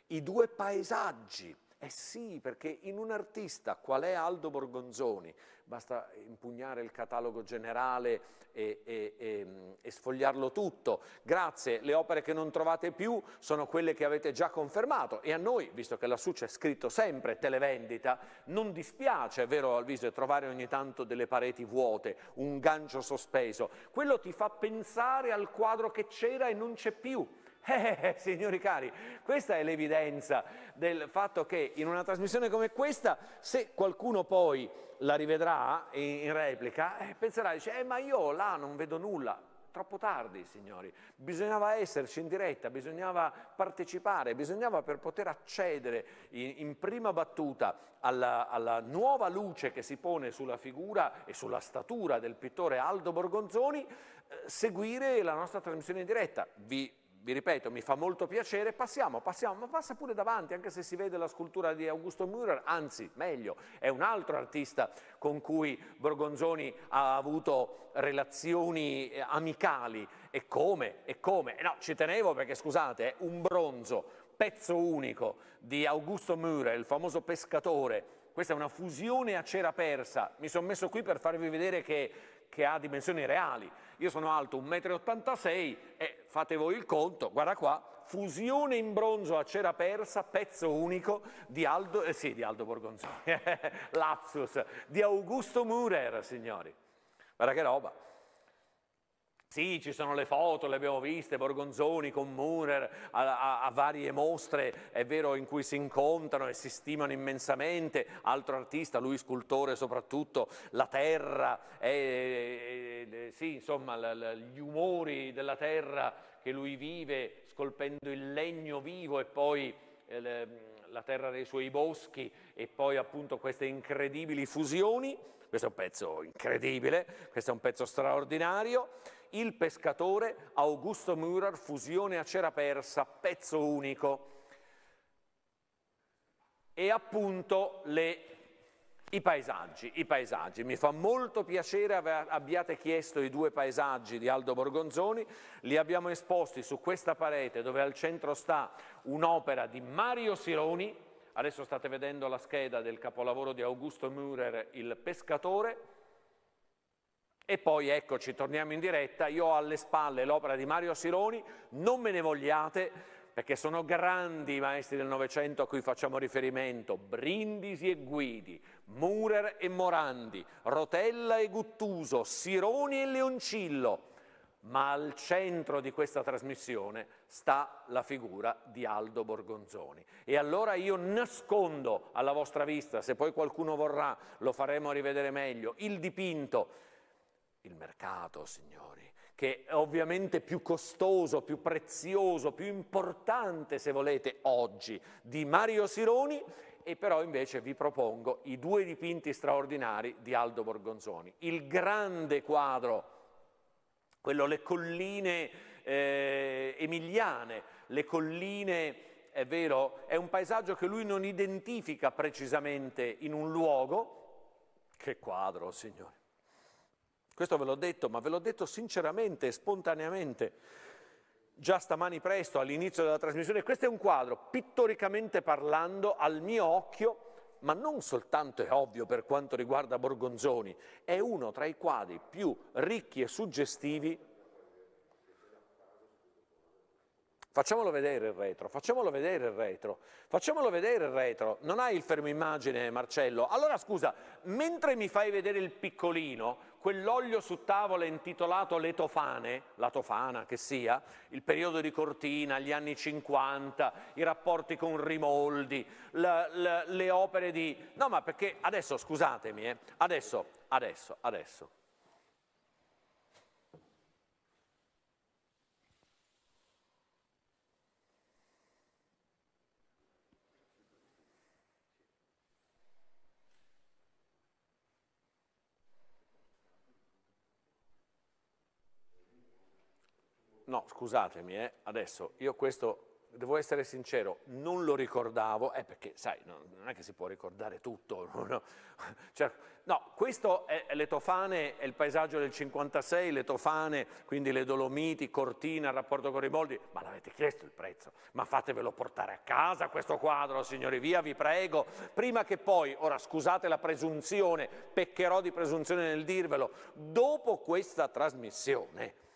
i due paesaggi eh sì, perché in un artista qual è Aldo Borgonzoni, basta impugnare il catalogo generale e, e, e, e, sfogliarlo tutto. Grazie, le opere che non trovate più sono quelle che avete già confermato e a noi, visto che lassù c'è scritto sempre televendita, non dispiace, è vero Alviso, trovare ogni tanto delle pareti vuote, un gancio sospeso. Quello ti fa pensare al quadro che c'era e non c'è più eh, signori cari, questa è l'evidenza del fatto che in una trasmissione come questa, se qualcuno poi la rivedrà in, in replica, eh, penserà, dice, eh, ma io là non vedo nulla. Troppo tardi, signori. Bisognava esserci in diretta, bisognava partecipare, bisognava per poter accedere in, in prima battuta alla, alla, nuova luce che si pone sulla figura e sulla statura del pittore Aldo Borgonzoni, eh, seguire la nostra trasmissione in diretta. Vi vi ripeto, mi fa molto piacere, passiamo, passiamo, ma passa pure davanti, anche se si vede la scultura di Augusto Müller, anzi, meglio, è un altro artista con cui Borgonzoni ha avuto relazioni eh, amicali, e come, e come, no, ci tenevo perché, scusate, è un bronzo, pezzo unico di Augusto Müller, il famoso pescatore, questa è una fusione a cera persa, mi sono messo qui per farvi vedere che, che ha dimensioni reali. Io sono alto 1,86 m e fate voi il conto, guarda qua, fusione in bronzo a cera persa, pezzo unico di Aldo, eh sì, di Aldo Borgonzoni, lapsus, di Augusto Murer, signori. Guarda che roba. Sì, ci sono le foto, le abbiamo viste, Borgonzoni con Murer a, a, a, varie mostre, è vero, in cui si incontrano e si stimano immensamente, altro artista, lui scultore soprattutto, la terra, è, è, sì, insomma, l, l, gli umori della terra che lui vive scolpendo il legno vivo e poi eh, la terra dei suoi boschi e poi appunto queste incredibili fusioni. Questo è un pezzo incredibile, questo è un pezzo straordinario. Il pescatore, Augusto Müller, fusione a cera persa, pezzo unico. E appunto le, i paesaggi, i paesaggi. Mi fa molto piacere abbiate chiesto i due paesaggi di Aldo Borgonzoni, li abbiamo esposti su questa parete dove al centro sta un'opera di Mario Sironi, adesso state vedendo la scheda del capolavoro di Augusto Müller, Il pescatore, e poi eccoci, torniamo in diretta, io ho alle spalle l'opera di Mario Sironi, non me ne vogliate perché sono grandi i maestri del Novecento a cui facciamo riferimento, Brindisi e Guidi, Murer e Morandi, Rotella e Guttuso, Sironi e Leoncillo, ma al centro di questa trasmissione sta la figura di Aldo Borgonzoni. E allora io nascondo alla vostra vista, se poi qualcuno vorrà lo faremo rivedere meglio, il dipinto il mercato, signori, che è ovviamente più costoso, più prezioso, più importante, se volete, oggi, di Mario Sironi, e però invece vi propongo i due dipinti straordinari di Aldo Borgonzoni. Il grande quadro, quello Le colline eh, emiliane, le colline, è vero, è un paesaggio che lui non identifica precisamente in un luogo. Che quadro, signori! Questo ve l'ho detto, ma ve l'ho detto sinceramente e spontaneamente già stamani presto all'inizio della trasmissione. Questo è un quadro, pittoricamente parlando, al mio occhio, ma non soltanto è ovvio per quanto riguarda Borgonzoni, è uno tra i quadri più ricchi e suggestivi Facciamolo vedere il retro, facciamolo vedere il retro, facciamolo vedere il retro. Non hai il fermo immagine, Marcello? Allora scusa, mentre mi fai vedere il piccolino, quell'olio su tavola intitolato Le Tofane, la Tofana che sia, il periodo di Cortina, gli anni 50, i rapporti con Rimoldi, la, la, le opere di... No, ma perché adesso, scusatemi, eh, adesso, adesso, adesso No, scusatemi, eh, adesso io questo devo essere sincero, non lo ricordavo, eh, perché sai, no, non è che si può ricordare tutto. No, cioè, no questo è, è le Tofane, è il paesaggio del 56, le Tofane, quindi le Dolomiti, Cortina, il rapporto con Riboldi, ma l'avete chiesto il prezzo, ma fatevelo portare a casa questo quadro, signori, via, vi prego, prima che poi, ora scusate la presunzione, peccherò di presunzione nel dirvelo, dopo questa trasmissione,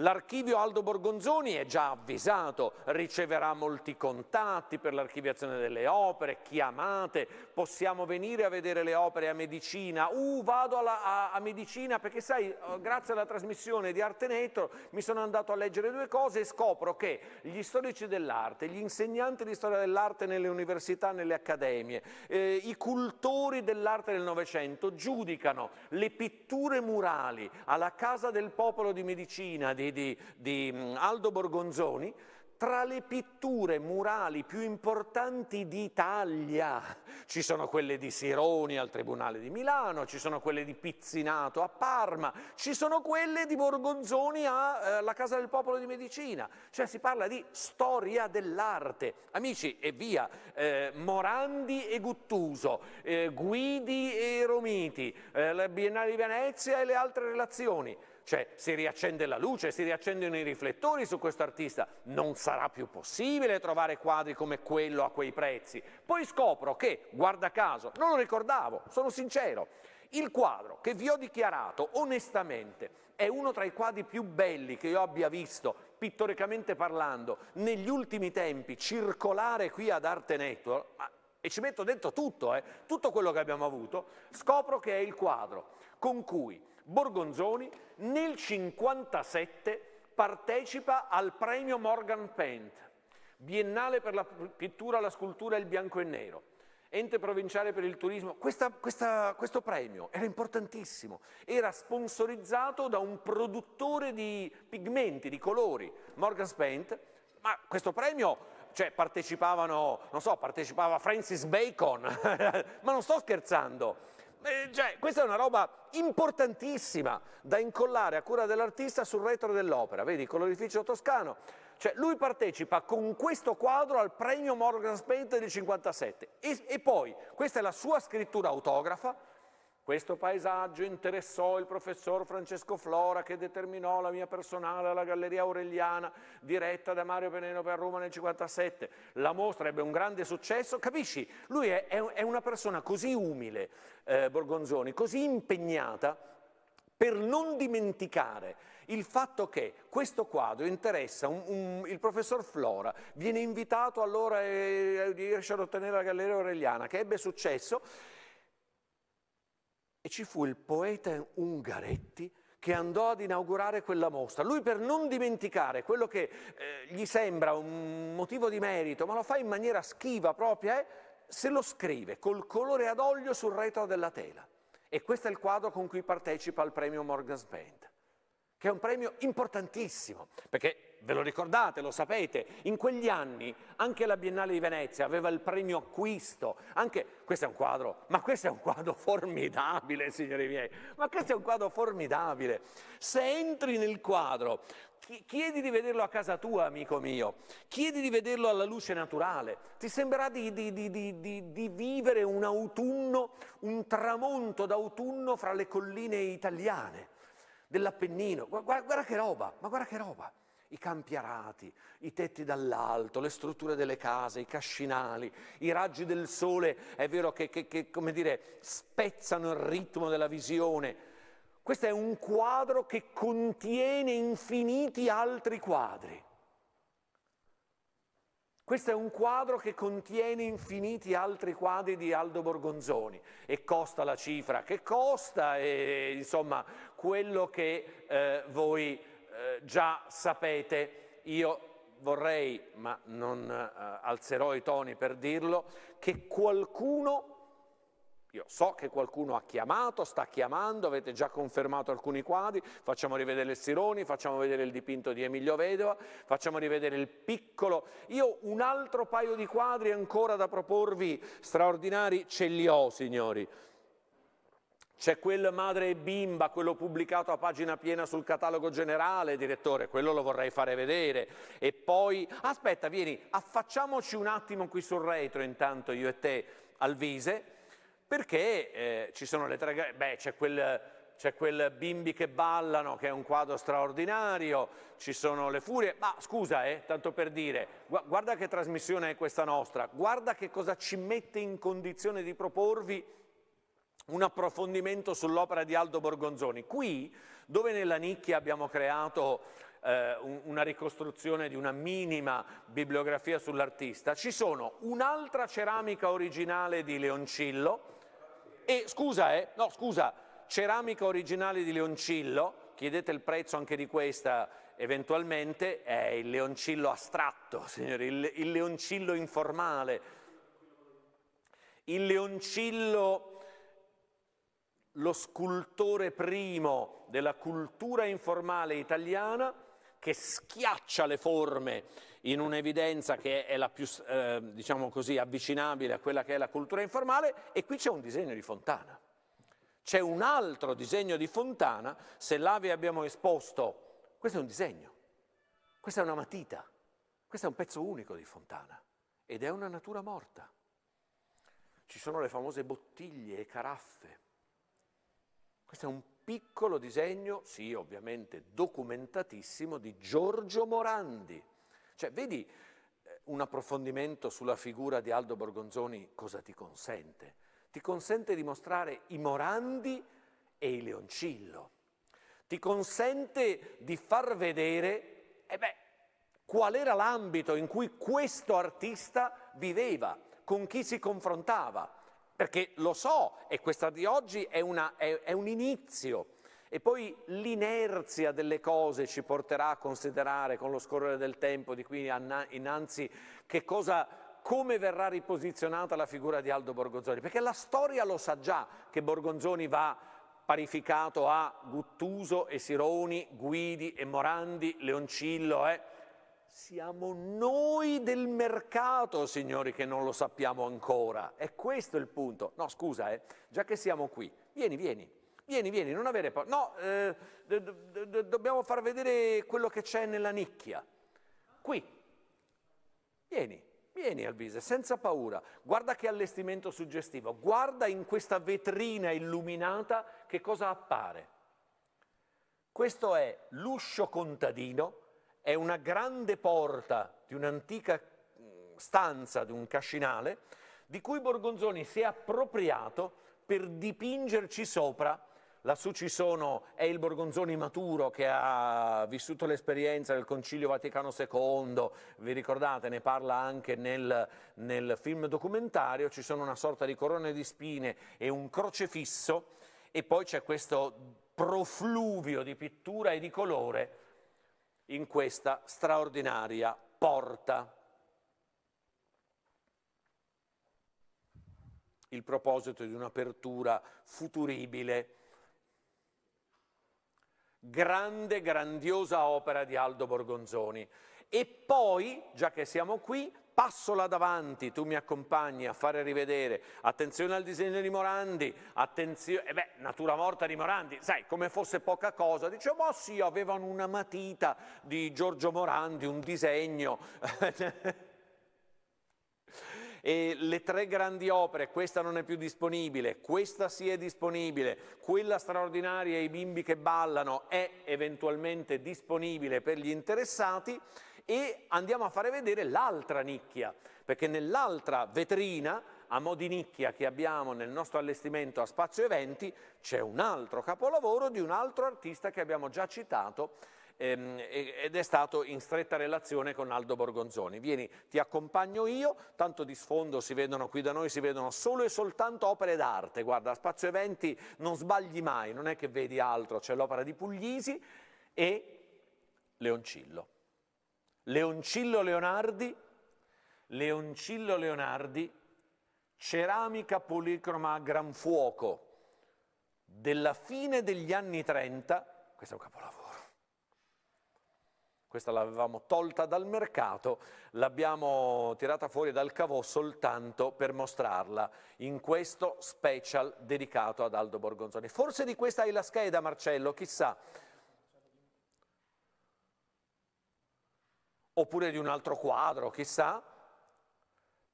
L'archivio Aldo Borgonzoni è già avvisato, riceverà molti contatti per l'archiviazione delle opere, chiamate, possiamo venire a vedere le opere a Medicina, uh vado alla, a, a, Medicina perché sai, eh, grazie alla trasmissione di Arte Netto mi sono andato a leggere due cose e scopro che gli storici dell'arte, gli insegnanti di storia dell'arte nelle università, nelle accademie, eh, i cultori dell'arte del Novecento giudicano le pitture murali alla Casa del Popolo di Medicina, di di, di mm, Aldo Borgonzoni, tra le pitture murali più importanti d'Italia. Ci sono quelle di Sironi al Tribunale di Milano, ci sono quelle di Pizzinato a Parma, ci sono quelle di Borgonzoni alla eh, Casa del Popolo di Medicina. Cioè si parla di storia dell'arte. Amici, e via, eh, Morandi e Guttuso, eh, Guidi e Romiti, eh, la Biennale di Venezia e le altre relazioni cioè si riaccende la luce, si riaccendono i riflettori su questo artista, non sarà più possibile trovare quadri come quello a quei prezzi. Poi scopro che, guarda caso, non lo ricordavo, sono sincero, il quadro che vi ho dichiarato onestamente è uno tra i quadri più belli che io abbia visto, pittoricamente parlando, negli ultimi tempi circolare qui ad Arte Network, ma, e ci metto dentro tutto, eh, tutto quello che abbiamo avuto, scopro che è il quadro con cui Borgonzoni nel 1957 partecipa al premio Morgan Paint, biennale per la pittura, la scultura e il bianco e nero ente provinciale per il turismo, questa, questa, questo premio era importantissimo, era sponsorizzato da un produttore di pigmenti, di colori, Morgan Spent, ma questo premio cioè partecipavano, non so, partecipava Francis Bacon, ma non sto scherzando. Eh, cioè, questa è una roba importantissima da incollare a cura dell'artista sul retro dell'opera, vedi, colorificio toscano, cioè lui partecipa con questo quadro al premio Morgan Spent del 57 e, e poi questa è la sua scrittura autografa, questo paesaggio interessò il professor Francesco Flora che determinò la mia personale alla Galleria Aureliana diretta da Mario Penelope a Roma nel 57. La mostra ebbe un grande successo, capisci? Lui è, è una persona così umile, eh, Borgonzoni, così impegnata per non dimenticare il fatto che questo quadro interessa un, un, il professor Flora, viene invitato allora e riesce ad ottenere la Galleria Aureliana, che ebbe successo, e ci fu il poeta Ungaretti che andò ad inaugurare quella mostra. Lui per non dimenticare quello che eh, gli sembra un motivo di merito, ma lo fa in maniera schiva propria, eh, se lo scrive col colore ad olio sul retro della tela. E questo è il quadro con cui partecipa al premio Morgan Spent che è un premio importantissimo, perché ve lo ricordate, lo sapete, in quegli anni anche la Biennale di Venezia aveva il premio acquisto, anche, questo è un quadro, ma questo è un quadro formidabile, signori miei, ma questo è un quadro formidabile. Se entri nel quadro, chiedi di vederlo a casa tua, amico mio, chiedi di vederlo alla luce naturale, ti sembrerà di, di, di, di vivere un autunno, un tramonto d'autunno fra le colline italiane dell'Appennino. Guarda, guarda, che roba, ma guarda che roba. I campi arati, i tetti dall'alto, le strutture delle case, i cascinali, i raggi del sole, è vero che, che, che come dire, spezzano il ritmo della visione. Questo è un quadro che contiene infiniti altri quadri. Questo è un quadro che contiene infiniti altri quadri di Aldo Borgonzoni e costa la cifra che costa e insomma quello che eh, voi eh, già sapete. Io vorrei, ma non eh, alzerò i toni per dirlo, che qualcuno io so che qualcuno ha chiamato, sta chiamando, avete già confermato alcuni quadri, facciamo rivedere il Sironi, facciamo vedere il dipinto di Emilio Vedova, facciamo rivedere il piccolo. Io un altro paio di quadri ancora da proporvi straordinari ce li ho, signori. C'è quel Madre e Bimba, quello pubblicato a pagina piena sul catalogo generale, direttore, quello lo vorrei fare vedere. E poi, aspetta, vieni, affacciamoci un attimo qui sul retro intanto io e te al Vise perché eh, ci sono le tre... Beh, c'è quel, c'è quel Bimbi che ballano, che è un quadro straordinario, ci sono le furie, ma scusa, eh, tanto per dire, guarda che trasmissione è questa nostra, guarda che cosa ci mette in condizione di proporvi un approfondimento sull'opera di Aldo Borgonzoni. Qui, dove nella nicchia abbiamo creato eh, una ricostruzione di una minima bibliografia sull'artista, ci sono un'altra ceramica originale di Leoncillo, e scusa, eh, no scusa, ceramica originale di Leoncillo, chiedete il prezzo anche di questa eventualmente, è il leoncillo astratto, signori, il, il leoncillo informale, il leoncillo, lo scultore primo della cultura informale italiana, che schiaccia le forme in un'evidenza che è la più, eh, diciamo così, avvicinabile a quella che è la cultura informale, e qui c'è un disegno di Fontana. C'è un altro disegno di Fontana, se là vi abbiamo esposto, questo è un disegno, questa è una matita, questo è un pezzo unico di Fontana, ed è una natura morta. Ci sono le famose bottiglie e caraffe. Questo è un piccolo disegno, sì ovviamente documentatissimo, di Giorgio Morandi. Cioè, vedi eh, un approfondimento sulla figura di Aldo Borgonzoni cosa ti consente? Ti consente di mostrare i Morandi e i Leoncillo. Ti consente di far vedere, eh beh, qual era l'ambito in cui questo artista viveva, con chi si confrontava perché lo so e questa di oggi è, una, è, è un inizio. E poi l'inerzia delle cose ci porterà a considerare con lo scorrere del tempo di qui innanzi che cosa, come verrà riposizionata la figura di Aldo Borgonzoni, perché la storia lo sa già che Borgonzoni va parificato a Guttuso e Sironi, Guidi e Morandi, Leoncillo, eh? Siamo noi del mercato, signori, che non lo sappiamo ancora. È questo il punto. No, scusa, eh, già che siamo qui, vieni, vieni, vieni, vieni, non avere paura. No, eh, dobbiamo far vedere quello che c'è nella nicchia. Qui, vieni, vieni Alvise, senza paura. Guarda che allestimento suggestivo. Guarda in questa vetrina illuminata che cosa appare. Questo è l'uscio contadino è una grande porta di un'antica mm, stanza, di un cascinale, di cui Borgonzoni si è appropriato per dipingerci sopra. Lassù ci sono, è il Borgonzoni maturo che ha vissuto l'esperienza del Concilio Vaticano II, vi ricordate, ne parla anche nel, nel film documentario, ci sono una sorta di corone di spine e un crocefisso. E poi c'è questo profluvio di pittura e di colore in questa straordinaria porta. Il proposito di un'apertura futuribile, grande, grandiosa opera di Aldo Borgonzoni. E poi, già che siamo qui, passo là davanti, tu mi accompagni a fare rivedere, attenzione al disegno di Morandi, attenzione, e beh, natura morta di Morandi, sai, come fosse poca cosa, dicevo, oh sì, avevano una matita di Giorgio Morandi, un disegno. e le tre grandi opere, questa non è più disponibile, questa sì è disponibile, quella straordinaria, i bimbi che ballano, è eventualmente disponibile per gli interessati, e andiamo a fare vedere l'altra nicchia, perché nell'altra vetrina, a mo' di nicchia che abbiamo nel nostro allestimento a Spazio Eventi, c'è un altro capolavoro di un altro artista che abbiamo già citato ehm, ed è stato in stretta relazione con Aldo Borgonzoni. Vieni, ti accompagno io, tanto di sfondo si vedono qui da noi, si vedono solo e soltanto opere d'arte, guarda, a Spazio Eventi non sbagli mai, non è che vedi altro, c'è l'opera di Puglisi e Leoncillo. Leoncillo Leonardi, Leoncillo Leonardi, ceramica policroma a gran fuoco della fine degli anni 30, questo è un capolavoro. Questa l'avevamo tolta dal mercato, l'abbiamo tirata fuori dal cavò soltanto per mostrarla in questo special dedicato ad Aldo Borgonzoni. Forse di questa hai la scheda, Marcello, chissà. Oppure di un altro quadro, chissà,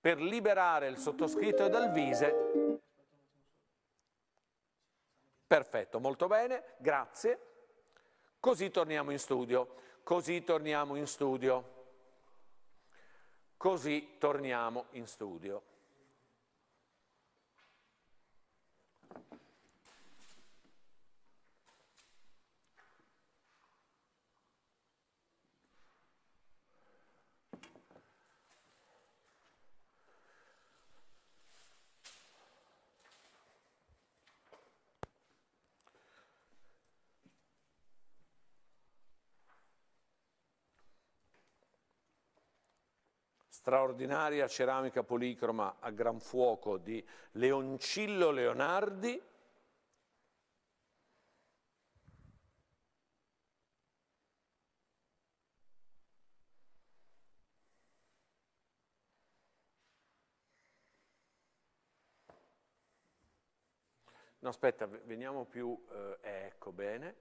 per liberare il sottoscritto ed Alvise. Perfetto, molto bene, grazie. Così torniamo in studio, così torniamo in studio, così torniamo in studio. Straordinaria ceramica policroma a gran fuoco di Leoncillo Leonardi, No, aspetta, veniamo più, eh, ecco bene.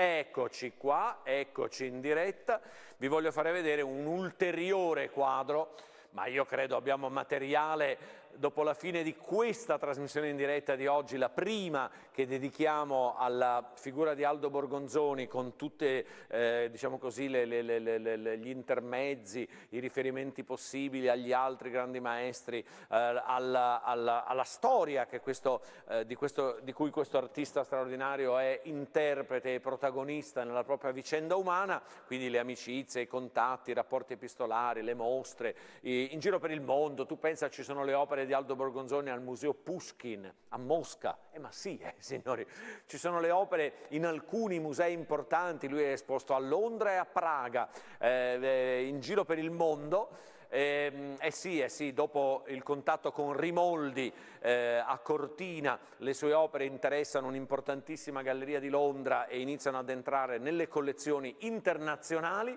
Eccoci qua, eccoci in diretta, vi voglio fare vedere un ulteriore quadro, ma io credo abbiamo materiale dopo la fine di questa trasmissione in diretta di oggi, la prima che dedichiamo alla figura di Aldo Borgonzoni con tutti eh, diciamo gli intermezzi, i riferimenti possibili agli altri grandi maestri, eh, alla, alla, alla, storia questo, eh, di, questo, di cui questo artista straordinario è interprete e protagonista nella propria vicenda umana, quindi le amicizie, i contatti, i rapporti epistolari, le mostre, in giro per il mondo, tu pensa ci sono le opere di Aldo Borgonzoni al Museo Pushkin a Mosca. Eh, ma sì, eh, signori, ci sono le opere in alcuni musei importanti, lui è esposto a Londra e a Praga, eh, eh in giro per il mondo. Eh, eh, sì, eh sì, dopo il contatto con Rimoldi eh, a Cortina, le sue opere interessano un'importantissima galleria di Londra e iniziano ad entrare nelle collezioni internazionali.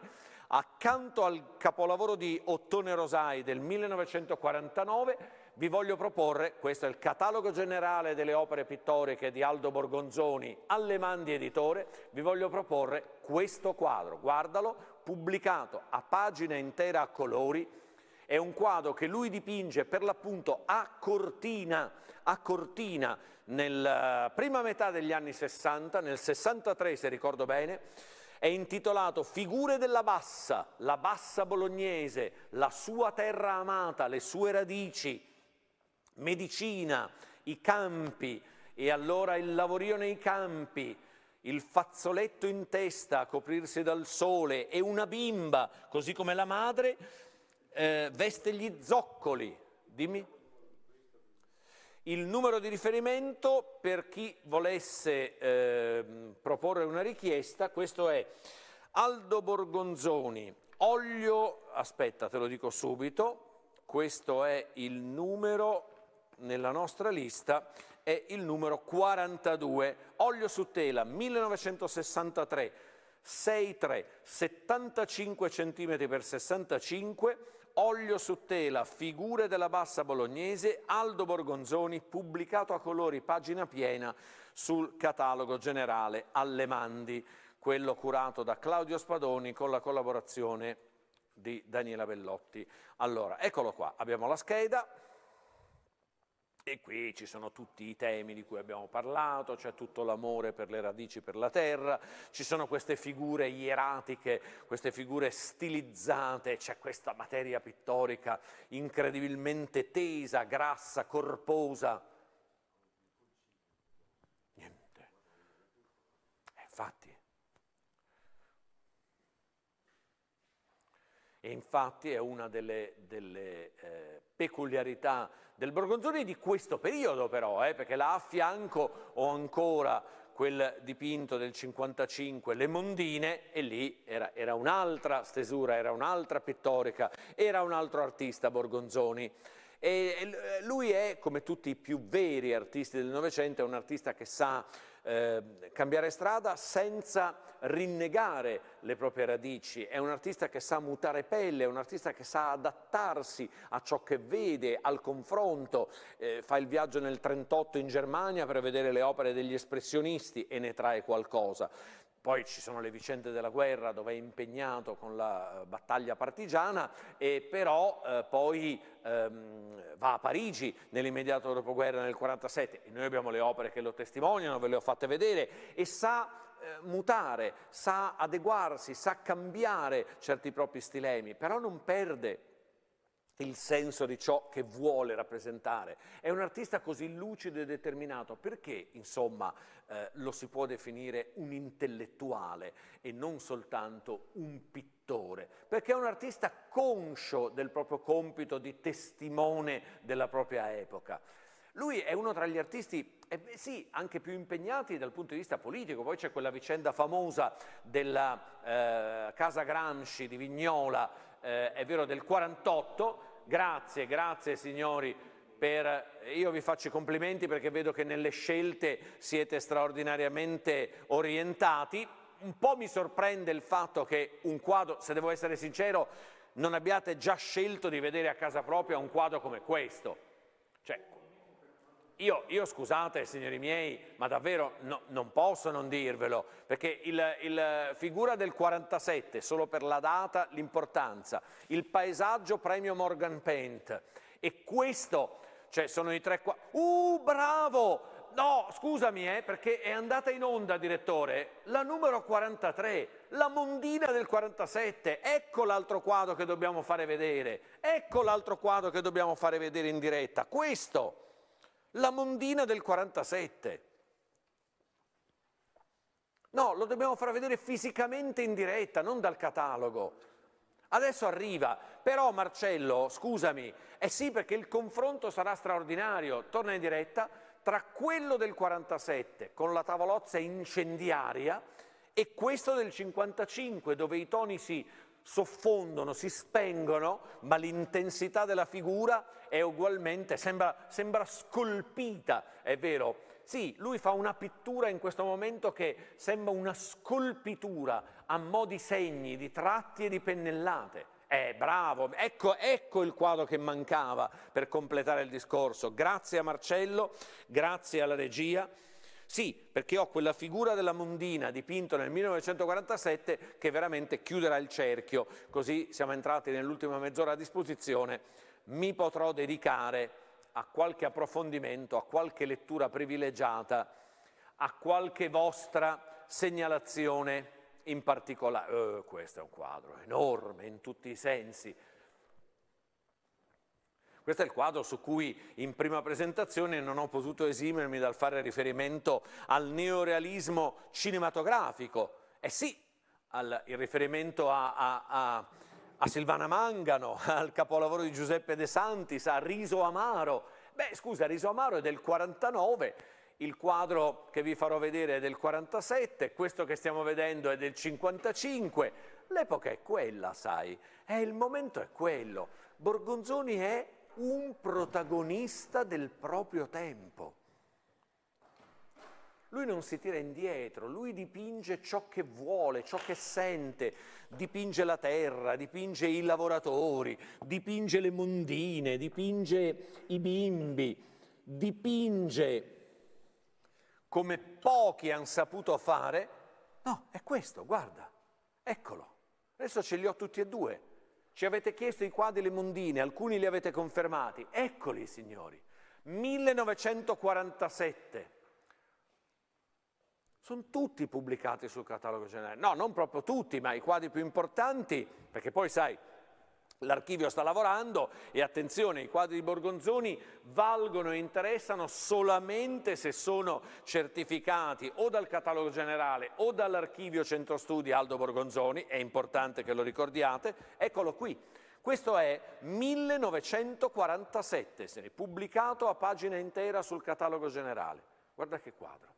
Accanto al capolavoro di Ottone Rosai del 1949 vi voglio proporre, questo è il catalogo generale delle opere pittoriche di Aldo Borgonzoni, Allemandi Editore, vi voglio proporre questo quadro, guardalo, pubblicato a pagina intera a colori, è un quadro che lui dipinge per l'appunto a Cortina, a Cortina nella prima metà degli anni 60, nel 63 se ricordo bene, è intitolato Figure della Bassa, la Bassa bolognese, la sua terra amata, le sue radici, medicina, i campi e allora il lavorio nei campi, il fazzoletto in testa a coprirsi dal sole e una bimba, così come la madre, eh, veste gli zoccoli. Dimmi il numero di riferimento per chi volesse eh, proporre una richiesta, questo è Aldo Borgonzoni, olio, aspetta te lo dico subito, questo è il numero nella nostra lista, è il numero 42, olio su tela 1963, 6,3, 75 cm per 65 Olio su tela, figure della bassa bolognese, Aldo Borgonzoni, pubblicato a colori, pagina piena, sul catalogo generale Allemandi, quello curato da Claudio Spadoni con la collaborazione di Daniela Bellotti. Allora, eccolo qua, abbiamo la scheda, e qui ci sono tutti i temi di cui abbiamo parlato, c'è tutto l'amore per le radici per la terra, ci sono queste figure ieratiche, queste figure stilizzate, c'è questa materia pittorica incredibilmente tesa, grassa, corposa. Niente. Eh, infatti. E infatti è una delle, delle eh, peculiarità del Borgonzoni di questo periodo però, eh, perché là a fianco ho ancora quel dipinto del 55, Le Mondine, e lì era, era un'altra stesura, era un'altra pittorica, era un altro artista Borgonzoni. E lui è, come tutti i più veri artisti del Novecento, un artista che sa eh, cambiare strada senza rinnegare le proprie radici, è un artista che sa mutare pelle, è un artista che sa adattarsi a ciò che vede, al confronto, eh, fa il viaggio nel 38 in Germania per vedere le opere degli espressionisti e ne trae qualcosa. Poi ci sono le vicende della guerra dove è impegnato con la battaglia partigiana e però eh, poi ehm, va a Parigi nell'immediato dopoguerra nel 47 e noi abbiamo le opere che lo testimoniano, ve le ho fatte vedere e sa eh, mutare, sa adeguarsi, sa cambiare certi propri stilemi, però non perde il senso di ciò che vuole rappresentare. È un artista così lucido e determinato perché, insomma, eh, lo si può definire un intellettuale e non soltanto un pittore, perché è un artista conscio del proprio compito di testimone della propria epoca. Lui è uno tra gli artisti, eh sì, anche più impegnati dal punto di vista politico, poi c'è quella vicenda famosa della eh, Casa Gramsci di Vignola, eh, è vero del 48, Grazie, grazie signori. Per, io vi faccio i complimenti perché vedo che nelle scelte siete straordinariamente orientati. Un po' mi sorprende il fatto che un quadro, se devo essere sincero, non abbiate già scelto di vedere a casa propria un quadro come questo. Cioè, io, io, scusate, signori miei, ma davvero no, non posso non dirvelo, perché il, il, figura del 47, solo per la data, l'importanza, il paesaggio premio Morgan Paint, e questo Cioè sono i tre qua. Uh, bravo! No, scusami, eh, perché è andata in onda, direttore, la numero 43, la mondina del 47. Ecco l'altro quadro che dobbiamo fare vedere. Ecco l'altro quadro che dobbiamo fare vedere in diretta. Questo, la mondina del 47. No, lo dobbiamo far vedere fisicamente in diretta, non dal catalogo. Adesso arriva, però Marcello, scusami, eh sì perché il confronto sarà straordinario, torna in diretta, tra quello del 47 con la tavolozza incendiaria e questo del 55 dove i toni si soffondono, si spengono, ma l'intensità della figura è ugualmente, sembra, sembra scolpita, è vero, sì, lui fa una pittura in questo momento che sembra una scolpitura a mo' di segni, di tratti e di pennellate. Eh, bravo, ecco, ecco, il quadro che mancava per completare il discorso. Grazie a Marcello, grazie alla regia. Sì, perché ho quella figura della Mondina dipinto nel 1947 che veramente chiuderà il cerchio, così siamo entrati nell'ultima mezz'ora a disposizione, mi potrò dedicare a qualche approfondimento, a qualche lettura privilegiata, a qualche vostra segnalazione in particolare. Eh, questo è un quadro enorme in tutti i sensi. Questo è il quadro su cui in prima presentazione non ho potuto esimermi dal fare riferimento al neorealismo cinematografico. Eh sì, al, il riferimento a, a, a a Silvana Mangano, al capolavoro di Giuseppe De Santis, a Riso Amaro. Beh, scusa, Riso Amaro è del 49, il quadro che vi farò vedere è del 47, questo che stiamo vedendo è del 55. L'epoca è quella, sai, è il momento è quello. Borgonzoni è un protagonista del proprio tempo. Lui non si tira indietro, lui dipinge ciò che vuole, ciò che sente, dipinge la terra, dipinge i lavoratori, dipinge le mondine, dipinge i bimbi, dipinge come pochi hanno saputo fare. No, è questo, guarda, eccolo. Adesso ce li ho tutti e due. Ci avete chiesto i quadri le mondine, alcuni li avete confermati. Eccoli, signori. 1947 sono tutti pubblicati sul catalogo generale. No, non proprio tutti, ma i quadri più importanti, perché poi sai, l'archivio sta lavorando e attenzione, i quadri di Borgonzoni valgono e interessano solamente se sono certificati o dal catalogo generale o dall'archivio centro studi Aldo Borgonzoni, è importante che lo ricordiate, eccolo qui. Questo è 1947, se ne è pubblicato a pagina intera sul catalogo generale. Guarda che quadro.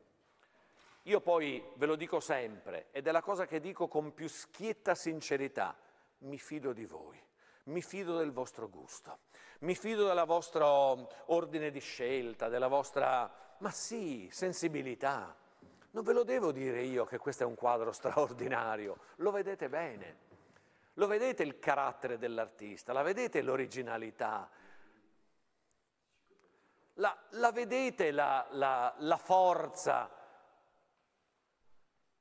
Io poi ve lo dico sempre, ed è la cosa che dico con più schietta sincerità, mi fido di voi, mi fido del vostro gusto, mi fido del vostro ordine di scelta, della vostra, ma sì, sensibilità. Non ve lo devo dire io che questo è un quadro straordinario, lo vedete bene, lo vedete il carattere dell'artista, la vedete l'originalità, la, la vedete la, la, la forza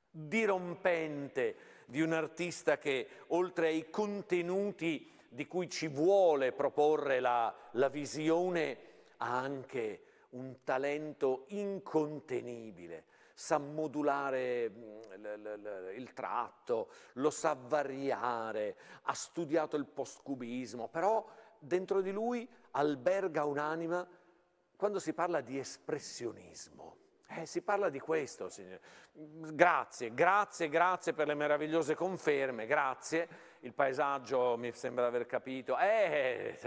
dirompente di un artista che oltre ai contenuti di cui ci vuole proporre la, la visione ha anche un talento incontenibile, sa modulare mm, il tratto, lo sa variare, ha studiato il postcubismo, però dentro di lui alberga un'anima quando si parla di espressionismo. Eh, si parla di questo, signore. Grazie, grazie, grazie per le meravigliose conferme, grazie. Il paesaggio mi sembra aver capito. Eh,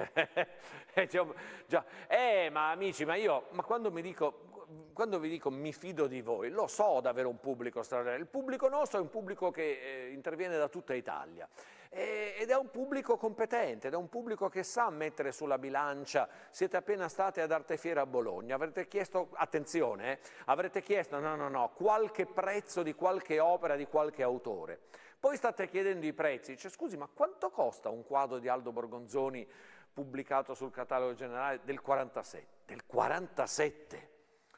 eh, già, eh, ma amici, ma io, ma quando mi dico, quando vi dico mi fido di voi, lo so di avere un pubblico straordinario. Il pubblico nostro è un pubblico che eh, interviene da tutta Italia ed è un pubblico competente, ed è un pubblico che sa mettere sulla bilancia. Siete appena stati ad Artefiera a Bologna, avrete chiesto, attenzione, eh, avrete chiesto, no, no, no, qualche prezzo di qualche opera di qualche autore. Poi state chiedendo i prezzi, dice scusi ma quanto costa un quadro di Aldo Borgonzoni pubblicato sul catalogo generale del 47? Del 47?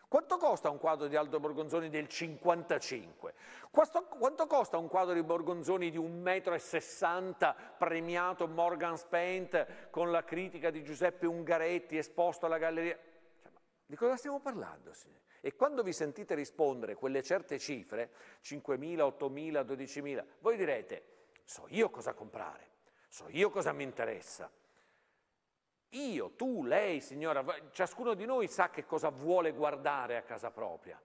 Quanto costa un quadro di Aldo Borgonzoni del 55? Quanto, quanto costa un quadro di Borgonzoni di 1,60 m premiato Morgan Spent con la critica di Giuseppe Ungaretti esposto alla galleria? Cioè, di cosa stiamo parlando? Signori? E quando vi sentite rispondere quelle certe cifre, 5.000, 8.000, 12.000, voi direte, so io cosa comprare, so io cosa mi interessa. Io, tu, lei, signora, ciascuno di noi sa che cosa vuole guardare a casa propria.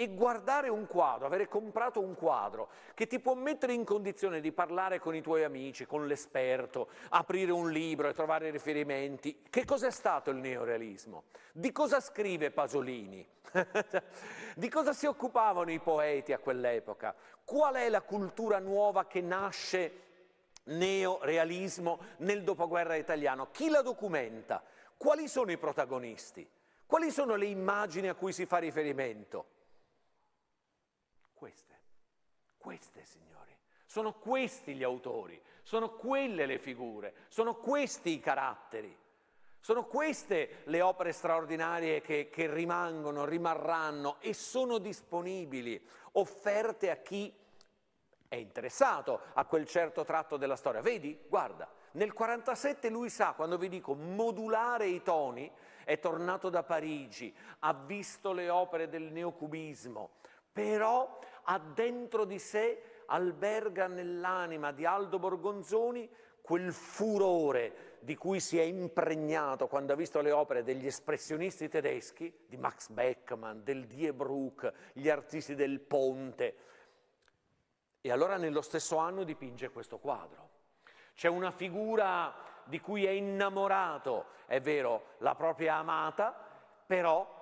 E guardare un quadro, avere comprato un quadro che ti può mettere in condizione di parlare con i tuoi amici, con l'esperto, aprire un libro e trovare riferimenti. Che cos'è stato il neorealismo? Di cosa scrive Pasolini? di cosa si occupavano i poeti a quell'epoca? Qual è la cultura nuova che nasce neorealismo nel dopoguerra italiano? Chi la documenta? Quali sono i protagonisti? Quali sono le immagini a cui si fa riferimento? Queste, queste signori, sono questi gli autori, sono quelle le figure, sono questi i caratteri, sono queste le opere straordinarie che, che rimangono, rimarranno e sono disponibili, offerte a chi è interessato a quel certo tratto della storia. Vedi? Guarda, nel 47 lui sa, quando vi dico modulare i toni, è tornato da Parigi, ha visto le opere del neocubismo, però ha dentro di sé, alberga nell'anima di Aldo Borgonzoni quel furore di cui si è impregnato quando ha visto le opere degli espressionisti tedeschi, di Max Beckmann, del Die Bruck, gli artisti del Ponte. E allora nello stesso anno dipinge questo quadro. C'è una figura di cui è innamorato, è vero, la propria amata, però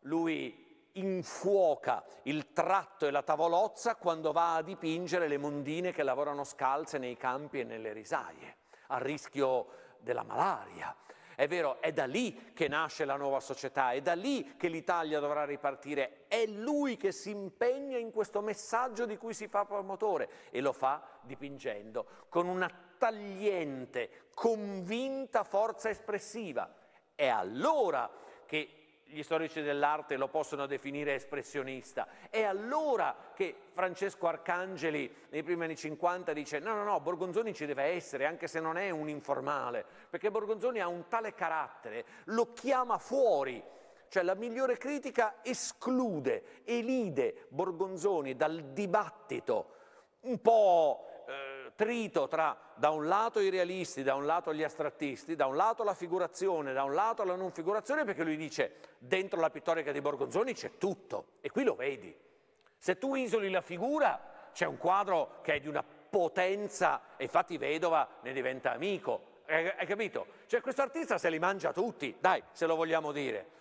lui infuoca il tratto e la tavolozza quando va a dipingere le mondine che lavorano scalze nei campi e nelle risaie, a rischio della malaria. È vero, è da lì che nasce la nuova società, è da lì che l'Italia dovrà ripartire, è lui che si impegna in questo messaggio di cui si fa promotore e lo fa dipingendo con una tagliente, convinta forza espressiva. È allora che gli storici dell'arte lo possono definire espressionista. È allora che Francesco Arcangeli nei primi anni 50 dice no, no, no, Borgonzoni ci deve essere anche se non è un informale, perché Borgonzoni ha un tale carattere, lo chiama fuori. Cioè la migliore critica esclude, elide Borgonzoni dal dibattito un po' trito tra da un lato i realisti, da un lato gli astrattisti, da un lato la figurazione, da un lato la non figurazione, perché lui dice dentro la pittorica di Borgonzoni c'è tutto e qui lo vedi. Se tu isoli la figura c'è un quadro che è di una potenza e infatti Vedova ne diventa amico. Hai capito? Cioè questo artista se li mangia tutti, dai, se lo vogliamo dire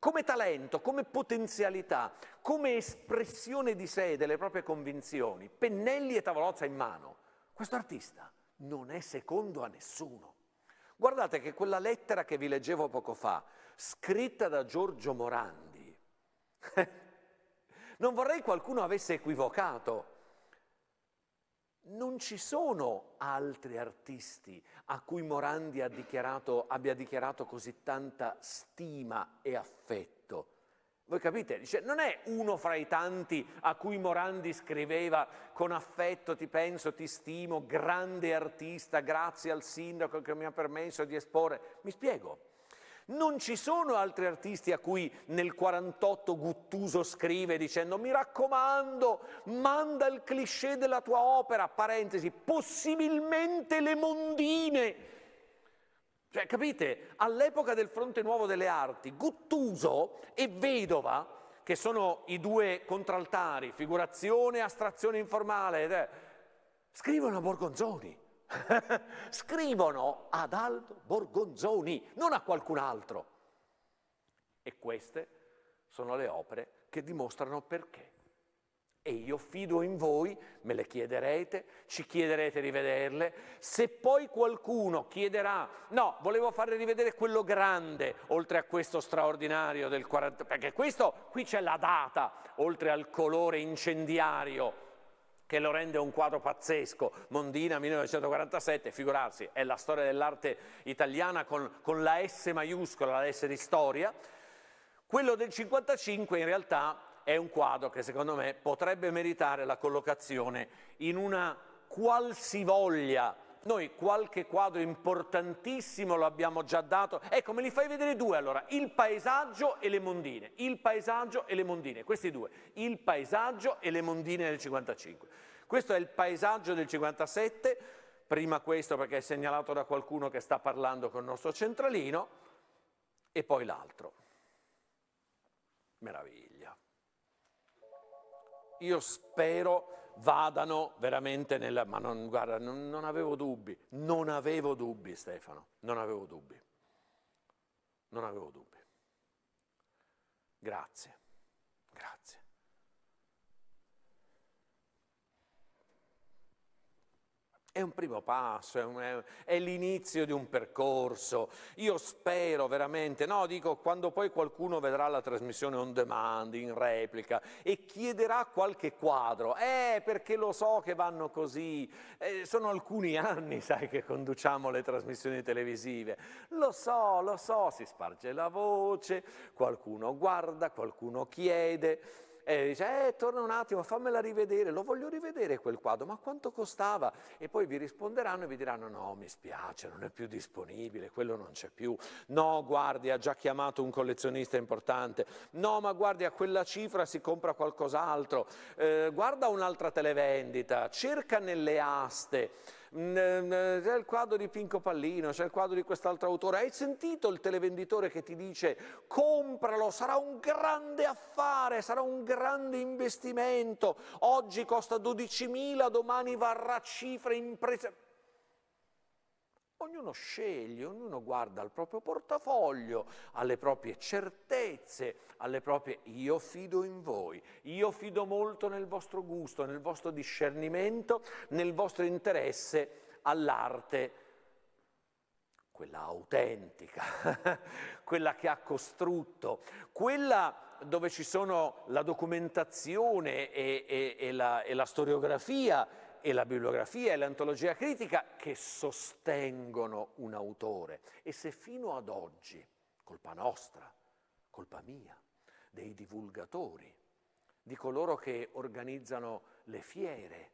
come talento, come potenzialità, come espressione di sé, delle proprie convinzioni, pennelli e tavolozza in mano. Questo artista non è secondo a nessuno. Guardate che quella lettera che vi leggevo poco fa, scritta da Giorgio Morandi, non vorrei qualcuno avesse equivocato. Non ci sono altri artisti a cui Morandi dichiarato, abbia dichiarato così tanta stima e affetto. Voi capite? Dice, non è uno fra i tanti a cui Morandi scriveva con affetto, ti penso, ti stimo, grande artista, grazie al sindaco che mi ha permesso di esporre. Mi spiego. Non ci sono altri artisti a cui nel 48 Guttuso scrive dicendo mi raccomando, manda il cliché della tua opera, parentesi, possibilmente le mondine cioè, capite? All'epoca del fronte nuovo delle arti, Guttuso e Vedova, che sono i due contraltari, figurazione astrazione informale, eh, scrivono a Borgonzoni. scrivono ad Aldo Borgonzoni, non a qualcun altro. E queste sono le opere che dimostrano perché. E io fido in voi, me le chiederete, ci chiederete di vederle. Se poi qualcuno chiederà, no, volevo farle rivedere quello grande, oltre a questo straordinario del 40, perché questo, qui c'è la data, oltre al colore incendiario che lo rende un quadro pazzesco, Mondina 1947, figurarsi, è la storia dell'arte italiana con, con la S maiuscola, la S di storia. Quello del 55 in realtà è un quadro che secondo me potrebbe meritare la collocazione in una qualsivoglia noi qualche quadro importantissimo lo abbiamo già dato. Ecco, me li fai vedere due allora, il paesaggio e le mondine. Il paesaggio e le mondine, questi due, il paesaggio e le mondine del 55. Questo è il paesaggio del 57, prima questo perché è segnalato da qualcuno che sta parlando con il nostro centralino, e poi l'altro. Meraviglia. Io spero vadano veramente nella... Ma non, guarda, non, non avevo dubbi, non avevo dubbi Stefano, non avevo dubbi, non avevo dubbi. Grazie, grazie. È un primo passo, è, un, è, l'inizio di un percorso. Io spero veramente, no, dico, quando poi qualcuno vedrà la trasmissione on demand, in replica, e chiederà qualche quadro, eh, perché lo so che vanno così, eh, sono alcuni anni, sai, che conduciamo le trasmissioni televisive, lo so, lo so, si sparge la voce, qualcuno guarda, qualcuno chiede, e dice, eh, torna un attimo, fammela rivedere, lo voglio rivedere quel quadro, ma quanto costava? E poi vi risponderanno e vi diranno, no, mi spiace, non è più disponibile, quello non c'è più. No, guardi, ha già chiamato un collezionista importante. No, ma guardi, a quella cifra si compra qualcos'altro. Eh, guarda un'altra televendita, cerca nelle aste. Mm, eh, c'è il quadro di Pinco Pallino, c'è il quadro di quest'altro autore. Hai sentito il televenditore che ti dice compralo, sarà un grande affare, sarà un grande investimento. Oggi costa 12.000, domani varrà cifre impresentabili. Ognuno sceglie, ognuno guarda al proprio portafoglio, alle proprie certezze, alle proprie... Io fido in voi, io fido molto nel vostro gusto, nel vostro discernimento, nel vostro interesse all'arte, quella autentica, quella che ha costrutto, quella dove ci sono la documentazione e, e, e, la, e la storiografia e la bibliografia e l'antologia critica che sostengono un autore. E se fino ad oggi, colpa nostra, colpa mia, dei divulgatori, di coloro che organizzano le fiere,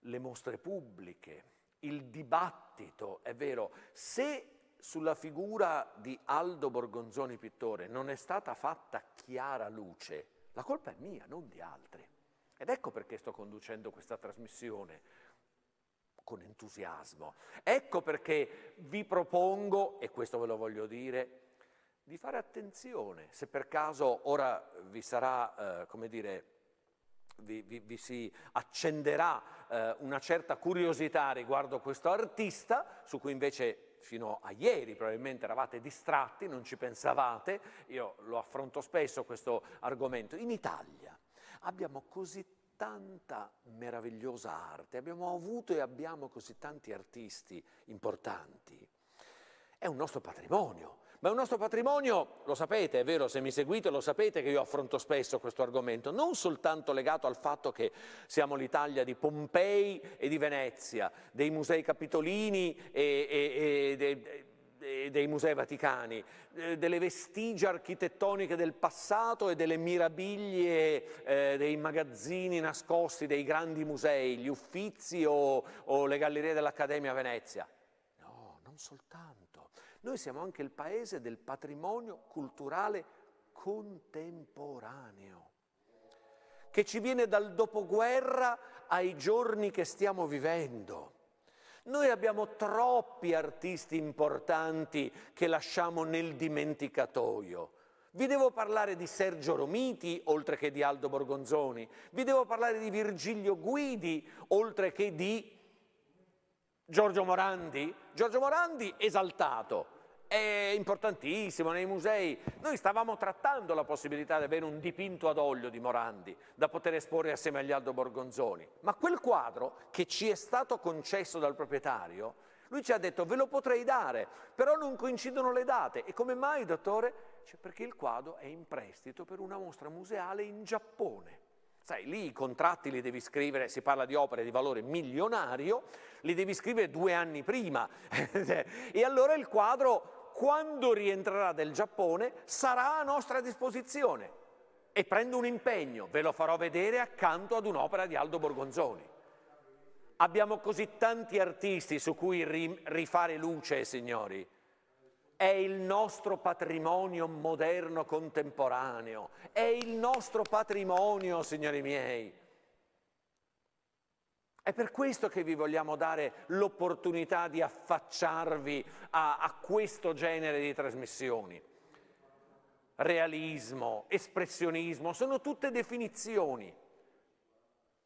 le mostre pubbliche, il dibattito, è vero, se sulla figura di Aldo Borgonzoni pittore non è stata fatta chiara luce, la colpa è mia, non di altri. Ed ecco perché sto conducendo questa trasmissione con entusiasmo. Ecco perché vi propongo, e questo ve lo voglio dire, di fare attenzione se per caso ora vi sarà, eh, come dire, vi, vi, vi si accenderà eh, una certa curiosità riguardo questo artista, su cui invece fino a ieri probabilmente eravate distratti, non ci pensavate, io lo affronto spesso questo argomento, in Italia abbiamo così tanta meravigliosa arte, abbiamo avuto e abbiamo così tanti artisti importanti. È un nostro patrimonio, ma è un nostro patrimonio, lo sapete, è vero, se mi seguite lo sapete che io affronto spesso questo argomento, non soltanto legato al fatto che siamo l'Italia di Pompei e di Venezia, dei musei capitolini e, e, e, dei musei vaticani, delle vestigia architettoniche del passato e delle mirabiglie eh, dei magazzini nascosti dei grandi musei, gli uffizi o, o le gallerie dell'Accademia Venezia. No, non soltanto. Noi siamo anche il paese del patrimonio culturale contemporaneo, che ci viene dal dopoguerra ai giorni che stiamo vivendo. Noi abbiamo troppi artisti importanti che lasciamo nel dimenticatoio. Vi devo parlare di Sergio Romiti, oltre che di Aldo Borgonzoni. Vi devo parlare di Virgilio Guidi, oltre che di Giorgio Morandi. Giorgio Morandi esaltato, è importantissimo nei musei. Noi stavamo trattando la possibilità di avere un dipinto ad olio di Morandi da poter esporre assieme agli Aldo Borgonzoni, ma quel quadro che ci è stato concesso dal proprietario, lui ci ha detto ve lo potrei dare, però non coincidono le date. E come mai, dottore? Cioè, perché il quadro è in prestito per una mostra museale in Giappone. Sai, lì i contratti li devi scrivere, si parla di opere di valore milionario, li devi scrivere due anni prima. e allora il quadro quando rientrerà del Giappone sarà a nostra disposizione e prendo un impegno, ve lo farò vedere accanto ad un'opera di Aldo Borgonzoni. Abbiamo così tanti artisti su cui rifare luce, signori. È il nostro patrimonio moderno contemporaneo, è il nostro patrimonio, signori miei. È per questo che vi vogliamo dare l'opportunità di affacciarvi a, a questo genere di trasmissioni. Realismo, espressionismo, sono tutte definizioni.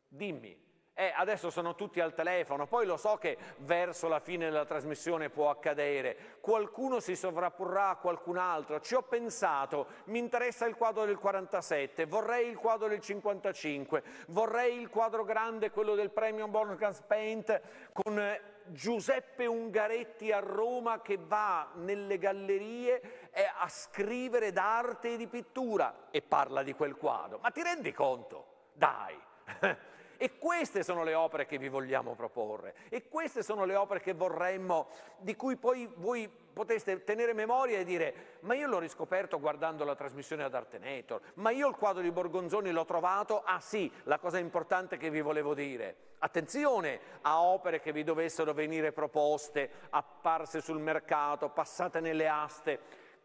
Dimmi, eh, adesso sono tutti al telefono, poi lo so che verso la fine della trasmissione può accadere, qualcuno si sovrapporrà a qualcun altro, ci ho pensato, mi interessa il quadro del 47, vorrei il quadro del 55, vorrei il quadro grande, quello del premio Borgans Paint con eh, Giuseppe Ungaretti a Roma che va nelle gallerie eh, a scrivere d'arte e di pittura e parla di quel quadro. Ma ti rendi conto? Dai! E queste sono le opere che vi vogliamo proporre. E queste sono le opere che vorremmo, di cui poi voi poteste tenere memoria e dire ma io l'ho riscoperto guardando la trasmissione ad Artenator, ma io il quadro di Borgonzoni l'ho trovato, ah sì, la cosa importante che vi volevo dire, attenzione a opere che vi dovessero venire proposte, apparse sul mercato, passate nelle aste,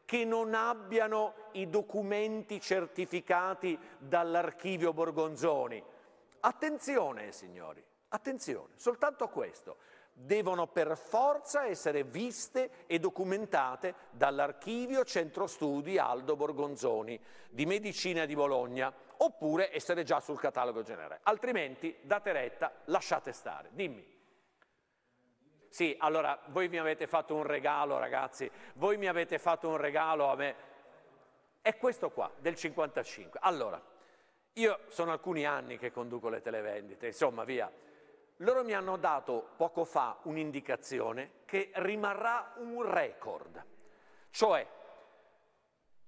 che non abbiano i documenti certificati dall'archivio Borgonzoni. Attenzione, signori, attenzione, soltanto questo. Devono per forza essere viste e documentate dall'archivio Centro Studi Aldo Borgonzoni di Medicina di Bologna, oppure essere già sul catalogo generale. Altrimenti date retta, lasciate stare. Dimmi. Sì, allora voi mi avete fatto un regalo, ragazzi, voi mi avete fatto un regalo a me. È questo qua, del 55. Allora, io sono alcuni anni che conduco le televendite, insomma via. Loro mi hanno dato poco fa un'indicazione che rimarrà un record, cioè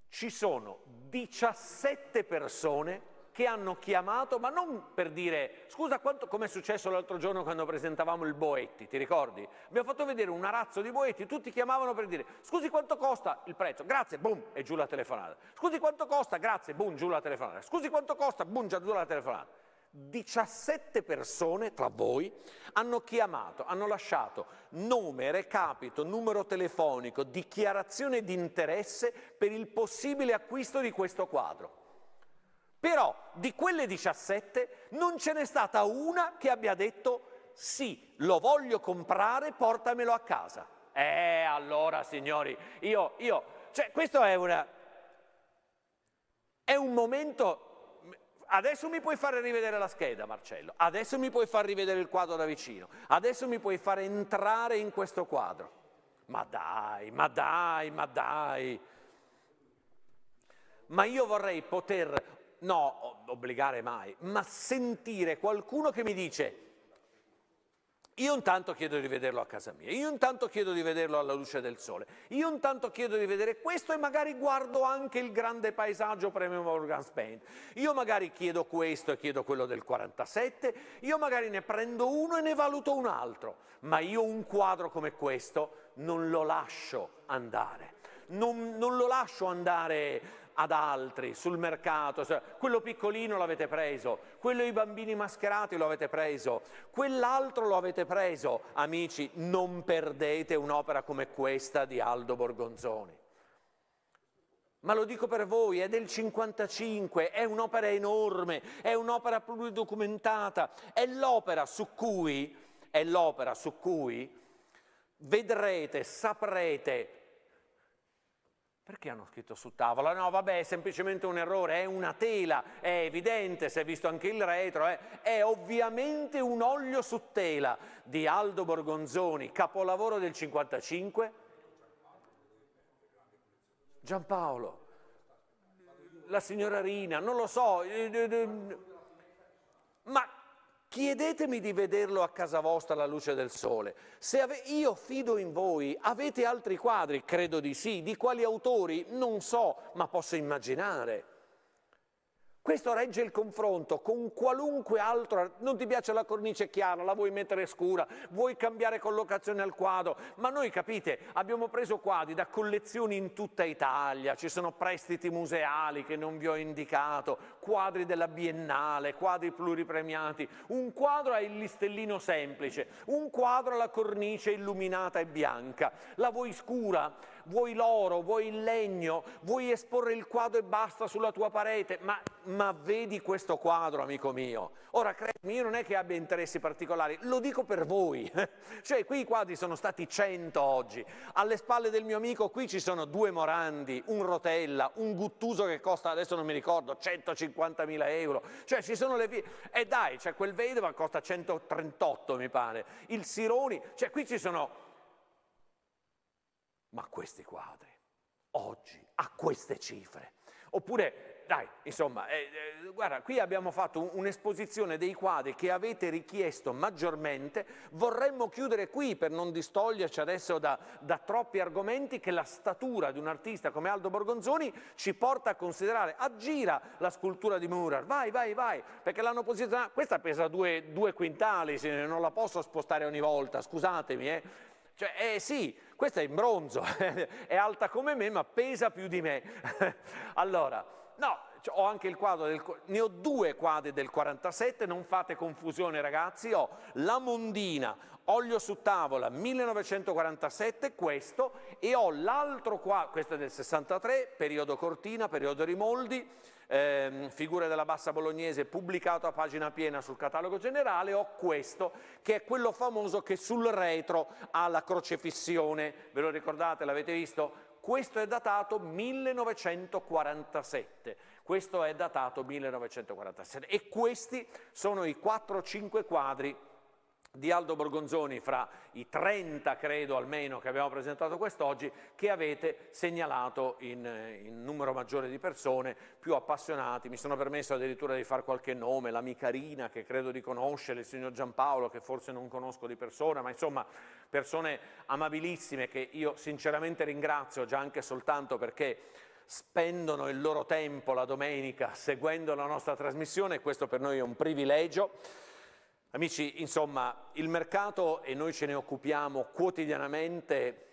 ci sono 17 persone che hanno chiamato, ma non per dire, scusa come è successo l'altro giorno quando presentavamo il Boetti, ti ricordi? Abbiamo fatto vedere un arazzo di Boetti, tutti chiamavano per dire, scusi quanto costa il prezzo, grazie, boom, e giù la telefonata. Scusi quanto costa, grazie, boom, giù la telefonata. Scusi quanto costa, boom, giù la telefonata. 17 persone tra voi hanno chiamato, hanno lasciato nome, recapito, numero telefonico, dichiarazione di interesse per il possibile acquisto di questo quadro. Però di quelle 17 non ce n'è stata una che abbia detto sì, lo voglio comprare, portamelo a casa. Eh, allora signori, io, io, cioè questo è una, è un momento adesso mi puoi fare rivedere la scheda, Marcello, adesso mi puoi far rivedere il quadro da vicino, adesso mi puoi fare entrare in questo quadro. Ma dai, ma dai, ma dai. Ma io vorrei poter no, obbligare mai, ma sentire qualcuno che mi dice io intanto chiedo di vederlo a casa mia, io intanto chiedo di vederlo alla luce del sole, io intanto chiedo di vedere questo e magari guardo anche il grande paesaggio Premio Morgan Spain. Io magari chiedo questo e chiedo quello del 47, io magari ne prendo uno e ne valuto un altro, ma io un quadro come questo non lo lascio andare. Non, non lo lascio andare ad altri sul mercato, quello piccolino l'avete preso, quello i bambini mascherati lo avete preso, quell'altro lo avete preso. Amici, non perdete un'opera come questa di Aldo Borgonzoni. Ma lo dico per voi, è del 55, è un'opera enorme, è un'opera pluridocumentata, è l'opera su cui, è l'opera su cui vedrete, saprete perché hanno scritto su tavola? No, vabbè, è semplicemente un errore, è una tela, è evidente, si è visto anche il retro, eh? è ovviamente un olio su tela di Aldo Borgonzoni, capolavoro del 55. Giampaolo, la signora Rina, non lo so, eh, eh, eh, ma Chiedetemi di vederlo a casa vostra alla luce del sole. Se ave- io fido in voi, avete altri quadri? Credo di sì. Di quali autori? Non so, ma posso immaginare. Questo regge il confronto con qualunque altro, non ti piace la cornice chiara, la vuoi mettere scura, vuoi cambiare collocazione al quadro, ma noi capite, abbiamo preso quadri da collezioni in tutta Italia, ci sono prestiti museali che non vi ho indicato, quadri della Biennale, quadri pluripremiati, un quadro ha il listellino semplice, un quadro ha la cornice illuminata e bianca, la vuoi scura, vuoi l'oro, vuoi il legno, vuoi esporre il quadro e basta sulla tua parete, ma, ma vedi questo quadro, amico mio. Ora, credimi, io non è che abbia interessi particolari, lo dico per voi. cioè, qui i quadri sono stati 100 oggi. Alle spalle del mio amico qui ci sono due Morandi, un Rotella, un Guttuso che costa, adesso non mi ricordo, 150.000 euro. Cioè, ci sono le... E dai, c'è quel Vedova costa 138, mi pare. Il Sironi, cioè, qui ci sono ma questi quadri, oggi, a queste cifre. Oppure, dai, insomma, eh, eh, guarda, qui abbiamo fatto un'esposizione dei quadri che avete richiesto maggiormente, vorremmo chiudere qui per non distoglierci adesso da, da troppi argomenti che la statura di un artista come Aldo Borgonzoni ci porta a considerare. Aggira la scultura di Murar, vai, vai, vai, perché l'hanno posizionata, questa pesa due, due quintali, non la posso spostare ogni volta, scusatemi, eh. Cioè, eh sì, questa è in bronzo, è alta come me ma pesa più di me. allora, no, ho anche il quadro del... ne ho due quadri del 47, non fate confusione ragazzi, ho La Mondina, Olio su tavola 1947, questo, e ho l'altro quadro, questo è del 63, periodo Cortina, periodo Rimoldi, eh, figure della bassa bolognese pubblicato a pagina piena sul catalogo generale, ho questo che è quello famoso che sul retro ha la crocefissione, ve lo ricordate, l'avete visto? Questo è datato 1947, questo è datato 1947 e questi sono i 4-5 quadri di Aldo Borgonzoni fra i 30 credo almeno che abbiamo presentato quest'oggi che avete segnalato in, in, numero maggiore di persone più appassionati. Mi sono permesso addirittura di fare qualche nome l'amica Rina che credo di conoscere il signor Giampaolo che forse non conosco di persona ma insomma persone amabilissime che io sinceramente ringrazio già anche soltanto perché spendono il loro tempo la domenica seguendo la nostra trasmissione e questo per noi è un privilegio Amici, insomma, il mercato, e noi ce ne occupiamo quotidianamente,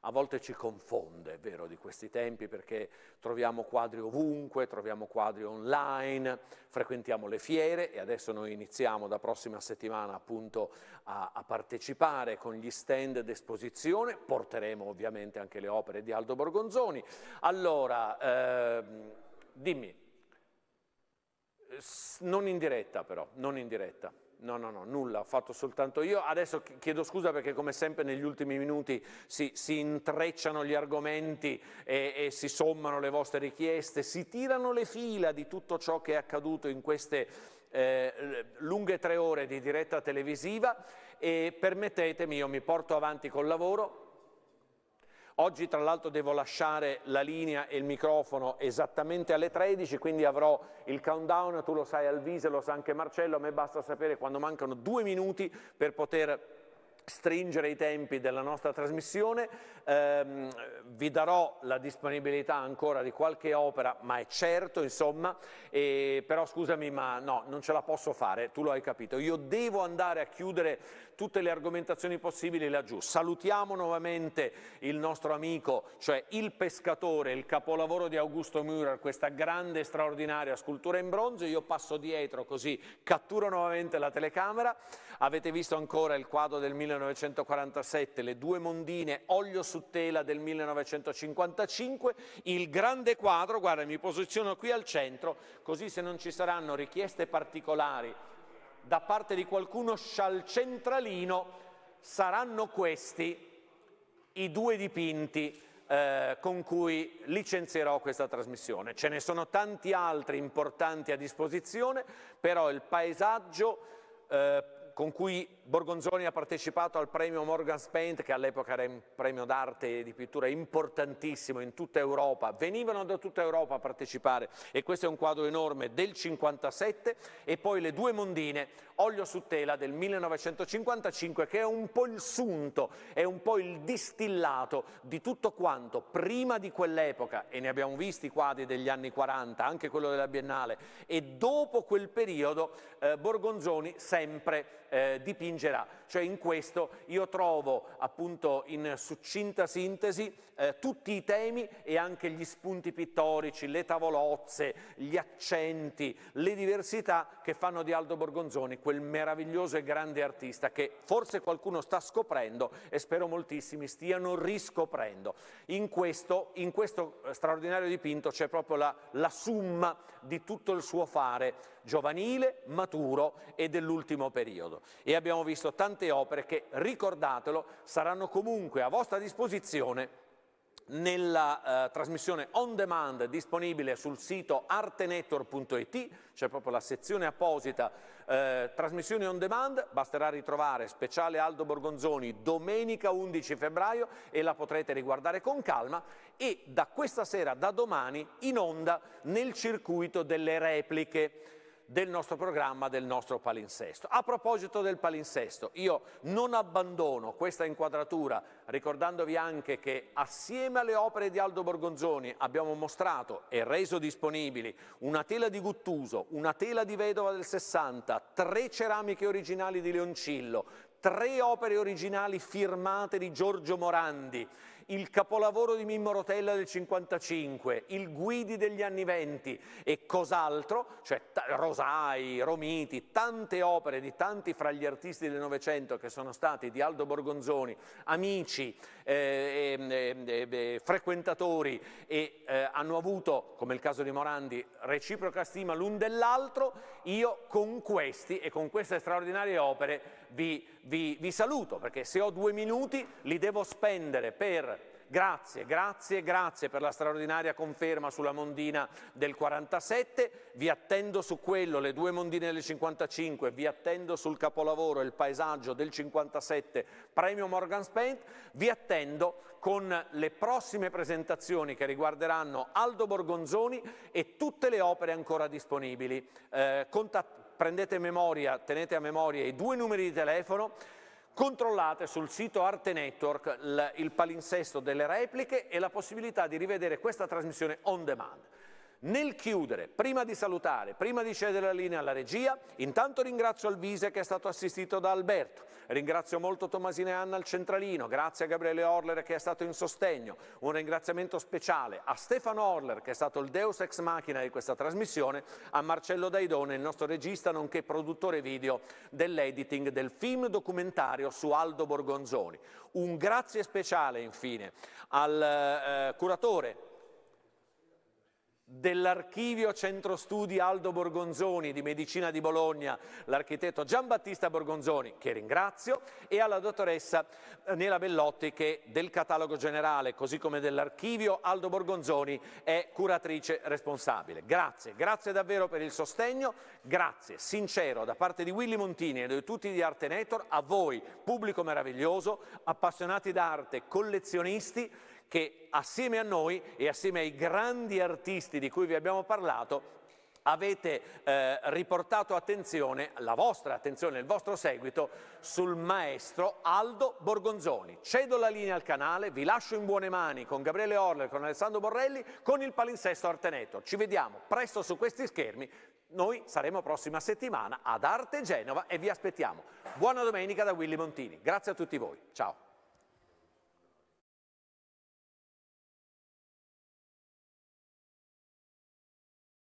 a volte ci confonde, è vero, di questi tempi, perché troviamo quadri ovunque, troviamo quadri online, frequentiamo le fiere e adesso noi iniziamo da prossima settimana appunto a, a partecipare con gli stand d'esposizione, porteremo ovviamente anche le opere di Aldo Borgonzoni. Allora, ehm, dimmi, non in diretta però, non in diretta. No, no, no, nulla, ho fatto soltanto io. Adesso chiedo scusa perché come sempre negli ultimi minuti si, si intrecciano gli argomenti e, e, si sommano le vostre richieste, si tirano le fila di tutto ciò che è accaduto in queste eh, lunghe tre ore di diretta televisiva e permettetemi, io mi porto avanti col lavoro, Oggi tra l'altro devo lasciare la linea e il microfono esattamente alle 13, quindi avrò il countdown, tu lo sai Alvise, lo sa anche Marcello, a me basta sapere quando mancano due minuti per poter stringere i tempi della nostra trasmissione, ehm, vi darò la disponibilità ancora di qualche opera, ma è certo, insomma, e, però scusami, ma no, non ce la posso fare, tu lo hai capito, io devo andare a chiudere tutte le argomentazioni possibili laggiù. Salutiamo nuovamente il nostro amico, cioè il pescatore, il capolavoro di Augusto Müller, questa grande e straordinaria scultura in bronzo, io passo dietro così catturo nuovamente la telecamera, avete visto ancora il quadro del 1900 1947, le due mondine olio su tela del 1955, il grande quadro, guarda mi posiziono qui al centro, così se non ci saranno richieste particolari da parte di qualcuno scial centralino, saranno questi i due dipinti eh, con cui licenzierò questa trasmissione. Ce ne sono tanti altri importanti a disposizione, però il paesaggio eh, con cui Borgonzoni ha partecipato al premio Morgan Spent, che all'epoca era un premio d'arte e di pittura importantissimo in tutta Europa, venivano da tutta Europa a partecipare e questo è un quadro enorme del 57 e poi le due mondine, olio su tela del 1955 che è un po' il sunto, è un po' il distillato di tutto quanto prima di quell'epoca e ne abbiamo visti quadri degli anni 40, anche quello della Biennale e dopo quel periodo eh, Borgonzoni sempre eh, spingerà Cioè in questo io trovo appunto in succinta sintesi eh, tutti i temi e anche gli spunti pittorici, le tavolozze, gli accenti, le diversità che fanno di Aldo Borgonzoni quel meraviglioso e grande artista che forse qualcuno sta scoprendo e spero moltissimi stiano riscoprendo. In questo, in questo straordinario dipinto c'è proprio la, la summa di tutto il suo fare giovanile, maturo e dell'ultimo periodo. E abbiamo visto tante opere che, ricordatelo, saranno comunque a vostra disposizione nella eh, trasmissione on demand disponibile sul sito artenetwork.it, c'è proprio la sezione apposita eh, trasmissioni on demand, basterà ritrovare speciale Aldo Borgonzoni domenica 11 febbraio e la potrete riguardare con calma. E da questa sera, da domani, in onda nel circuito delle repliche del nostro programma, del nostro palinsesto. A proposito del palinsesto, io non abbandono questa inquadratura ricordandovi anche che assieme alle opere di Aldo Borgonzoni abbiamo mostrato e reso disponibili una tela di Guttuso, una tela di Vedova del 60, tre ceramiche originali di Leoncillo, tre opere originali firmate di Giorgio Morandi, il capolavoro di Mimmo Rotella del 55, il Guidi degli anni 20 e cos'altro, cioè Rosai, Romiti, tante opere di tanti fra gli artisti del Novecento che sono stati di Aldo Borgonzoni, amici, eh, eh, eh, frequentatori e eh, hanno avuto, come il caso di Morandi, reciproca stima l'un dell'altro, io con questi e con queste straordinarie opere vi, vi, vi saluto perché se ho due minuti li devo spendere per Grazie, grazie, grazie per la straordinaria conferma sulla Mondina del 47, vi attendo su quello, le due Mondine del 55, vi attendo sul capolavoro Il paesaggio del 57, premio Morgan Spent, vi attendo con le prossime presentazioni che riguarderanno Aldo Borgonzoni e tutte le opere ancora disponibili. Eh, prendete memoria, tenete a memoria i due numeri di telefono, Controllate sul sito Arte Network il, palinsesto delle repliche e la possibilità di rivedere questa trasmissione on demand. Nel chiudere, prima di salutare, prima di cedere la linea alla regia, intanto ringrazio Alvise che è stato assistito da Alberto, ringrazio molto Tomasina e Anna al centralino, grazie a Gabriele Orler che è stato in sostegno, un ringraziamento speciale a Stefano Orler che è stato il deus ex machina di questa trasmissione, a Marcello Daidone, il nostro regista nonché produttore video dell'editing del film documentario su Aldo Borgonzoni. Un grazie speciale infine al eh, curatore dell'archivio Centro Studi Aldo Borgonzoni di Medicina di Bologna, l'architetto Giambattista Borgonzoni, che ringrazio, e alla dottoressa Nela Bellotti che del catalogo generale, così come dell'archivio Aldo Borgonzoni, è curatrice responsabile. Grazie, grazie davvero per il sostegno, grazie sincero da parte di Willy Montini e di tutti di Arte Network a voi, pubblico meraviglioso, appassionati d'arte, collezionisti, che assieme a noi e assieme ai grandi artisti di cui vi abbiamo parlato avete eh, riportato attenzione, la vostra attenzione, il vostro seguito sul maestro Aldo Borgonzoni. Cedo la linea al canale, vi lascio in buone mani con Gabriele Orler, con Alessandro Borrelli, con il palinsesto Arteneto. Ci vediamo presto su questi schermi. Noi saremo prossima settimana ad Arte Genova e vi aspettiamo. Buona domenica da Willy Montini. Grazie a tutti voi. Ciao.